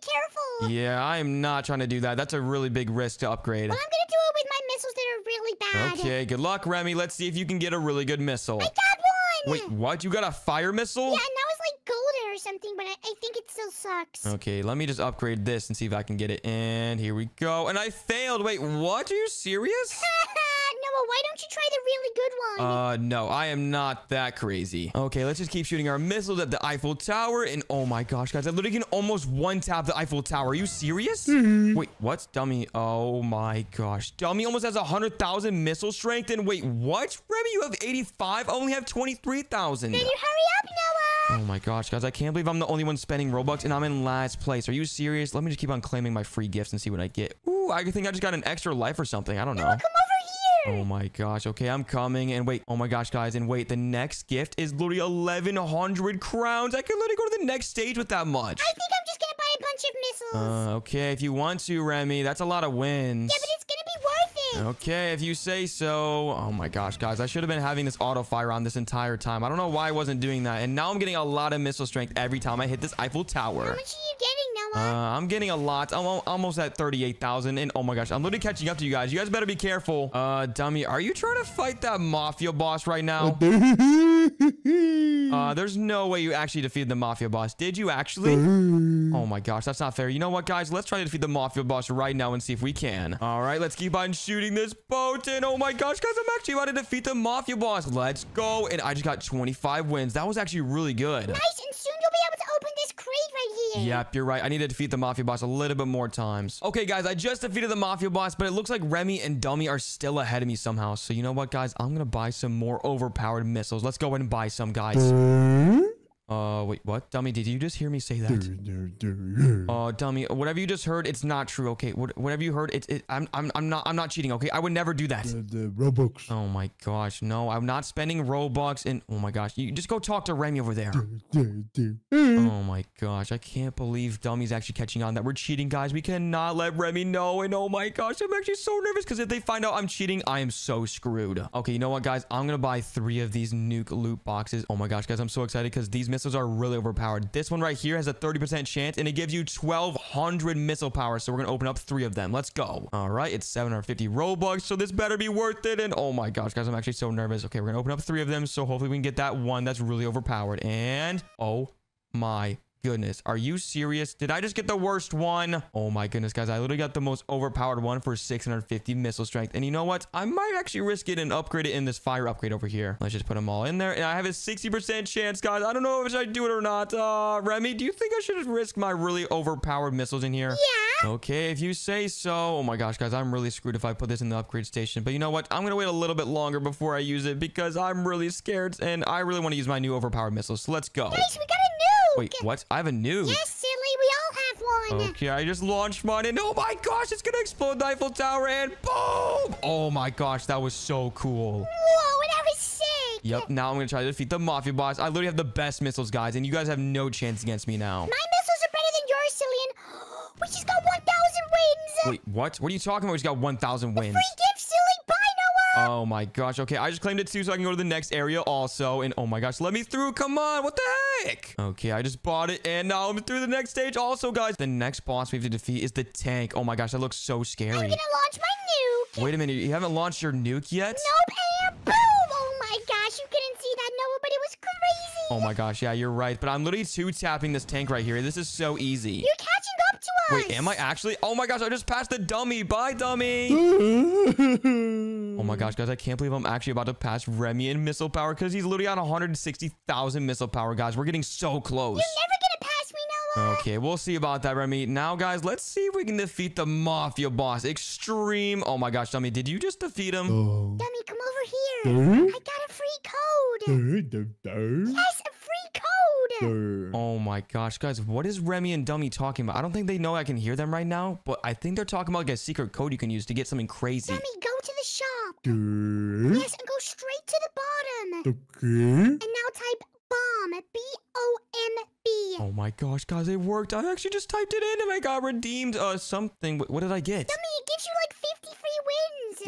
be careful. Yeah, I am not trying to do that. That's a really big risk to upgrade. Well, I'm gonna do it with my missiles that are really bad. Okay, good luck, Remi. Let's see if you can get a really good missile. I got one. Wait, what? You got a fire missile? Yeah, and that was like golden or something, but I, I think it still sucks. Okay, let me just upgrade this and see if I can get it. And here we go. And I failed. Wait, what? Are you serious? (laughs) Noah, why don't you try the really good one? Uh, no, I am not that crazy. Okay, let's just keep shooting our missiles at the Eiffel Tower. And oh my gosh, guys, I literally can almost one tap the Eiffel Tower. Are you serious? Wait, what? Dummy? Oh my gosh. Dummy almost has 100,000 missile strength. And wait, what? Remi, you have 85? I only have 23,000. Then you hurry up, Noah. Oh my gosh, guys, I can't believe I'm the only one spending Robux and I'm in last place. Are you serious? Let me just keep on claiming my free gifts and see what I get. Ooh, I think I just got an extra life or something. I don't know. Come over here. Oh my gosh. Okay, I'm coming. And wait. Oh my gosh, guys. And wait, the next gift is literally 1,100 crowns. I could literally go to the next stage with that much. I think I'm just gonna buy a bunch of missiles. Uh, okay, if you want to, Remi. That's a lot of wins. yeah, but it's gonna be worth it. Okay, if you say so. Oh my gosh, guys. I should have been having this auto fire on this entire time. I don't know why I wasn't doing that. And now I'm getting a lot of missile strength every time I hit this Eiffel Tower. How much are you getting, Uh, Noah? I'm getting a lot. I'm almost at 38,000. And oh my gosh, I'm literally catching up to you guys. You guys better be careful. Uh, dummy, are you trying to fight that mafia boss right now? (laughs) Uh, there's no way you actually defeated the mafia boss. Did you actually? Oh my gosh, that's not fair. You know what, guys? Let's try to defeat the mafia boss right now and see if we can. All right, let's keep on shooting this boat. And oh my gosh, guys, I'm actually about to defeat the mafia boss. Let's go. And I just got 25 wins. That was actually really good. nice, and soon you'll be able to open this crate right here. Yep, you're right. I need to defeat the Mafia boss a little bit more times. Okay, guys, I just defeated the Mafia boss, but it looks like Remi and Dummy are still ahead of me somehow. So you know what, guys? I'm going to buy some more overpowered missiles. Let's go ahead and buy some, guys. Hmm? Uh, wait, what? Dummy, did you just hear me say that? Uh, dummy, whatever you just heard, it's not true. Okay, what, whatever you heard, it's it, I'm I'm I'm not I'm not cheating. Okay, I would never do that. The, the Robux. Oh my gosh, no, I'm not spending Robux. And oh my gosh, you just go talk to Remi over there. Oh my gosh, I can't believe Dummy's actually catching on that we're cheating, guys. We cannot let Remi know. And oh my gosh, I'm actually so nervous because if they find out I'm cheating, I am so screwed. Okay, you know what, guys? I'm gonna buy three of these nuke loot boxes. Oh my gosh, guys, I'm so excited because these missiles are really overpowered. This one right here has a 30% chance and it gives you 1200 missile power. So we're gonna open up three of them. Let's go. All right, it's 750 Robux, so this better be worth it. And oh my gosh, guys, I'm actually so nervous. Okay, we're gonna open up three of them. So hopefully we can get that one that's really overpowered. And oh my goodness. Are you serious? Did I just get the worst one? Oh my goodness, guys. I literally got the most overpowered one for 650 missile strength. And you know what? I might actually risk it and upgrade it in this fire upgrade over here. Let's just put them all in there. And I have a 60% chance, guys. I don't know if I should do it or not. Uh, Remi, do you think I should risk my really overpowered missiles in here? Yeah, Okay, if you say so. Oh my gosh, guys, I'm really screwed if I put this in the upgrade station. But you know what? I'm going to wait a little bit longer before I use it because I'm really scared and I really want to use my new overpowered missiles. So let's go. Guys, we got nuke. Wait, what? I have a nuke. Yes, silly. We all have one. Okay, I just launched mine and oh my gosh, it's gonna explode the Eiffel Tower and boom! Oh my gosh, that was so cool. Whoa, that was sick. Yep, now I'm gonna try to defeat the Mafia boss. I literally have the best missiles, guys, and you guys have no chance against me now. My missiles are better than yours, silly. And (gasps) we just got 1,000 wins. Wait, what? What are you talking about? We just got 1,000 wins. Free gift, silly. Bye, Noah. Oh my gosh. Okay, I just claimed it too, so I can go to the next area also. And oh my gosh, let me through. Come on. What the heck? Okay, I just bought it, and now I'm through the next stage also, guys. The next boss we have to defeat is the tank. Oh my gosh, that looks so I'm scary. gonna launch my nuke. Wait a minute, you haven't launched your nuke yet? Nope, and boom. Oh my gosh, you couldn't see that, Noah, but it was crazy. Oh my gosh, yeah, you're right. But I'm literally two tapping this tank right here. This is so easy. You're catching up to us. Wait, am I actually? Oh my gosh, I just passed the dummy. Bye, dummy. Mm-hmm. Oh my gosh, guys, I can't believe I'm actually about to pass Remi in missile power because he's literally on 160,000 missile power, guys. We're getting so close. You're never gonna pass me, Noah. Okay, we'll see about that, Remi. Now, guys, let's see if we can defeat the Mafia boss. Extreme. Oh my gosh, dummy, did you just defeat him? Oh. Dummy, come over here. I got a free code. Yes, a free code. Oh my gosh, guys, what is Remi and Dummy talking about? I don't think they know I can hear them right now, but I think they're talking about like a secret code you can use to get something crazy. Dummy, go to the shop. Okay. Yes, and go straight to the bottom. Okay. And now type bomb. B O M B. Oh my gosh, guys, it worked. I actually just typed it in and I got redeemed uh something. Wh- What did I get? Dummy, it gives you like 50 free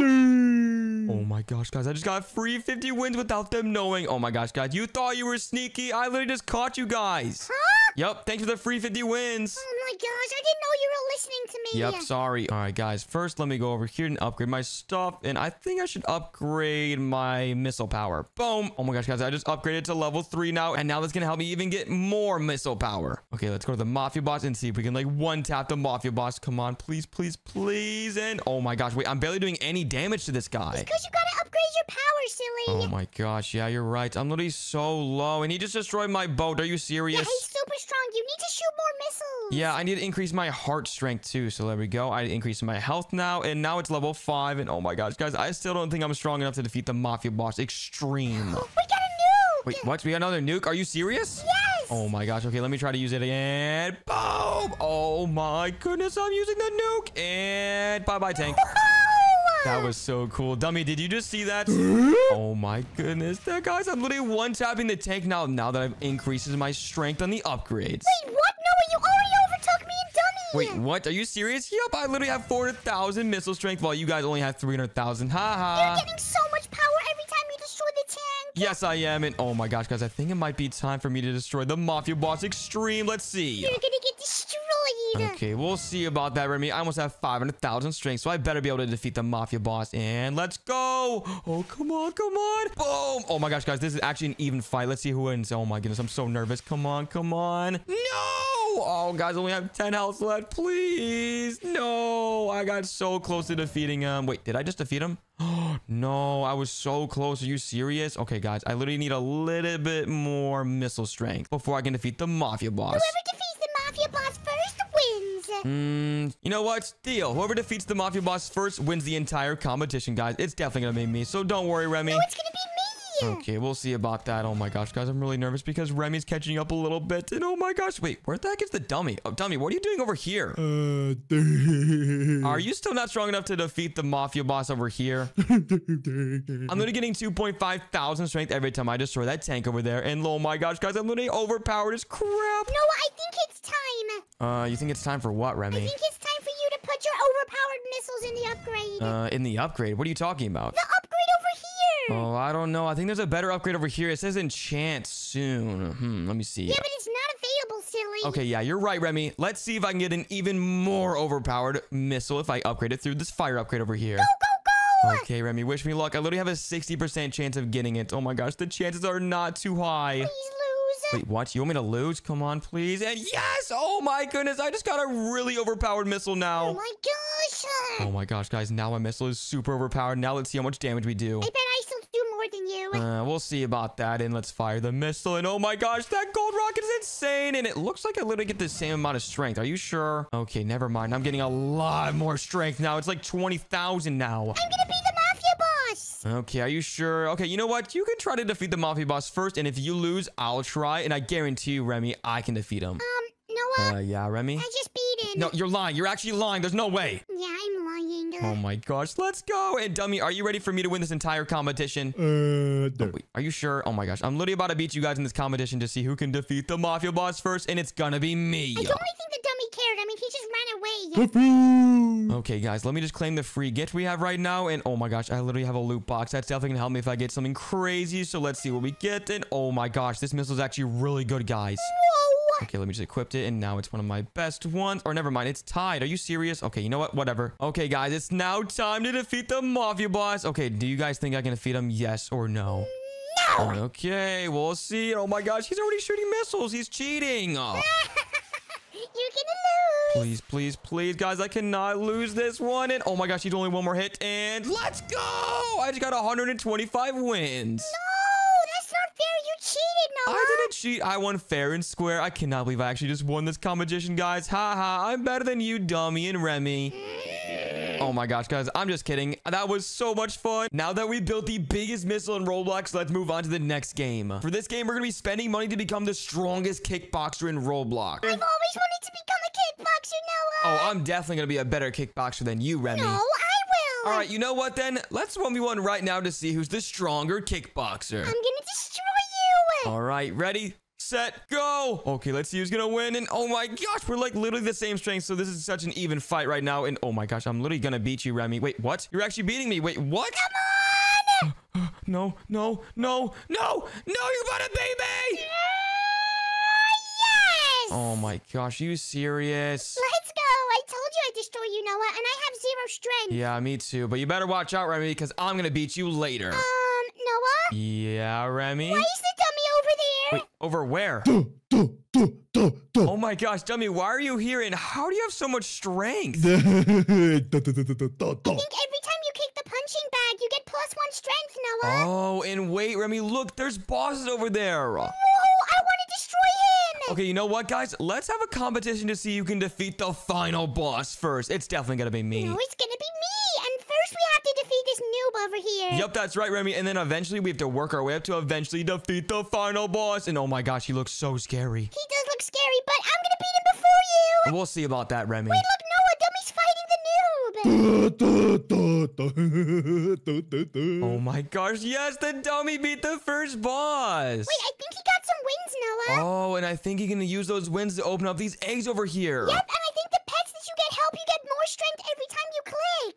wins. Oh my gosh, guys, I just got free 50 wins without them knowing. Oh my gosh, guys, you thought you were sneaky. I literally just caught you guys. Huh? Yep, thanks for the free 50 wins. Oh my gosh, I didn't know you were listening to me. Yep, sorry. All right, guys. First, let me go over here and upgrade my stuff. And I think I should upgrade my missile power. Boom. Oh my gosh, guys. I just upgraded to level three now. And now that's going to help me even get more missile power. Okay, let's go to the Mafia boss and see if we can like one tap the Mafia boss. Come on, please, please, please. And oh my gosh, wait, I'm barely doing any damage to this guy. It's Because you gotta upgrade your power, silly. Oh my gosh, yeah, you're right. I'm literally so low. And he just destroyed my boat. Are you serious? yeah, he's super strong. You need to shoot more missiles. Yeah, I need to increase my heart strength too. So there we go. I increased my health now, and now it's level five. And oh my gosh, guys, I still don't think I'm strong enough to defeat the Mafia boss. Extreme. (gasps) We got. Wait, what? We got another nuke? Are you serious? Yes. Oh my gosh. Okay, let me try to use it again. Boom! Oh my goodness, I'm using the nuke. And bye bye, tank. That was so cool. Dummy, did you just see that? (gasps) oh my goodness. That guys, I'm literally one tapping the tank now. Now that I've increases my strength on the upgrades. Wait, what? Noah, you already overtook me and Dummy. Wait, what? Are you serious? Yep, I literally have 400,000 missile strength while you guys only have 300,000. Ha ha. You're getting so much power every time you destroy the tank. Yes, I am. And oh my gosh, guys, I think it might be time for me to destroy the Mafia Boss Extreme. Let's see. You're gonna get destroyed. Okay, we'll see about that, Remi. I almost have 500,000 strength, so I better be able to defeat the Mafia Boss. And let's go. Oh, come on, come on. Boom. Oh my gosh, guys, this is actually an even fight. Let's see who wins. Oh my goodness, I'm so nervous. Come on, come on. No. Oh, guys, I only have 10 health left. Please. No. I got so close to defeating him. Wait, did I just defeat him? (gasps) no, I was so close. Are you serious? Okay, guys, I literally need a little bit more missile strength before I can defeat the Mafia Boss. Whoever defeats the mafia boss first wins. Mm, you know what? Deal. Whoever defeats the Mafia Boss first wins the entire competition, guys. It's definitely gonna be me, so don't worry, Remi. No, it's gonna be me. Okay, we'll see about that. Oh my gosh, guys, I'm really nervous because Remi's catching up a little bit. And oh my gosh, wait, where the heck is the dummy? Oh, dummy, what are you doing over here? Uh, (laughs) Are you still not strong enough to defeat the Mafia Boss over here? (laughs) I'm literally getting 2.5 thousand strength every time I destroy that tank over there. And oh my gosh, guys, I'm literally overpowered as crap. No, I think it's time. Uh, you think it's time for what, Remi? I think it's time for you to put your overpowered missiles in the upgrade. Uh, in the upgrade? What are you talking about? the upgrade over here. Oh, I don't know. I think there's a better upgrade over here. It says enchant soon. Hmm, let me see. Yeah, but it's not available, silly. Okay, yeah, you're right, Remi. Let's see if I can get an even more overpowered missile if I upgrade it through this fire upgrade over here. Go, go, go. Okay, Remi, wish me luck. I literally have a 60% chance of getting it. Oh my gosh, the chances are not too high. Please lose. Wait, what? You want me to lose? Come on, please. And yes! Oh my goodness, I just got a really overpowered missile now. Oh my gosh. Oh my gosh, guys, now my missile is super overpowered. Now let's see how much damage we do. I bet I still do more than you. you. Uh, we'll see about that. And let's fire the missile. And oh my gosh, that gold rocket is insane. And it looks like I literally get the same amount of strength. Are you sure? Okay, never mind. I'm getting a lot more strength now. It's like 20,000 now. I'm gonna be the mafia boss. Okay, are you sure? Okay, you know what? You can try to defeat the Mafia boss first. And if you lose, I'll try. And I guarantee you, Remi, I can defeat him. Um, Noah, Uh, yeah, Remi? I just beat him. No, you're lying. You're actually lying. There's no way. Yeah, I'm Oh my gosh, let's go. And Dummy, are you ready for me to win this entire competition? Uh, no. Wait, are you sure? Oh my gosh, I'm literally about to beat you guys in this competition to see who can defeat the Mafia boss first, and it's gonna be me. I don't really think the dummy cared. I mean, he just ran away. Okay, guys, let me just claim the free gift we have right now. And oh my gosh, I literally have a loot box. That's definitely gonna help me if I get something crazy. So let's see what we get. And oh my gosh, this missile is actually really good, guys. Whoa. Okay, let me just equip it, and now it's one of my best ones. Or never mind, it's tied. Are you serious? Okay, you know what? Whatever. Okay, guys, it's now time to defeat the Mafia boss. Okay, do you guys think I can defeat him? Yes or no? No. Okay, we'll see. Oh my gosh, he's already shooting missiles. He's cheating. Oh, (laughs) You're gonna lose. please, please, please, guys, I cannot lose this one. And oh my gosh, he's only one more hit. And let's go. I just got 125 wins. No, You cheated, Noah. I didn't cheat. I won fair and square. I cannot believe I actually just won this competition, guys. Ha ha. I'm better than you, Dummy and Remi. Mm. Oh my gosh, guys. I'm just kidding. That was so much fun. Now that we built the biggest missile in Roblox, let's move on to the next game. For this game, we're going to be spending money to become the strongest kickboxer in Roblox. I've always wanted to become a kickboxer, Noah. Oh, I'm definitely going to be a better kickboxer than you, Remi. No, I. All right, you know what then? Let's 1v1 right now to see who's the stronger kickboxer. I'm gonna destroy you. All right, ready, set, go. Okay, let's see who's gonna win. And oh my gosh, we're like literally the same strength. So this is such an even fight right now. And oh my gosh, I'm literally gonna beat you, Remi. Wait, what? You're actually beating me. Wait, what? Come on. (gasps) No, no, no, no, no, you're about to beat me. yes. Oh my gosh, you serious? Let's go. I told you I'd destroy you, Noah, and I have zero strength. Yeah, me too. But you better watch out, Remi, because I'm gonna beat you later. Um, Noah, Yeah, Remi. why is the dummy over there? Wait, over where? Oh my gosh, dummy, why are you here? And how do you have so much strength? (laughs) I think every time you kick the punching bag, you get plus one strength, Noah. Oh, and wait, Remi, look, there's bosses over there. Whoa, I want to destroy him. Okay, you know what, guys? Let's have a competition to see who can defeat the final boss first. It's definitely gonna be me. No, it's gonna be me. And first, we have to defeat this noob over here. Yep, that's right, Remi. And then eventually we have to work our way up to eventually defeat the final boss. And oh my gosh, he looks so scary. He does look scary, but I'm gonna beat him before you. We'll see about that, Remi. Wait, look, Noah, Dummy's fighting the noob. Do, do, do, do, do, do. (laughs) Oh my gosh, yes, the dummy beat the first boss. Wait, I think he got some wins, Noah. Oh, and I think he can use those wins to open up these eggs over here. Yep, and I think the pets that you get help you get more strength every time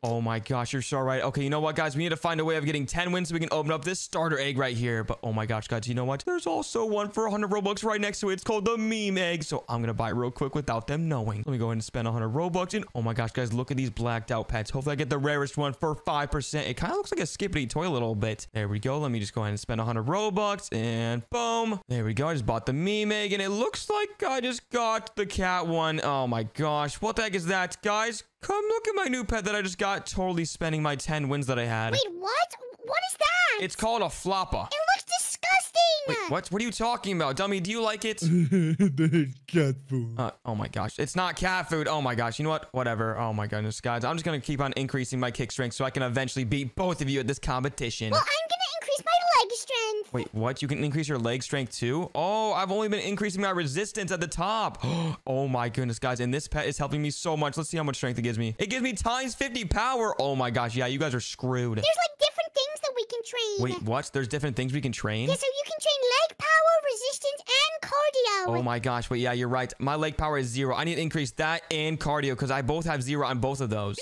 Oh my gosh, you're so right. Okay, you know what, guys? We need to find a way of getting 10 wins so we can open up this starter egg right here. But oh my gosh, guys, you know what? There's also one for 100 Robux right next to it. It's called the meme egg. So I'm going to buy it real quick without them knowing. Let me go ahead and spend 100 Robux. And oh my gosh, guys, look at these blacked out pets. Hopefully I get the rarest one for 5%. It kind of looks like a skippity toy a little bit. There we go. Let me just go ahead and spend 100 Robux. And boom. There we go. I just bought the meme egg. And it looks like I just got the cat one. Oh my gosh. What the heck is that, guys? Come look at my new pet that I just got. Totally spending my 10 wins that I had. Wait, what? What is that? It's called a floppa. It looks disgusting. Wait, what? What are you talking about, dummy? Do you like it? (laughs) The cat food. Uh, oh my gosh, it's not cat food. Oh my gosh, you know what? Whatever. Oh my goodness, guys, I'm just gonna keep on increasing my kick strength so I can eventually beat both of you at this competition. Well, I'm gonna increase my leg strength. Wait, what? You can increase your leg strength too? Oh, I've only been increasing my resistance at the top. (gasps) oh my goodness, guys. And this pet is helping me so much. Let's see how much strength it gives me. It gives me times 50 power. Oh my gosh, yeah, you guys are screwed. There's like different things that we can train. Wait, what? There's different things we can train? Yeah, so you can train leg power, resistance, and cardio. Oh my gosh, wait, yeah, you're right. My leg power is zero. I need to increase that and cardio because I both have zero on both of those.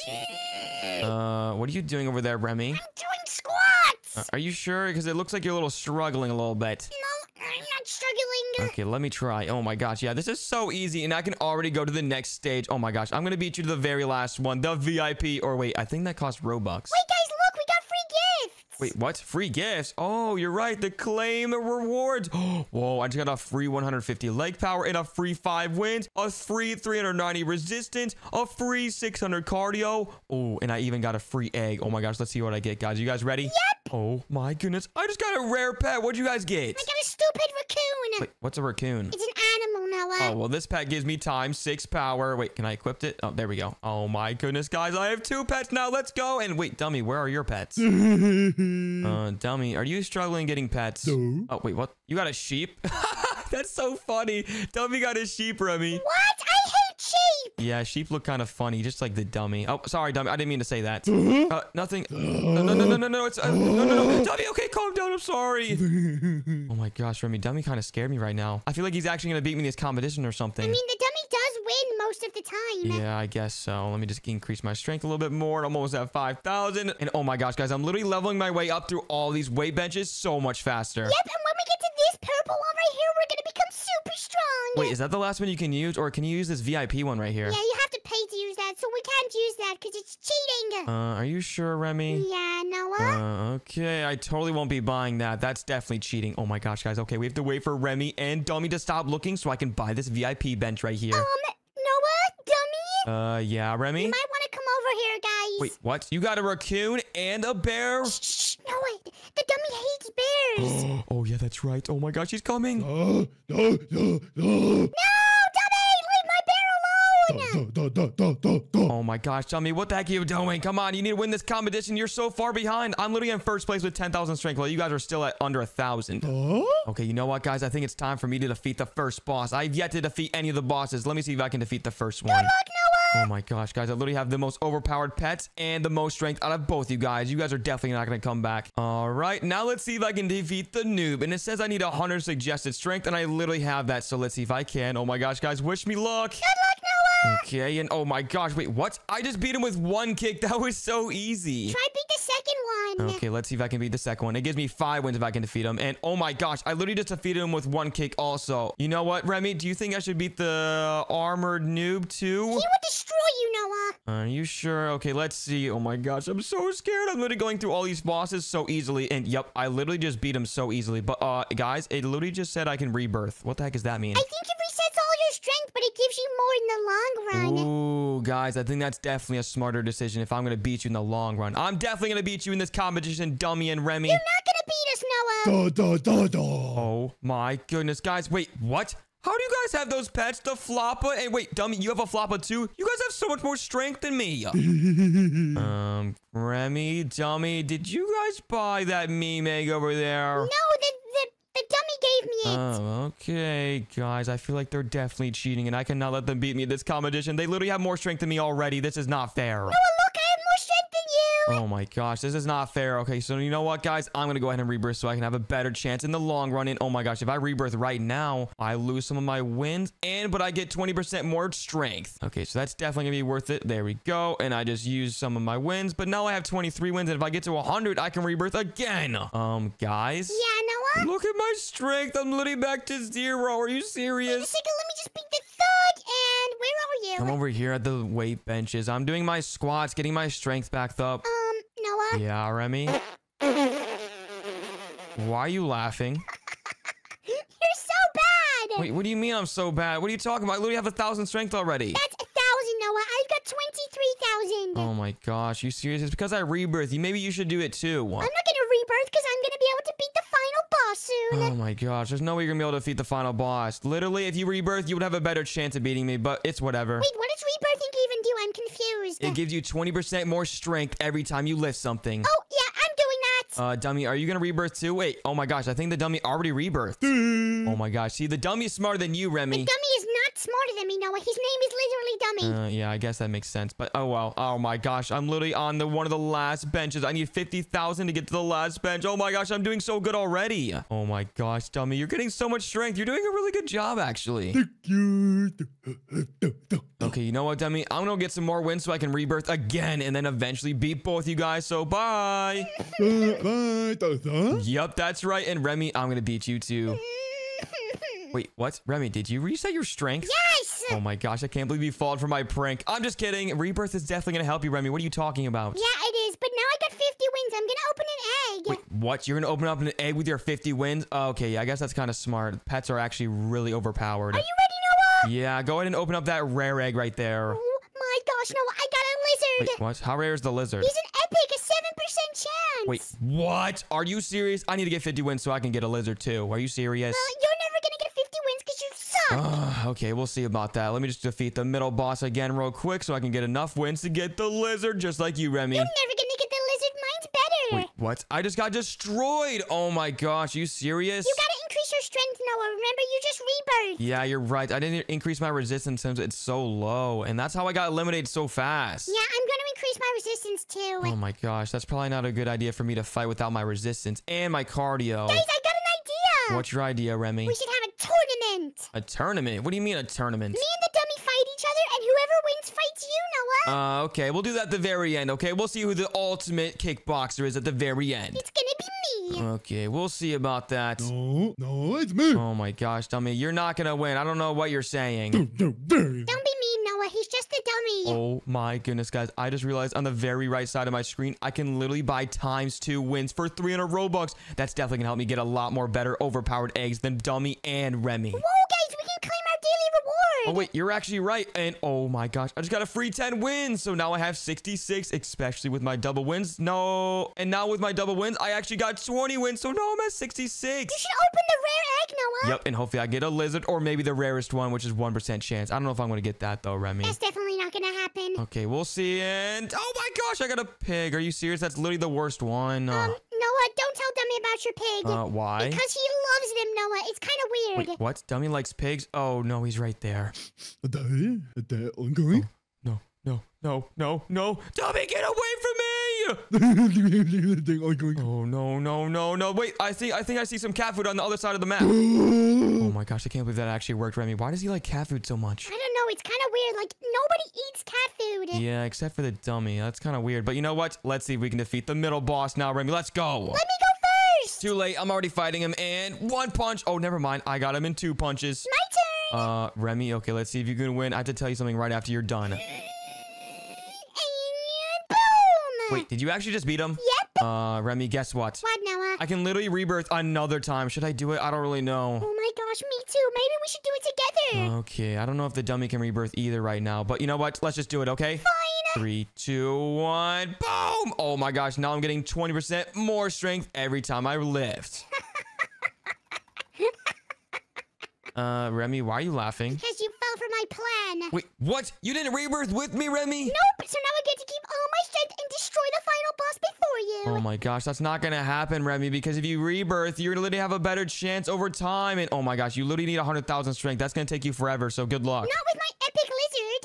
Uh, what are you doing over there, Remi? I'm doing squats. Uh, are you sure? Because it looks like you're a little struggling a little bit. no, I'm not struggling. Okay, let me try. Oh my gosh, yeah, this is so easy, and I can already go to the next stage. Oh my gosh, I'm gonna beat you to the very last one, the VIP. Or wait, I think that costs Robux. Wait, guys, look, we got free gifts. Wait, what? Free gifts? Oh, you're right. The claim the rewards. (gasps) Whoa, I just got a free 150 leg power and a free 5 wins, a free 390 resistance, a free 600 cardio. Oh, and I even got a free egg. Oh my gosh, let's see what I get, guys. You guys ready? Yep. Oh my goodness. I just got a rare pet. What'd you guys get? I got a stupid raccoon. Wait, what's a raccoon? It's an animal, Noah. Oh, well, this pet gives me time six power. Wait, can I equip it? Oh, there we go. Oh my goodness, guys. I have two pets now. Let's go. And wait, Dummy, where are your pets? (laughs) Uh, Dummy, are you struggling getting pets? No. Oh, wait, what? You got a sheep? (laughs) That's so funny. Dummy got a sheep, Remi. What? I hate sheep. Yeah, sheep look kind of funny, just like the dummy. Oh, sorry, dummy. I didn't mean to say that. Uh, nothing. No, no, no, no, no, no. It's uh, no, no, no. Dummy, okay, calm down. I'm sorry. (laughs) Oh my gosh, Remi, dummy kind of scared me right now. I feel like he's actually gonna beat me in this competition or something. I mean, the dummy win most of the time. Yeah, I guess so. Let me just increase my strength a little bit more. I'm almost at 5,000. And oh my gosh, guys, I'm literally leveling my way up through all these weight benches so much faster. Yep, and when we get to this purple one right here, we're gonna become super strong. Wait, is that the last one you can use? Or can you use this VIP one right here? Yeah, you have to pay to use that, so we can't use that because it's cheating. Uh, are you sure, Remi? yeah, Noah. Uh, okay, I totally won't be buying that. That's definitely cheating. Oh my gosh, guys. Okay, we have to wait for Remi and Dummy to stop looking so I can buy this VIP bench right here. um, Uh, yeah, Remi? you might want to come over here, guys. Wait, what? You got a raccoon and a bear? Shh, shh, Noah, the dummy hates bears. (gasps) oh, yeah, that's right. Oh my gosh, he's coming. (gasps) No, no, no, no. no, da. Oh my gosh, Dummy, what the heck are you doing? Come on, you need to win this competition. You're so far behind. I'm literally in first place with 10,000 strength while you guys are still at under a 1,000. Huh? Okay, you know what, guys? I think it's time for me to defeat the first boss. I've yet to defeat any of the bosses. Let me see if I can defeat the first one. Look, Noah. Oh my gosh, guys, I literally have the most overpowered pets and the most strength out of both you guys. You guys are definitely not going to come back. All right, now let's see if I can defeat the noob. And it says I need 100 suggested strength, and I literally have that. So let's see if I can. Oh my gosh, guys, wish me luck. Good luck. Okay, and oh my gosh, wait, what? I just beat him with one kick. (laughs) That was so easy. Try beat the second one. Okay, let's see if I can beat the second one. It gives me five wins if I can defeat him. And oh my gosh, I literally just defeated him with one kick also. You know what, Remi? Do you think I should beat the armored noob too? He would destroy you, Noah. Are you sure? Okay, let's see. Oh my gosh, I'm so scared. I'm literally going through all these bosses so easily. And yep, I literally just beat him so easily. But uh, guys, it literally just said I can rebirth. What the heck does that mean? I think it resets all your strength, but it gives you more in the long run. Ooh, guys, I think that's definitely a smarter decision if I'm going to beat you in the long run. I'm definitely going to beat you in this competition, Dummy and Remi. You're not gonna beat us, Noah. Da, da, da, da. Oh my goodness, guys. Wait, what? How do you guys have those pets? The Floppa? And wait, dummy, you have a Floppa too? You guys have so much more strength than me. (laughs) um, Remi, dummy, did you guys buy that meme egg over there? No, the, the dummy gave me it. Oh, okay, guys. I feel like they're definitely cheating, and I cannot let them beat me at this competition. They literally have more strength than me already. This is not fair. Noah, look, Oh my gosh, this is not fair. Okay, so you know what, guys? I'm gonna go ahead and rebirth so I can have a better chance in the long run. And oh my gosh, if I rebirth right now, I lose some of my wins, and but I get 20% more strength. Okay, so that's definitely gonna be worth it. There we go. And I just used some of my wins, but now I have 23 wins, and if I get to 100, I can rebirth again. Um, guys. Yeah, Noah. Look at my strength. I'm literally back to zero. Are you Wait a serious? second, let me just beat you? I'm over here at the weight benches. I'm doing my squats, getting my strength back up. Um, Noah. Yeah, Remi. Why are you laughing? (laughs) You're so bad. Wait, what do you mean I'm so bad? What are you talking about? I literally have a thousand strength already. That's a thousand, Noah. I've got twenty-three thousand. Oh my gosh, you serious? It's because I rebirth. You maybe you should do it too. I'm not gonna rebirth because I'm gonna be able to beat the final boss soon. Oh my gosh, there's no way you're gonna be able to defeat the final boss. Literally, if you rebirth, you would have a better chance of beating me, but it's whatever. Wait, what does rebirthing even do? I'm confused. It gives you 20% more strength every time you lift something. oh, yeah, I'm doing that. Uh, dummy, are you gonna rebirth too? Wait, oh my gosh, I think the dummy already rebirthed. (gasps) Oh my gosh, see, the dummy is smarter than you, Remi. Dummy is not smarter than me, Noah. His name is literally Dummy. Uh, yeah, I guess that makes sense. But oh well. Oh my gosh, I'm literally on the one of the last benches. I need 50,000 to get to the last bench. Oh my gosh, I'm doing so good already. Oh my gosh, dummy, you're getting so much strength. You're doing a really good job, actually. Okay, you know what, dummy? I'm gonna get some more wins so I can rebirth again and then eventually beat both you guys. So bye. (laughs) Bye, bye, da, da. That's right. And Remi, I'm gonna beat you too. (laughs) Wait, what? Remi, did you reset your strength? yes! Oh my gosh, I can't believe you fallen for my prank. I'm just kidding. Rebirth is definitely gonna help you, Remi. What are you talking about? Yeah, it is. But now I got 50 wins. I'm gonna open an egg. Wait, what? You're gonna open up an egg with your 50 wins? Okay, yeah, I guess that's kind of smart. Pets are actually really overpowered. Are you ready, Noah? Yeah, go ahead and open up that rare egg right there. Oh my gosh, Noah, I got a lizard. Wait, what? How rare is the lizard? He's an epic, a 7% chance. Wait, what? Are you serious? I need to get 50 wins so I can get a lizard too. Are you serious? Well, you're because you suck. Ugh, okay, we'll see about that. Let me just defeat the middle boss again real quick so I can get enough wins to get the lizard just like you, Remi. you're never gonna get the lizard. Mine's better. Wait, what? I just got destroyed. Oh my gosh, you serious? You gotta increase your strength, Noah. Remember, you just rebirth. yeah, you're right. I didn't increase my resistance since it's so low, and that's how I got eliminated so fast. Yeah, I'm gonna increase my resistance too. Oh my gosh, that's probably not a good idea for me to fight without my resistance and my cardio. Guys, I got an idea. What's your idea, Remi? We should have a tournament. A tournament? What do you mean a tournament? Me and the dummy fight each other, and whoever wins fights you, Noah. Uh, okay, we'll do that at the very end, okay? We'll see who the ultimate kickboxer is at the very end. it's gonna be me. Okay, we'll see about that. No, no, it's me. Oh my gosh, dummy, you're not gonna win. I don't know what you're saying. No, no, very. Don't be mean, Noah. He's just a dummy. Oh my goodness, guys. I just realized on the very right side of my screen, I can literally buy times two wins for 300 Robux. That's definitely gonna help me get a lot more better overpowered eggs than Dummy and Remi. Whoa, guys, we can claim our daily reward. Oh wait, you're actually right. And oh my gosh, I just got a free 10 wins. So now I have 66, especially with my double wins. No, and now with my double wins, I actually got 20 wins. So now I'm at 66. You should open the rare egg, Noah. Yep, and hopefully I get a lizard or maybe the rarest one, which is 1% chance. I don't know if I'm gonna get that though, Remi. That's definitely not gonna happen. Okay, we'll see. And oh my gosh, I got a pig. Are you serious? That's literally the worst one. Uh, Um, Noah, don't tell Dummy about your pig. uh, why? Because he loves them, Noah. It's kind of weird. Wait, what? Dummy likes pigs? Oh no, he's right there. The, the ongoing. No, no, no, no, no. Dummy, get away from me! The. (laughs) Oh no, no, no, no. Wait, I see. I think I see some cat food on the other side of the map. (gasps) Oh my gosh, I can't believe that actually worked, Remi. Why does he like cat food so much? I don't know. It's kind of weird. Like, nobody eats cat food. Yeah, except for the dummy. That's kind of weird. But you know what? Let's see if we can defeat the middle boss now, Remi. Let's go. Let me go first. Too late. I'm already fighting him. And one punch. Oh, never mind. I got him in two punches. My turn. Uh, Remi, okay, let's see if you can win. I have to tell you something right after you're done. (laughs) and boom. Wait, did you actually just beat him? Yep. Uh, Remi, guess what? What, Noah? I can literally rebirth another time. Should I do it? I don't really know. Oh my gosh, me too. Maybe we should do it together. Okay, I don't know if the dummy can rebirth either right now, but you know what? Let's just do it, okay? Fine. Three, two, one, boom! Oh my gosh, now I'm getting 20% more strength every time I lift. (laughs) uh, Remi, why are you laughing? Because you fell for my plan. Wait, what? You didn't rebirth with me, Remi? Nope. So now I get to keep all my strength and destroy the final boss before you. Oh my gosh, that's not gonna happen, Remi, because if you rebirth, you're gonna literally have a better chance over time. And oh my gosh, you literally need 100,000 strength. That's gonna take you forever, so good luck. Not with my.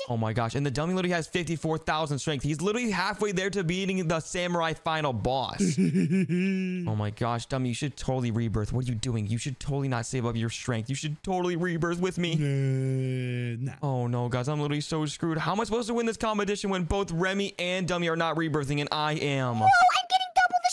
Oh my gosh, and the dummy literally has 54,000 strength. He's literally halfway there to beating the samurai final boss. (laughs) oh my gosh, dummy, you should totally rebirth. What are you doing? You should totally not save up your strength. You should totally rebirth with me. Uh, nah. Oh no, guys, I'm literally so screwed. How am I supposed to win this competition when both Remi and Dummy are not rebirthing and I am? Whoa, I'm getting double the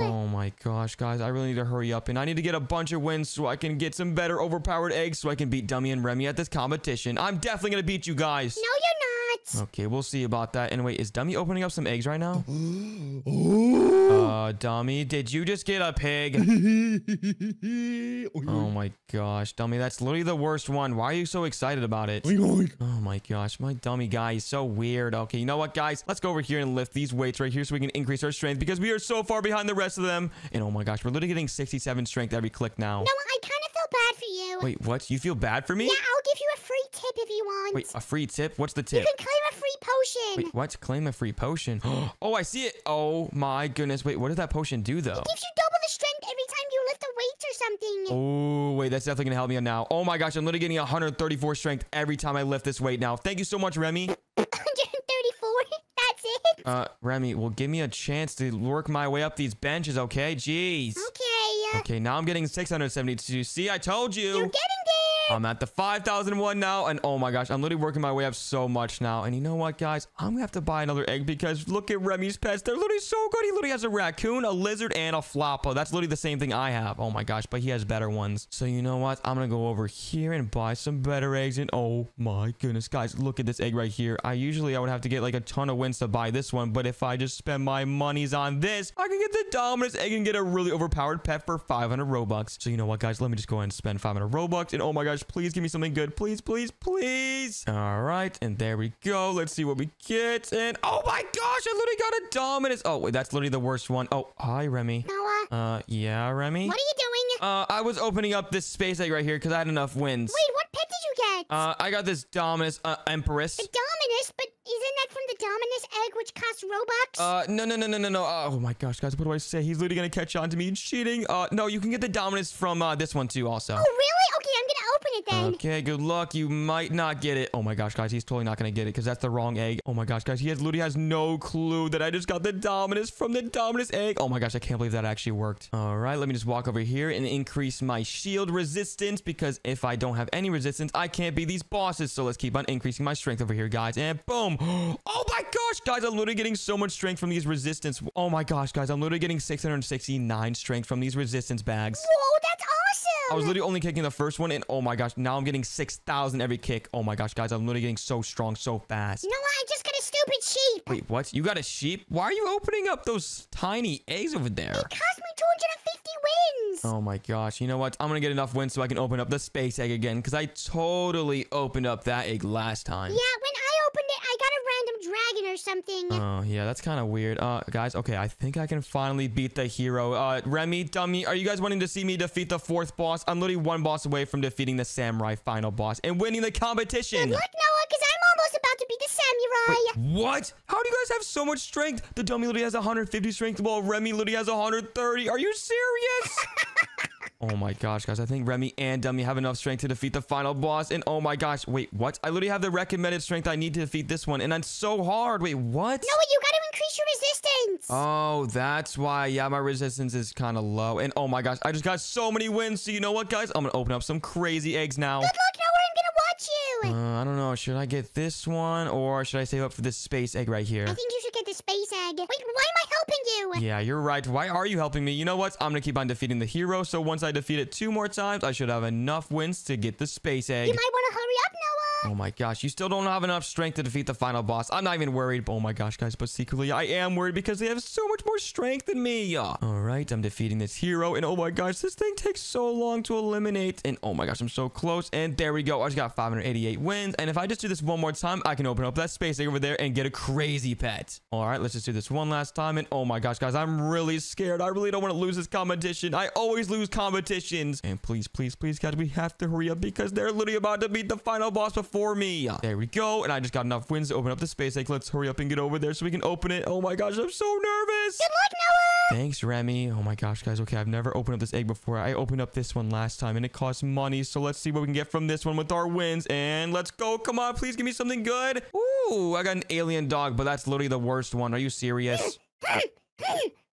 Oh my gosh, guys, I really need to hurry up and I need to get a bunch of wins so I can get some better overpowered eggs so I can beat Dummy and Remi at this competition. I'm definitely gonna beat you guys. No, you're not. Okay, we'll see about that. And wait, is Dummy opening up some eggs right now? Oh. (gasps) Uh, Dummy, did you just get a pig? (gasps) Oh my gosh, Dummy, that's literally the worst one. Why are you so excited about it? Oink, oink. Oh my gosh, my dummy guy is so weird. Okay, you know what, guys? Let's go over here and lift these weights right here so we can increase our strength because we are so far behind the rest of them. And oh my gosh, we're literally getting 67 strength every click now. Noah, I kind of feel bad for you. Wait, what? You feel bad for me? Yeah, I'll give you a free tip if you want. Wait, a free tip? What's the tip? you can claim a free potion. Wait, what? Claim a free potion. (gasps) Oh, I see it. Oh my goodness. Wait, what did that potion do though? It gives you double the strength every time you lift a weight or something. Oh, wait, that's definitely gonna help me out now. Oh my gosh, I'm literally getting 134 strength every time I lift this weight now. Thank you so much, Remi. (laughs) 134. (laughs) That's it. Uh, Remi, well, give me a chance to work my way up these benches, okay? Jeez. Okay. Okay, now I'm getting 672. See, I told you. You're getting. I'm at the 5,001 now, and oh my gosh, I'm literally working my way up so much now. And you know what, guys? I'm gonna have to buy another egg because look at Remi's pets. They're literally so good. He literally has a raccoon, a lizard, and a floppa. That's literally the same thing I have. Oh my gosh, but he has better ones. So you know what? I'm gonna go over here and buy some better eggs. And oh my goodness, guys, look at this egg right here. I usually I would have to get like a ton of wins to buy this one, but if I just spend my monies on this, I can get the Dominus egg and get a really overpowered pet for 500 Robux. So you know what, guys? Let me just go ahead and spend 500 Robux. And oh my gosh, please give me something good. Please, please, please. All right, and there we go. Let's see what we get. And oh my gosh, I literally got a Dominus. Oh, wait, that's literally the worst one. Oh, hi, Remi. Noah, Uh, yeah, Remi? what are you doing? Uh, I was opening up this space egg right here because I had enough wins. Wait, what pet did you get? Uh, I got this Dominus uh, Empress. the Dominus, but isn't that from the Dominus egg, which costs Robux? Uh, no, no, no, no, no, no. Oh my gosh, guys, what do I say? He's literally gonna catch on to me and cheating. Uh, no, you can get the Dominus from uh, this one too, also. oh, really? Okay, I'm gonna open it then. Okay, good luck. You might not get it. Oh my gosh, guys, he's totally not gonna get it because that's the wrong egg. Oh my gosh, guys, he has literally has no clue that I just got the Dominus from the Dominus egg. Oh my gosh, I can't believe that actually worked. All right, let me just walk over here and increase my shield resistance because if I don't have any resistance, I can't beat these bosses. So let's keep on increasing my strength over here, guys. And boom. (gasps) Oh my gosh, guys, I'm literally getting so much strength from these resistance. Oh my gosh, guys, I'm literally getting 669 strength from these resistance bags. Whoa, that's awesome. I was literally only kicking the first one, and oh my gosh, now I'm getting 6,000 every kick. Oh my gosh, guys, I'm literally getting so strong so fast. you know what? I just got a stupid sheep. Wait, what? You got a sheep? Why are you opening up those tiny eggs over there? It cost me 250 wins. Oh my gosh, you know what? I'm gonna get enough wins so I can open up the space egg again, because I totally opened up that egg last time. Yeah, when I opened it, I got a random dragon or something. Oh, yeah, that's kind of weird. Uh, guys, okay, I think I can finally beat the hero. Uh, Remi, Dummy, are you guys wanting to see me defeat the fourth boss? I'm literally one boss away from defeating the samurai final boss and winning the competition. Good luck, Noah, because I'm almost about to be the samurai. What? How do you guys have so much strength? The dummy literally has 150 strength, while Remi literally has 130. Are you serious? (laughs) oh my gosh, guys. I think Remi and Dummy have enough strength to defeat the final boss. And oh my gosh, wait, what? I literally have the recommended strength I need to defeat this one. And that's so hard. Wait, what? Noah, you gotta increase your resistance. Oh, that's why. Yeah, my resistance is kind of low. And oh my gosh, I just got so many wins. So you know what, guys? I'm going to open up some crazy eggs now. Good luck, Noah. I'm gonna watch you. Uh, I don't know. Should I get this one or should I save up for this space egg right here? I think you should get the space egg. Wait, why am I helping you? Yeah, you're right. Why are you helping me? You know what? I'm gonna keep on defeating the hero. So once I defeat it two more times, I should have enough wins to get the space egg. You might want to hurry up, Noah. Oh my gosh, you still don't have enough strength to defeat the final boss. I'm not even worried. Oh my gosh, guys, but secretly I am worried because they have so much more strength than me. All right, I'm defeating this hero, and oh my gosh, this thing takes so long to eliminate. And oh my gosh, I'm so close. And there we go. I just got 588 wins. And if I just do this one more time, I can open up that space over there and get a crazy pet. All right, let's just do this one last time. And oh my gosh, guys, I'm really scared. I really don't want to lose this competition. I always lose competitions. And please, please, please, guys, we have to hurry up because they're literally about to beat the final boss before me. There we go. And I just got enough wins to open up the space egg. Let's hurry up and get over there so we can open it. Oh my gosh, I'm so nervous. Good luck, Noah. Thanks, Remi. Oh my gosh, guys. Okay, I've never opened up this egg before. I opened up this one last time and it cost money. So let's see what we can get from this one with our wins. And let's go. Come on, please give me something good. Ooh, I got an alien dog, but that's literally the worst one. Are you serious?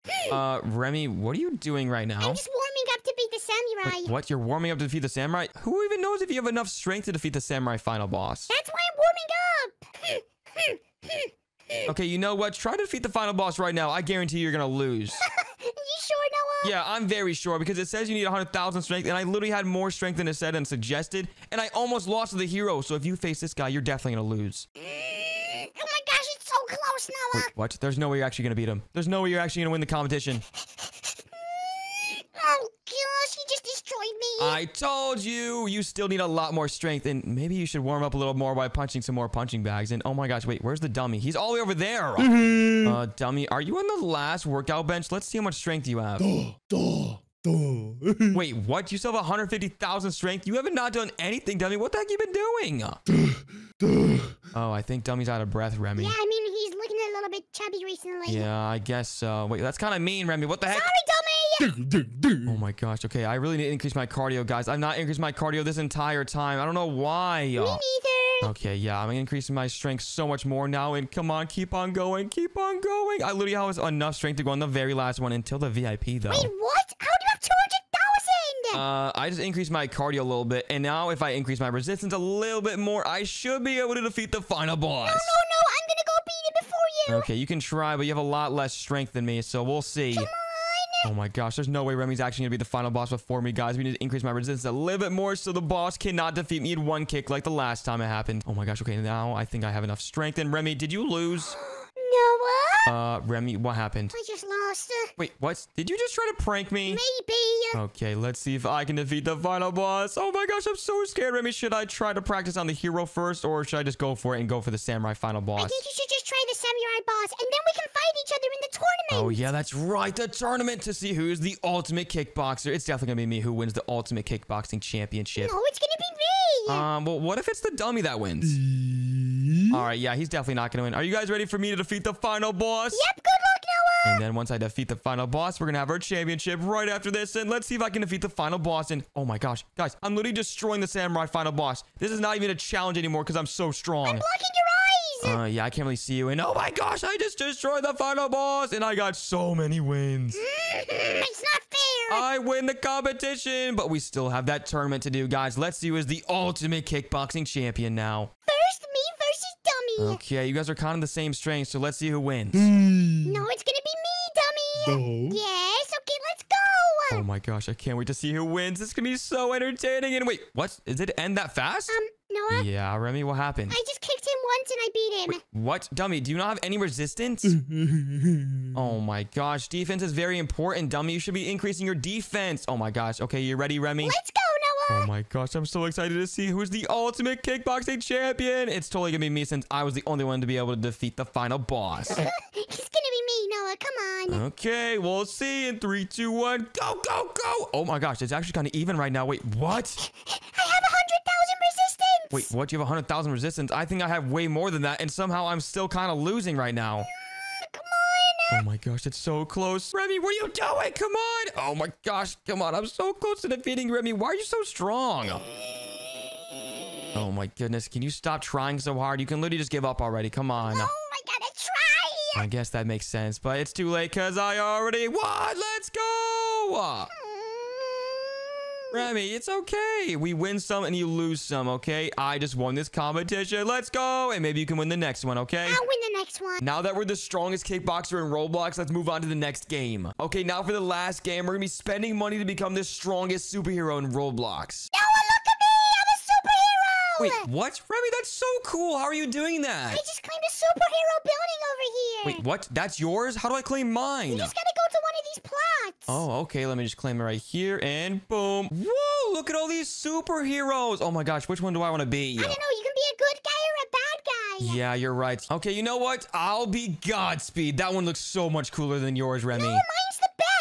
(gasps) Uh, Remi, what are you doing right now? I'm just warming up to beat the samurai. Wait, what? You're warming up to defeat the samurai? Who even knows if you have enough strength to defeat the samurai final boss? That's why I'm warming up. (laughs) Okay, you know what? Try to defeat the final boss right now. I guarantee you're gonna lose. (laughs) you sure, Noah? Yeah, I'm very sure because it says you need 100,000 strength, and I literally had more strength than it said and suggested, and I almost lost to the hero. So if you face this guy, you're definitely gonna lose. (laughs) Oh my it's so close, Noah. Wait, what? There's no way you're actually gonna beat him. There's no way you're actually gonna win the competition. (laughs) Oh gosh, he just destroyed me. I told you, you still need a lot more strength, and maybe you should warm up a little more by punching some more punching bags. And oh my gosh, wait, where's the dummy? He's all the way over there. uh, dummy, are you on the last workout bench? Let's see how much strength you have. Duh, duh, duh. (laughs) Wait, what? You still have 150,000 strength? You haven't not done anything, dummy. What the heck you been doing? Duh. (sighs) Oh, I think dummy's out of breath, Remi. yeah, I mean, he's looking a little bit chubby recently. Yeah, I guess so. Wait, that's kind of mean, Remy. What the heck? Sorry, dummy. Oh my gosh. Okay, I really need to increase my cardio, guys. I've not increased my cardio this entire time. I don't know why. Me neither. Okay, yeah, I'm increasing my strength so much more now. And come on, keep on going, keep on going. I literally have enough strength to go on the very last one until the VIP, though. Wait, what? How do you have 200,000? Uh, I just increased my cardio a little bit, and now if I increase my resistance a little bit more, I should be able to defeat the final boss. No, No, no, I'm gonna go beat it before you. Okay, you can try, but you have a lot less strength than me, so we'll see. Come on. Oh my gosh, there's no way Remi's actually gonna be the final boss before me, guys. We need to increase my resistance a little bit more so the boss cannot defeat me in one kick like the last time it happened. Oh my gosh, okay, now I think I have enough strength. And Remi, did you lose? (gasps) (gasps) Noah, Uh, Remi, what happened? I just lost. Uh, Wait, what? Did you just try to prank me? maybe. Okay, let's see if I can defeat the final boss. Oh my gosh, I'm so scared, Remi. Should I try to practice on the hero first, or should I just go for it and go for the samurai final boss? I think you should just try the samurai boss, and then we can fight each other in the tournament. Oh yeah, that's right. The tournament to see who's the ultimate kickboxer. It's definitely gonna be me who wins the ultimate kickboxing championship. No, it's gonna be me. Um, well, what if it's the dummy that wins? All right, yeah, he's definitely not gonna win. Are you guys ready for me to defeat the final boss? yep, good luck, Noah. And then once I defeat the final boss, we're gonna have our championship right after this. And let's see if I can defeat the final boss. And oh my gosh, guys, I'm literally destroying the samurai final boss. This is not even a challenge anymore because I'm so strong. I'm blocking your eyes. Uh, yeah, I can't really see you. And oh my gosh, I just destroyed the final boss, and I got so many wins. it's not fair. I win the competition, but we still have that tournament to do, guys. Let's see who is the ultimate kickboxing champion now. First, me versus Dummy. Okay, you guys are kind of the same strength, so let's see who wins. No, it's gonna be me, Dummy. No. Yes. Okay, let's go. Oh my gosh, I can't wait to see who wins. This is gonna be so entertaining. And wait, what? Is it end that fast? Um, Noah, Yeah, Remi, what happened? I just kicked him once and I beat him. What? Dummy, do you not have any resistance? (laughs) oh my gosh, defense is very important, Dummy. You should be increasing your defense. Oh my gosh. Okay, you ready, Remi? Let's go, Noah. Oh my gosh, I'm so excited to see who's the ultimate kickboxing champion. It's totally gonna be me since I was the only one to be able to defeat the final boss. (laughs) it's gonna be me, Noah. Come on. okay, we'll see in three, two, one, go, go, go. Oh my gosh, it's actually kind of even right now. Wait, what? (laughs) I have a hundred thousand resistance. Wait, what? You have 100,000 resistance? I think I have way more than that, and somehow I'm still kind of losing right now. Oh my gosh, it's so close. Remi, what are you doing? Come on. Oh my gosh, come on. I'm so close to defeating Remi. Why are you so strong? Oh my goodness, can you stop trying so hard? You can literally just give up already. Come on. Oh, I gotta try. I guess that makes sense, but it's too late because I already won. Let's go. Remi, it's okay. We win some and you lose some, okay? I just won this competition. Let's go. And maybe you can win the next one, okay? I'll win the next one. Now that we're the strongest kickboxer in Roblox, let's move on to the next game. Okay, now for the last game, we're gonna be spending money to become the strongest superhero in Roblox. Noah, Wait, what? Remi, that's so cool. How are you doing that? I just claimed a superhero building over here. Wait, what? That's yours? How do I claim mine? You just gotta go to one of these plots. Oh, okay. Let me just claim it right here and boom. Whoa, look at all these superheroes. Oh my gosh, which one do I want to be? I don't know. You can be a good guy or a bad guy. Yeah, you're right. Okay, you know what? I'll be Godspeed. That one looks so much cooler than yours, Remi. Oh, mine's the best.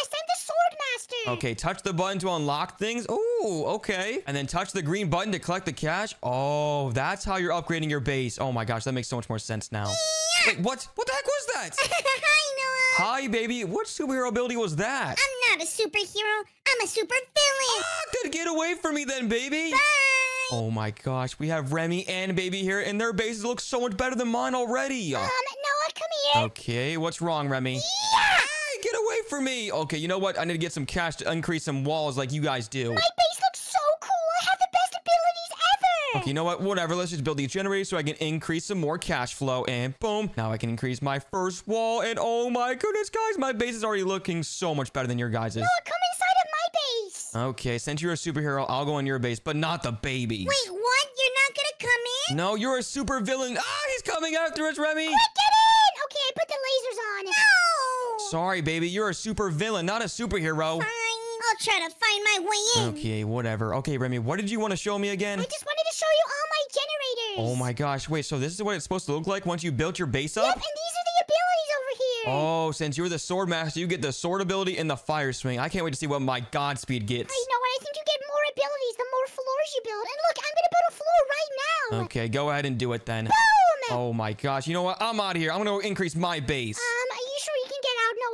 I'm the sword master. Okay, touch the button to unlock things. Oh, okay. And then touch the green button to collect the cash. Oh, that's how you're upgrading your base. Oh my gosh, that makes so much more sense now. Wait, what? What the heck was that? (laughs) Hi, Noah. Hi, baby. What superhero ability was that? I'm not a superhero. I'm a super villain. Ah, good. Get away from me then, baby. Bye. Oh my gosh, we have Remi and Baby here, and their bases look so much better than mine already. Um, Noah, come here. Okay, what's wrong, Remi? Yeah. Hey, get away from me. Okay, you know what? I need to get some cash to increase some walls like you guys do. My base looks so cool. I have the best abilities ever. Okay, you know what? Whatever. Let's just build these generators so I can increase some more cash flow. And boom. Now I can increase my first wall. And oh my goodness, guys, my base is already looking so much better than your guys's. Noah, come inside of my base. Okay, since you're a superhero, I'll go on your base, but not the baby. Wait, what? You're not gonna come in? No, you're a super villain. Ah, he's coming after us, Remi. Get in. Okay, I put the lasers on. No. Sorry, baby. You're a super villain, not a superhero. Fine. I'll try to find my way in. Okay, whatever. Okay, Remi, what did you want to show me again? I just wanted to show you all my generators. Oh my gosh. Wait, so this is what it's supposed to look like once you built your base up? Yep, and these are the abilities over here. Oh, since you're the sword master, you get the sword ability and the fire swing. I can't wait to see what my Godspeed gets. I know, and I think you get more abilities the more floors you build. And look, I'm gonna build a floor right now. Okay, go ahead and do it then. Boom. Oh my gosh. You know what? I'm out of here. I'm going to increase my base. Um,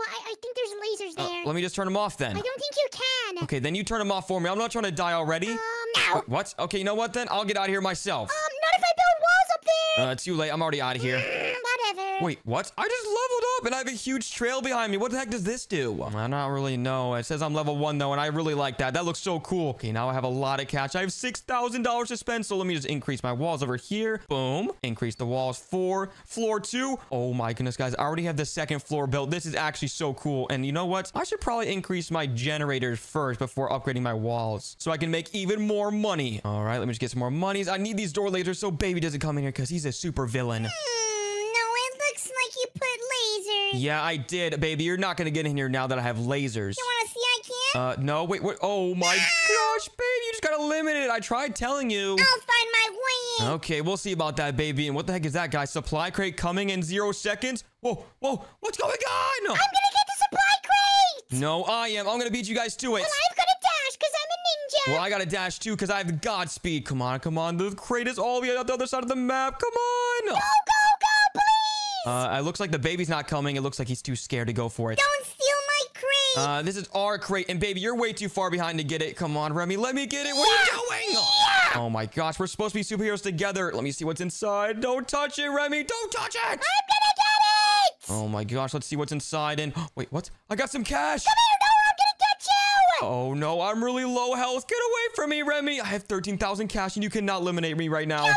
I, I think there's lasers Uh, there. let me just turn them off then. I don't think you can. Okay, then you turn them off for me. I'm not trying to die already. Um, no. Wait, What? Okay, you know what then? I'll get out of here myself. Um, not if I build walls up there. Uh, too late. I'm already out of here. Mm, whatever. Wait, what? I just just leveled up and I have a huge trail behind me. What the heck does this do? I don't really know. It says I'm level one though, and I really like that. That looks so cool. Okay, now I have a lot of cash. I have $6,000 to spend, so let me just increase my walls over here. Boom. Increase the walls. Four. Floor two. Oh my goodness, guys. I already have the second floor built. This is actually so cool. And you know what? I should probably increase my generators first before upgrading my walls so I can make even more money. All right, let me just get some more monies. I need these door lasers so baby doesn't come in here because he's a super villain. Hmm. No, it looks like you put lasers. Yeah, I did, baby. You're not gonna get in here now that I have lasers. You wanna see I can? Uh, no, wait, wait. Oh my gosh, baby, you just got eliminated. I tried telling you. I'll find my way in. Okay, we'll see about that, baby. And what the heck is that, guys? Supply crate coming in zero seconds? Whoa, whoa, what's going on? I'm gonna get the supply crate. No, I am. I'm gonna beat you guys to it. Well, I've got a dash because I'm a ninja. Well, I got a dash too because I have Godspeed. Come on, come on. The crate is all the way up the other side of the map. Come on. Go, go. Uh, it looks like the baby's not coming. It looks like he's too scared to go for it. Don't steal my crate. Uh, this is our crate, and baby, you're way too far behind to get it. Come on, Remi, let me get it. What are you doing? Oh my gosh, we're supposed to be superheroes together. Let me see what's inside. Don't touch it, Remi. Don't touch it. I'm gonna get it. Oh my gosh, let's see what's inside. And (gasps) wait, what? I got some cash. Come here, no, I'm gonna get you. Oh no, I'm really low health. Get away from me, Remi. I have 13,000 cash, and you cannot eliminate me right now.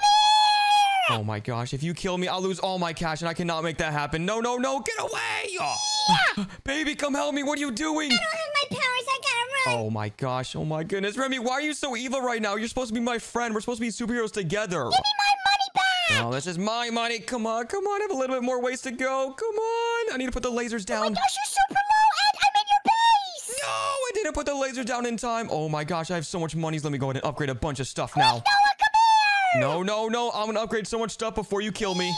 Oh my gosh, if you kill me, I'll lose all my cash, and I cannot make that happen. No, no, no, get away. Oh. (laughs) Baby, come help me. What are you doing? I don't have my powers. I gotta run. Oh my gosh, oh my goodness. Remi, why are you so evil right now? You're supposed to be my friend. We're supposed to be superheroes together. Give me my money back. Oh, this is my money. Come on, come on. I have a little bit more ways to go. Come on. I need to put the lasers down. Oh my gosh, you're super low, and I'm in your base. No, I didn't put the laser down in time. Oh my gosh, I have so much money. Let me go ahead and upgrade a bunch of stuff now. Noah, come here. No, no, no. I'm gonna upgrade so much stuff before you kill me.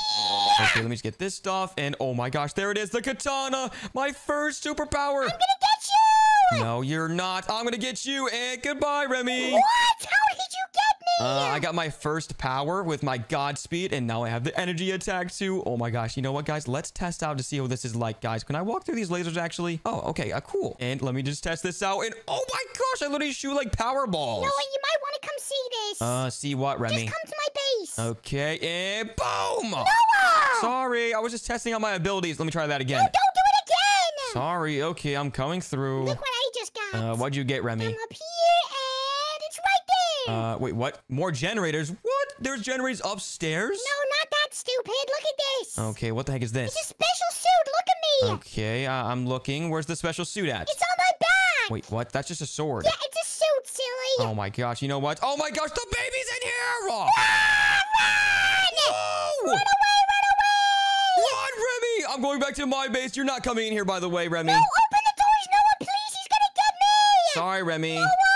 Okay, let me just get this stuff. And oh my gosh, there it is. The katana. My first superpower. I'm gonna get you. No, you're not. I'm gonna get you. And goodbye, Remi. What? How did you get me? Uh, I got my first power with my Godspeed, and now I have the energy attack too. Oh my gosh, you know what, guys? Let's test out to see what this is like, guys. Can I walk through these lasers, actually? Oh, okay, uh, cool. And let me just test this out, and oh my gosh, I literally shoot like power balls. Noah, you might want to come see this. Uh, see what, Remi? Just come to my base. Okay, and boom! Noah! Sorry, I was just testing out my abilities. Let me try that again. No, Don't do it again. Sorry, okay, I'm coming through. Look what I just got. Uh, what'd you get, Remi? I'm Uh, wait, what? More generators? What? There's generators upstairs? no, not that stupid. Look at this. Okay, what the heck is this? It's a special suit. Look at me. Okay, uh, I'm looking. Where's the special suit at? It's on my back. Wait, what? That's just a sword. Yeah, it's a suit, silly. Oh my gosh, you know what? Oh my gosh, the baby's in here! Oh. Run! Whoa! Run away, run away! Run, Remi! I'm going back to my base. You're not coming in here, by the way, Remi. No, open the doors, Noah, please. He's gonna get me. Sorry, Remi. Noah.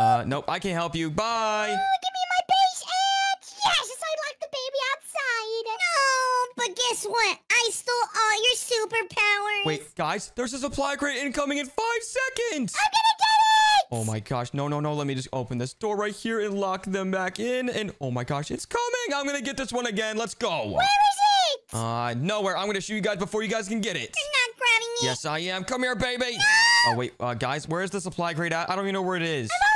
Uh, nope, I can't help you. Bye. Oh, give me my base, and yes, I locked the baby outside. No, but guess what? I stole all your superpowers. Wait, guys, there's a supply crate incoming in five seconds. I'm gonna get it. Oh my gosh, no, no, no. Let me just open this door right here and lock them back in. And oh my gosh, it's coming. I'm gonna get this one again. Let's go. Where is it? Uh, nowhere. I'm gonna shoot you guys before you guys can get it. I'm not grabbing it. Yes, I am. Come here, baby. Oh, wait, uh, guys, where's the supply crate at? I don't even know where it is. I already got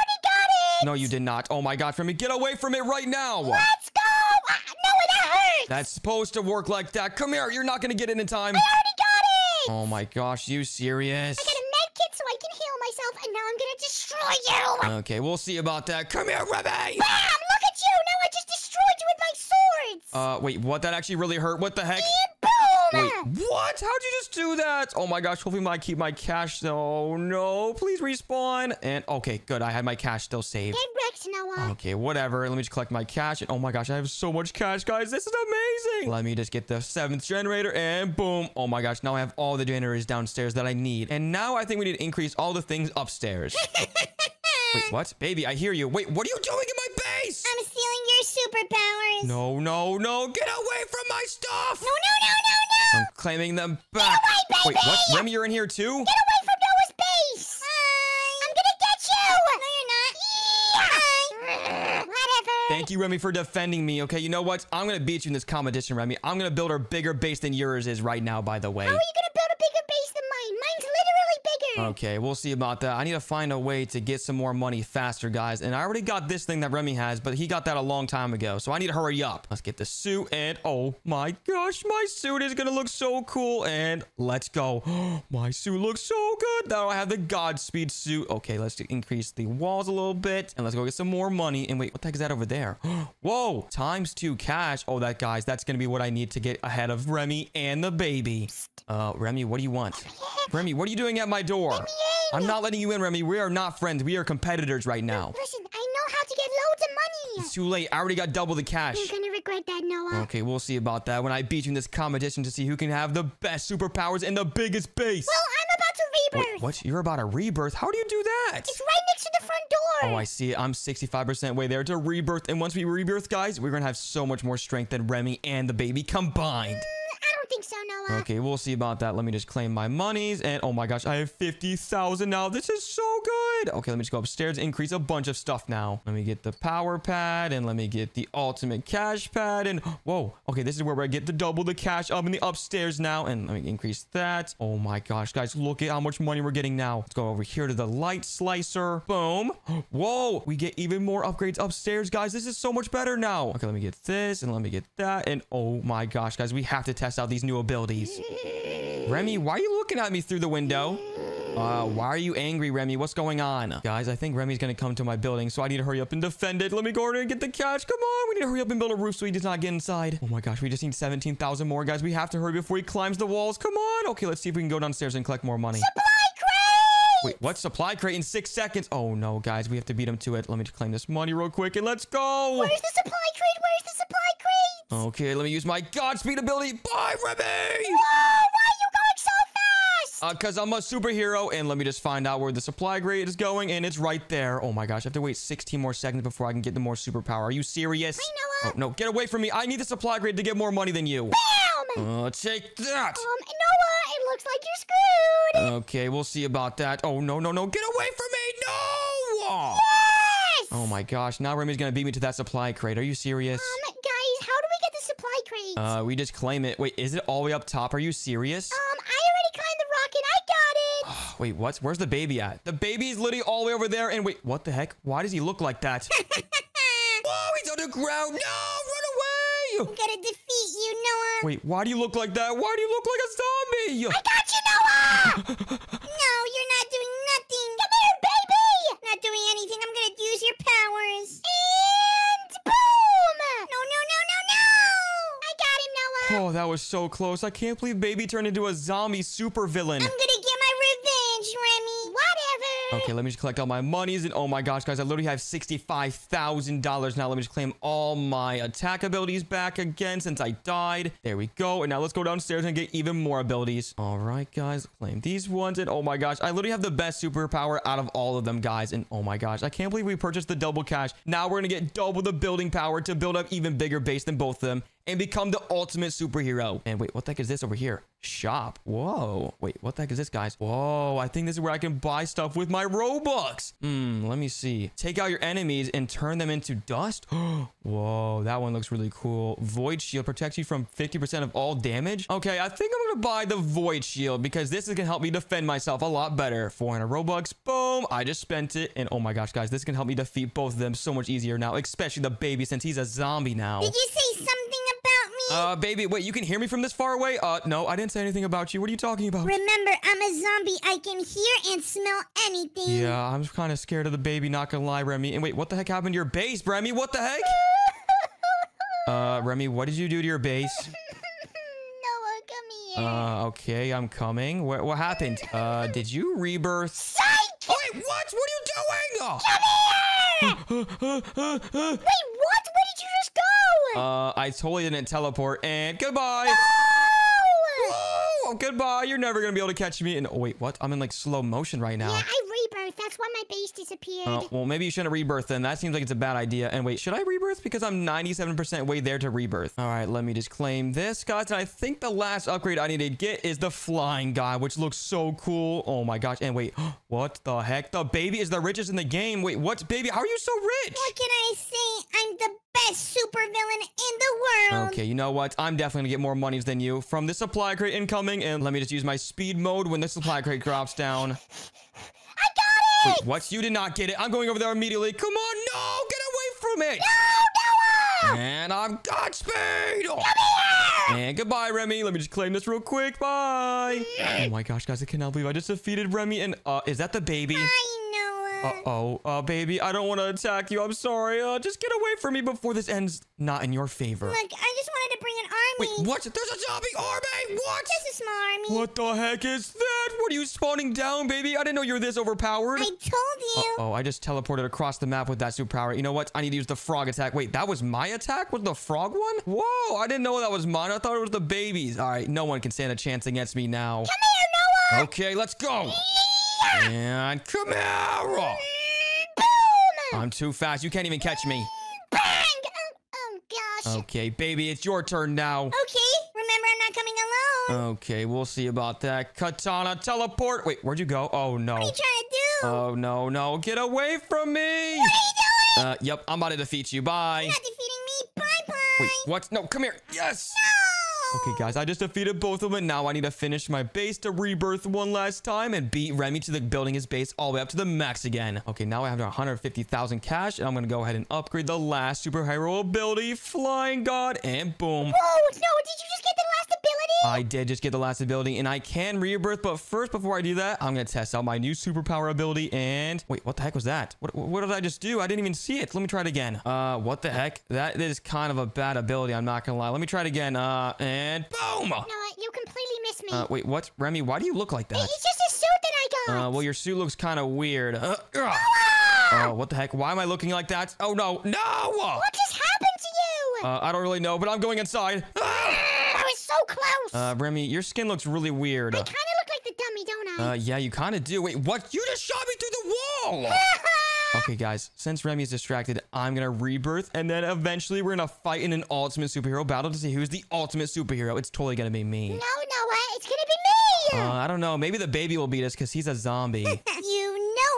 it. No, you did not. Oh my gosh, Remi, get away from it right now. Let's go. Ah, no, that hurts. That's supposed to work like that. Come here. You're not gonna get it in time. I already got it. Oh my gosh, you serious? I got a med kit so I can heal myself, and now I'm gonna destroy you. Okay, we'll see about that. Come here, Remi. Bam! Look at you. Now I just destroyed you with my swords. Uh, wait, what? That actually really hurt. What the heck? boom. Wait, what? How'd you just do that? Oh my gosh, hopefully I keep my cash. Oh no, please respawn. And okay, good. I had my cash still saved. Get wrecked, Noah. Okay, whatever. Let me just collect my cash. And oh my gosh, I have so much cash, guys. This is amazing. Let me just get the seventh generator and boom. Oh my gosh, now I have all the generators downstairs that I need. And now I think we need to increase all the things upstairs. (laughs) Wait, what? Baby, I hear you. Wait, what are you doing in my base? I'm stealing your superpowers. No, no, no. Get away from my stuff. No, no, no, no, no. I'm claiming them back. Get away, baby. Wait, what? baby. Remi, you're in here too? Get away from Noah's base. Hi. I'm gonna get you. No, you're not. Yeah. (laughs) Whatever. Thank you, Remi, for defending me. Okay, you know what? I'm gonna beat you in this competition, Remi. I'm gonna build a bigger base than yours is right now, by the way. How are you gonna build a bigger base than mine? Mine's literally bigger. Okay, we'll see about that. I need to find a way to get some more money faster, guys. And I already got this thing that Remi has, but he got that a long time ago. So I need to hurry up. Let's get the suit. And oh my gosh, my suit is going to look so cool. And let's go. (gasps) my suit looks so good. Now I have the Godspeed suit. Okay, let's increase the walls a little bit. And let's go get some more money. And wait, what the heck is that over there? (gasps) Whoa, times two cash. Oh, that, guys, that's going to be what I need to get ahead of Remi and the baby. Uh, Remi, what do you want? (laughs) Remi, what are you doing at my door? I'm not letting you in, Remi. We are not friends. We are competitors right now. Listen, I know how to get loads of money. It's too late. I already got double the cash. You're gonna regret that, Noah. Okay, we'll see about that when I beat you in this competition to see who can have the best superpowers and the biggest base. Well, I'm about to rebirth. Wait, what? You're about a rebirth? How do you do that? It's right next to the front door. Oh, I see it. I'm 65% way there to rebirth. And once we rebirth, guys, we're going to have so much more strength than Remi and the baby combined. I don't think so, Noah. Okay, we'll see about that. Let me just claim my monies. And oh my gosh, I have 50,000 now. This is so good. Okay, let me just go upstairs, increase a bunch of stuff now. Let me get the power pad and let me get the ultimate cash pad. And whoa, okay, this is where I get to double the cash up in the upstairs now. And let me increase that. Oh my gosh, guys, look at how much money we're getting now. Let's go over here to the light slicer. Boom. (gasps) Whoa, we get even more upgrades upstairs, guys. This is so much better now. Okay, let me get this and let me get that. And oh my gosh, guys, we have to test out these new abilities. Remi, why are you looking at me through the window? Uh, why are you angry, Remi? What's going on? Guys, I think Remi's gonna come to my building, so I need to hurry up and defend it. Let me go over and get the cash. Come on, we need to hurry up and build a roof so he does not get inside. Oh my gosh, we just need 17,000 more, guys. We have to hurry before he climbs the walls. Come on. Okay, let's see if we can go downstairs and collect more money. Supply crate. Wait, what? Supply crate in six seconds? Oh no, guys, we have to beat him to it. Let me just claim this money real quick and let's go. Where's the supply crate? Okay, let me use my Godspeed ability. Bye, Remi! Whoa, why are you going so fast? Uh, cause I'm a superhero, and let me just find out where the supply crate is going, and it's right there. Oh my gosh, I have to wait 16 more seconds before I can get the more superpower. Are you serious? Know, uh, Oh, no, get away from me. I need the supply crate to get more money than you. Bam! Uh, take that. Um, Noah, it looks like you're screwed. Okay, we'll see about that. Oh, no, no, no. Get away from me. No! yes! Oh my gosh, now Remi's gonna beat me to that supply crate. Are you serious? Um, guys, how do we get the supply crate? Uh, we just claim it. Wait, is it all the way up top? Are you serious? um, I already climbed the rocket. I got it. (sighs) Wait, what? Where's the baby at? The baby's literally all the way over there. And wait, what the heck? Why does he look like that? (laughs) Whoa, he's on the ground. No, run away. I'm gonna defeat you, Noah. Wait, why do you look like that? Why do you look like a zombie? I got you, Noah! (laughs) no, you're not doing nothing. Come here, baby! Not doing anything. I'm gonna use your powers. Oh, that was so close. I can't believe baby turned into a zombie supervillain. I'm gonna get my revenge, Remi. Whatever. Okay, let me just collect all my monies. And oh my gosh, guys, I literally have $65,000 now. Let me just claim all my attack abilities back again since I died. There we go. And now let's go downstairs and get even more abilities. All right, guys, claim these ones. And oh my gosh, I literally have the best superpower out of all of them, guys. And oh my gosh, I can't believe we purchased the double cash. Now we're going to get double the building power to build up even bigger base than both of them and become the ultimate superhero. And wait, what the heck is this over here? Shop. Whoa. Wait, what the heck is this, guys? Whoa, I think this is where I can buy stuff with my Robux. Hmm, let me see. Take out your enemies and turn them into dust. (gasps) Whoa, that one looks really cool. Void Shield protects you from 50% of all damage. Okay, I think I'm gonna buy the Void Shield because this is gonna help me defend myself a lot better. 400 Robux. Boom. I just spent it. And oh my gosh, guys, this can help me defeat both of them so much easier now, especially the baby since he's a zombie now. Did you say something about me? Uh, baby, wait, you can hear me from this far away? Uh, no, I didn't say anything about you. What are you talking about? Remember, I'm a zombie. I can hear and smell anything. Yeah, I'm kind of scared of the baby, not gonna lie, Remi. And wait, what the heck happened to your base, Remi? What the heck? (laughs) Uh, Remi, what did you do to your base? (laughs) Noah, come here. Uh, okay, I'm coming. What, what happened? Uh, did you rebirth? Psych! Wait, what? What are you doing? Come here! (gasps) Wait, what? Where did you just go? Uh, I totally didn't teleport, and goodbye! oh! Whoa, goodbye. You're never gonna be able to catch me. And oh, wait, what? I'm in like slow motion right now. Yeah, I rebirth. That's why my base disappeared. Oh, well, maybe you shouldn't rebirth then. That seems like it's a bad idea. And wait, should I rebirth? Because I'm 97% way there to rebirth. All right, let me just claim this, guys. And I think the last upgrade I need to get is the flying guy, which looks so cool. Oh my gosh. And wait, (gasps) what the heck? The baby is the richest in the game. Wait, what, baby? How are you so rich? What can I say? I'm the best supervillain in the world. Okay, you know what? I'm definitely gonna get more monies than you from this supply crate incoming. And let me just use my speed mode when the supply crate drops down. (laughs) Wait, what? You did not get it. I'm going over there immediately. Come on, no! Get away from it! No, Noah! And I'm Godspeed! Oh. And goodbye, Remi. Let me just claim this real quick. Bye. Oh my gosh, guys, I cannot believe I just defeated Remi. And uh, is that the baby? Uh-oh, uh, baby, I don't want to attack you. I'm sorry. Uh, just get away from me before this ends not in your favor. Look, I just wanted to bring an army. Wait, what? There's a zombie army? What? Just a small army. What the heck is that? What are you spawning down, baby? I didn't know you were this overpowered. I told you. Oh, I just teleported across the map with that superpower. You know what? I need to use the frog attack. Wait, that was my attack? Was the frog one? Whoa, I didn't know that was mine. I thought it was the babies. All right, no one can stand a chance against me now. Come here, Noah. Okay, let's go. And. Boom! I'm too fast. You can't even catch me. Bang! Oh, oh gosh. Okay, baby, it's your turn now. Okay, remember I'm not coming alone. Okay, we'll see about that. Katana, teleport. Wait, where'd you go? Oh, no. what are you trying to do? Oh, no, no. Get away from me. what are you doing? Uh, yep, I'm about to defeat you. Bye. You're not defeating me. Bye bye. Wait, what? No, come here. Yes. No. Okay, guys, I just defeated both of them. Now I need to finish my base to rebirth one last time and beat Remi to the building his base all the way up to the max again. Okay, now I have 150,000 cash, and I'm gonna go ahead and upgrade the last superhero ability, Flying God, and boom. Whoa, no, did you just get the last ability? I did just get the last ability, and I can rebirth, but first, before I do that, I'm gonna test out my new superpower ability, and... Wait, what the heck was that? What, what did I just do? I didn't even see it. Let me try it again. Uh, what the heck? That is kind of a bad ability, I'm not gonna lie. Let me try it again. Uh, and boom! Noah, you completely missed me. Uh, wait, what? Remi, why do you look like that? it's just a suit that I got. Uh, well, your suit looks kind of weird. Uh, uh, what the heck? Why am I looking like that? Oh, no. No! what just happened to you? Uh, I don't really know, but I'm going inside. (laughs) I was so close. Uh, Remi, your skin looks really weird. I kind of look like the dummy, don't I? Uh, yeah, you kind of do. Wait, what? You just shot me through the wall! (laughs) Okay, guys, since Remi is distracted, I'm gonna rebirth, and then eventually we're gonna fight in an ultimate superhero battle to see who's the ultimate superhero. It's totally gonna be me. no, Noah, it's gonna be me. Uh, I don't know. Maybe the baby will beat us because he's a zombie. (laughs) (laughs)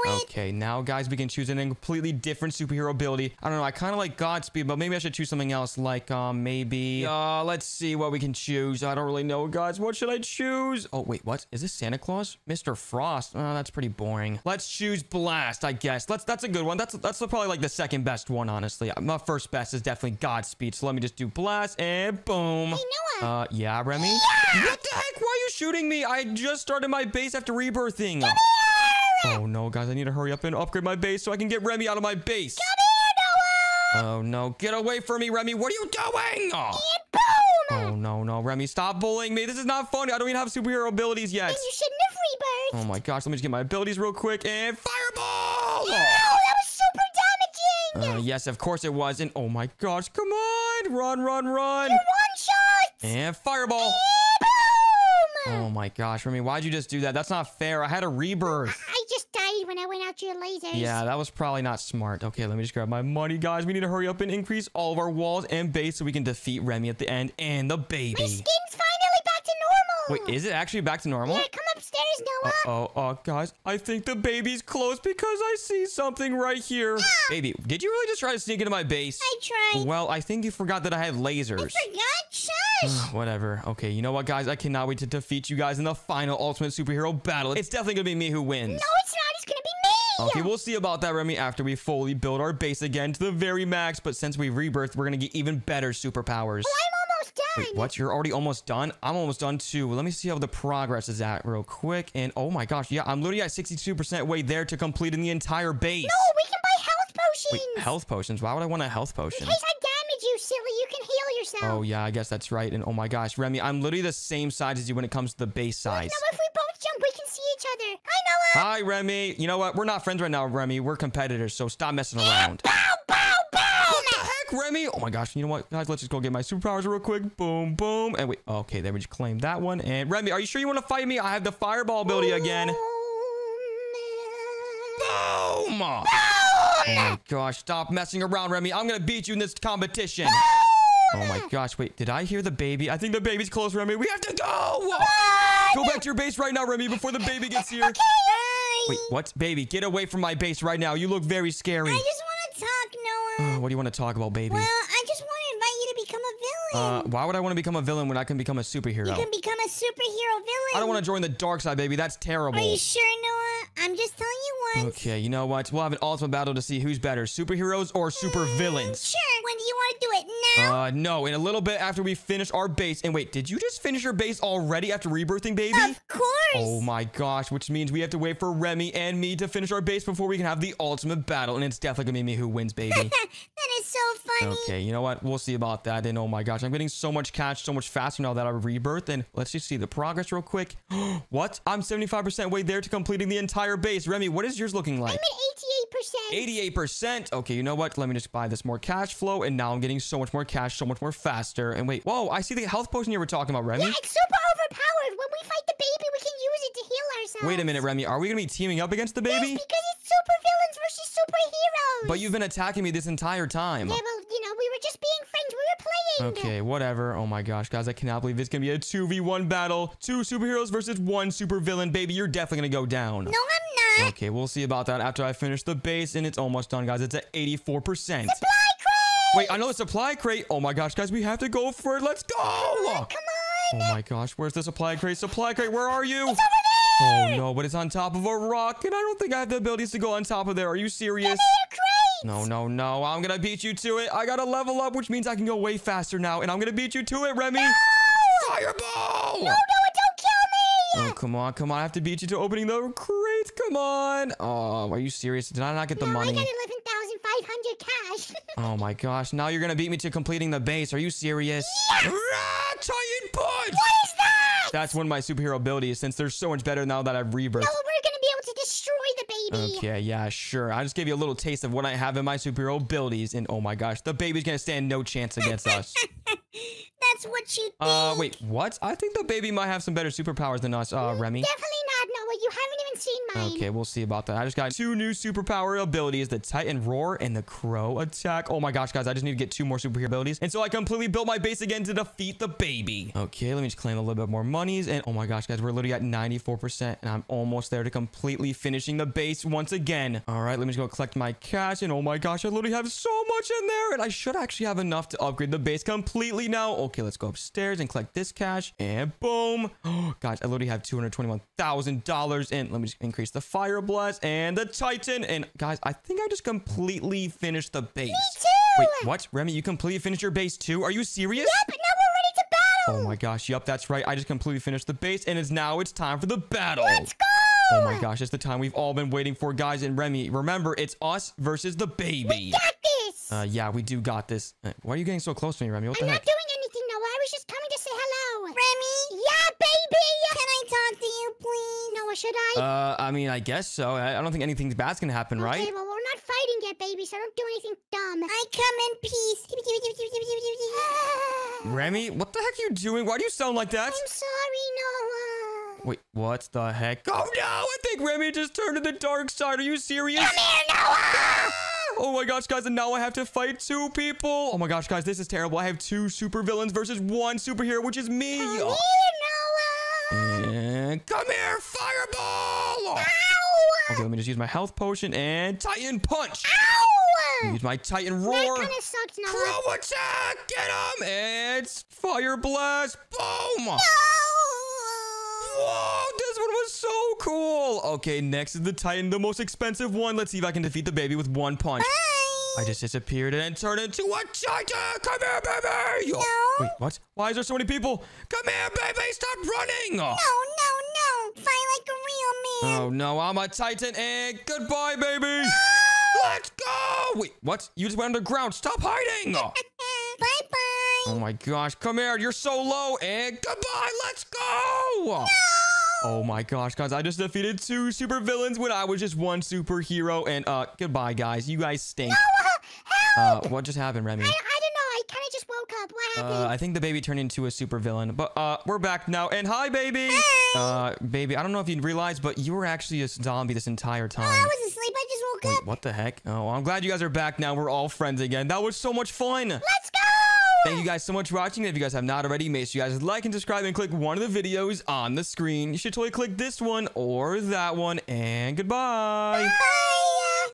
it. Okay, now guys, we can choose a completely different superhero ability. I don't know. I kind of like Godspeed, but maybe I should choose something else. Like, um, maybe. Uh, let's see what we can choose. I don't really know, guys. What should I choose? Oh wait, what is this? Santa Claus, Mr. Frost? Oh, that's pretty boring. Let's choose Blast, I guess. Let's. That's a good one. That's that's probably like the second best one, honestly. My first best is definitely Godspeed. So let me just do Blast and boom. Hey, Noah. Uh, yeah, Remi. What the heck? Why are you shooting me? I just started my base after rebirthing. Oh no, guys, I need to hurry up and upgrade my base so I can get Remi out of my base. Come here, Noah. Oh no, get away from me, Remi. What are you doing? Oh, oh no, no, Remi, stop bullying me. This is not funny. I don't even have superhero abilities yet. And you shouldn't have rebirthed. Oh my gosh, let me just get my abilities real quick and fireball. Oh, that was super damaging. Uh, yes, of course it was. And oh my gosh, come on, run, run, run. You're One shot. And fireball. Oh my gosh, Remi, why'd you just do that? That's not fair. I had a rebirth. I just died when I went out to your lasers. Yeah, that was probably not smart. Okay, let me just grab my money, guys. We need to hurry up and increase all of our walls and base so we can defeat Remi at the end and the My baby. skin's finally back to normal. Wait, is it actually back to normal? Yeah, come Noah. Oh, oh, guys, I think the baby's close because I see something right here. Baby, did you really just try to sneak into my base? I tried. Well, I think you forgot that I have lasers. I Forgot? Shush. (sighs) Whatever. Okay, you know what, guys? I cannot wait to defeat you guys in the final Ultimate Superhero battle. It's definitely gonna be me who wins. no, it's not. It's gonna be me. Okay, we'll see about that, Remi, after we fully build our base again to the very max. But since we rebirthed, we're gonna get even better superpowers. Oh, I'm almost done. Wait, what? You're already almost done? I'm almost done too. Let me see how the progress is at real quick. And oh my gosh, yeah, I'm literally at 62% way there to completing the entire base. No, we can buy health potions. Wait, health potions? Why would I want a health potion? In case I damage you, silly, you can heal yourself. Oh yeah, I guess that's right. And oh my gosh, Remi, I'm literally the same size as you when it comes to the base size. Now, if we both jump, we can see each other. Hi, Noah. Hi, Remi. You know what? We're not friends right now, Remi. We're competitors, so stop messing around. Remi? Oh my gosh, you know what, guys? Let's just go get my superpowers real quick. Boom, boom. And wait, okay, there we just claim that one. And Remi, are you sure you want to fight me? I have the fireball ability again. Oh, Oh my gosh, stop messing around, Remi. I'm gonna beat you in this competition. Oh my gosh, wait, did I hear the baby? I think the baby's close, Remi. We have to go! Go back to your base right now, Remy, before the baby gets here. Bye. Wait, what? Baby, get away from my base right now. You look very scary. I just want to talk, Noah. Uh, what do you want to talk about, baby? well, I just want to invite you to become a villain. Uh, why would I want to become a villain when I can become a superhero? you can become a superhero villain. I don't want to join the dark side, baby. That's terrible. Are you sure, Noah? I'm just telling you once. Okay, you know what? We'll have an ultimate battle to see who's better, superheroes or super villains. Sure. When do you want to do it? Now? Uh, no, in a little bit after we finish our base. And wait, did you just finish your base already after rebirthing, baby? of course. Oh my gosh, which means we have to wait for Remi and me to finish our base before we can have the ultimate battle. And it's definitely gonna be me who wins, baby. (laughs) that is so funny. Okay, you know what? We'll see about that. And oh my gosh, I'm getting so much cash so much faster now that I've rebirthed. And let's just see the progress real quick. (gasps) what? I'm 75% way there to completing the entire base. Remi, what is yours looking like? I'm at 88%. 88%. Okay, you know what? Let me just buy this more cash flow. And now I'm getting so much more cash, so much more faster. And wait, whoa, I see the health potion you were talking about, Remi. Yeah, it's super overpowered. When we fight the baby, we can use it to heal ourselves. Wait a minute, Remi. Are we gonna be teaming up against the baby? Yes, because it's super villains versus superheroes. But you've been attacking me this entire time. Yeah, know, we were just being friends. We were playing. Okay, whatever. Oh my gosh, guys, I cannot believe this can be a 2v1 battle. Two superheroes versus one super villain. Baby, you're definitely gonna go down. No, I'm not. Okay, we'll see about that after I finish the base, and it's almost done, guys. It's at 84%. Supply crate. Wait, I know the supply crate. Oh my gosh, guys, we have to go for it. Let's go. Come on. Oh my gosh, where's the supply crate? Supply crate, where are you? Over there. Oh no, but it's on top of a rock, and I don't think I have the abilities to go on top of there. Are you serious? Come here, crate. No, no, no. I'm gonna beat you to it. I gotta level up, which means I can go way faster now, and I'm gonna beat you to it, Remi. No! Fireball! No, Noah, don't kill me. Oh, come on, come on. I have to beat you to opening the crate. Come on. Oh, are you serious? Did I not get the no, I got 11,500 cash. (laughs) Oh my gosh. Now you're gonna beat me to completing the base. Are you serious? Rah, Titan punch! what is that? That's one of my superhero abilities since they're so much better now that I've rebirthed. Noah, we're going to be able to destroy the baby. Okay, yeah, sure. I just gave you a little taste of what I have in my superhero abilities, and oh my gosh, the baby's gonna stand no chance against us. (laughs) That's what you think. Uh, wait, what? I think the baby might have some better superpowers than us, uh, Remi. Definitely not, Noah. You haven't even seen mine. Okay, we'll see about that. I just got two new superpower abilities, the Titan Roar and the Crow Attack. Oh my gosh, guys, I just need to get two more superhero abilities. And so I completely built my base again to defeat the baby. Okay, let me just claim a little bit more monies. And oh my gosh, guys, we're literally at 94%. And I'm almost there to completely finishing the base once again. All right, let me just go collect my cash. And oh my gosh, I literally have so much in there. And I should actually have enough to upgrade the base completely now. Okay, let's go upstairs and collect this cash. And boom. Oh, (gasps) gosh, I literally have $221,000. And let me just increase the fire blast and the titan. And guys, I think I just completely finished the base. Me too. Wait, what? Remi, you completely finished your base too? Are you serious? Yeah, but now we're ready to battle. Oh my gosh, yep, that's right. I just completely finished the base, and it's now it's time for the battle. Let's go. Oh my gosh, it's the time we've all been waiting for, guys. And Remi, remember, it's us versus the baby. We Got this. Uh, yeah, we do got this. Uh, why are you getting so close to me, Remi? What the I'm not heck? doing anything, Noah. I was just coming to say hello. Remi? Yeah, baby. Can I talk to you, please? Noah, should I? Uh, I mean, I guess so. I, I don't think anything bad's gonna happen, right? Okay, well, we're not fighting yet, baby, so don't do anything dumb. I come in peace. Remi, what the heck are you doing? Why do you sound like that? I'm sorry, Noah. Wait, what the heck? Oh no, I think Remi just turned to the dark side. Are you serious? Come here, Noah. Oh my gosh, guys, and now I have to fight two people. Oh my gosh, guys, this is terrible. I have two super villains versus one superhero, which is me. Come here, Noah. And come here, fireball! Ow. Okay, let me just use my health potion and Titan punch. Ow. Use my Titan That roar. kind of Noah. Crow attack! Get him! It's fire blast! Boom! No. Whoa, this one was so cool. Okay, next is the Titan, the most expensive one. Let's see if I can defeat the baby with one punch. I just disappeared and turned into a Titan. Come here, baby. No. Wait, what? Why is there so many people? Come here, baby. Stop running. No, no, no. Fight like a real man. Oh no, I'm a Titan and goodbye, baby. No. Let's go. Wait, what? You just went underground. Stop hiding. (laughs) bye bye. Oh my gosh, come here. You're so low. And goodbye. Let's go. Oh my gosh, guys. I just defeated two super villains when I was just one superhero. And uh, goodbye, guys. You guys stink. Help! Uh, what just happened, Remi? I, I don't know. I kind of just woke up. What happened? Uh, I think the baby turned into a super villain. But uh, we're back now. And hi, baby. Hey. Uh, baby, I don't know if you realized, but you were actually a zombie this entire time I was asleep. I just woke woke Wait, up. what the heck? Oh, I'm glad you guys are back now. We're all friends again. That was so much fun. Let's go! Thank you guys so much for watching. If you guys have not already, make sure you guys like and subscribe and click one of the videos on the screen. You should totally click this one or that one. And goodbye. Bye!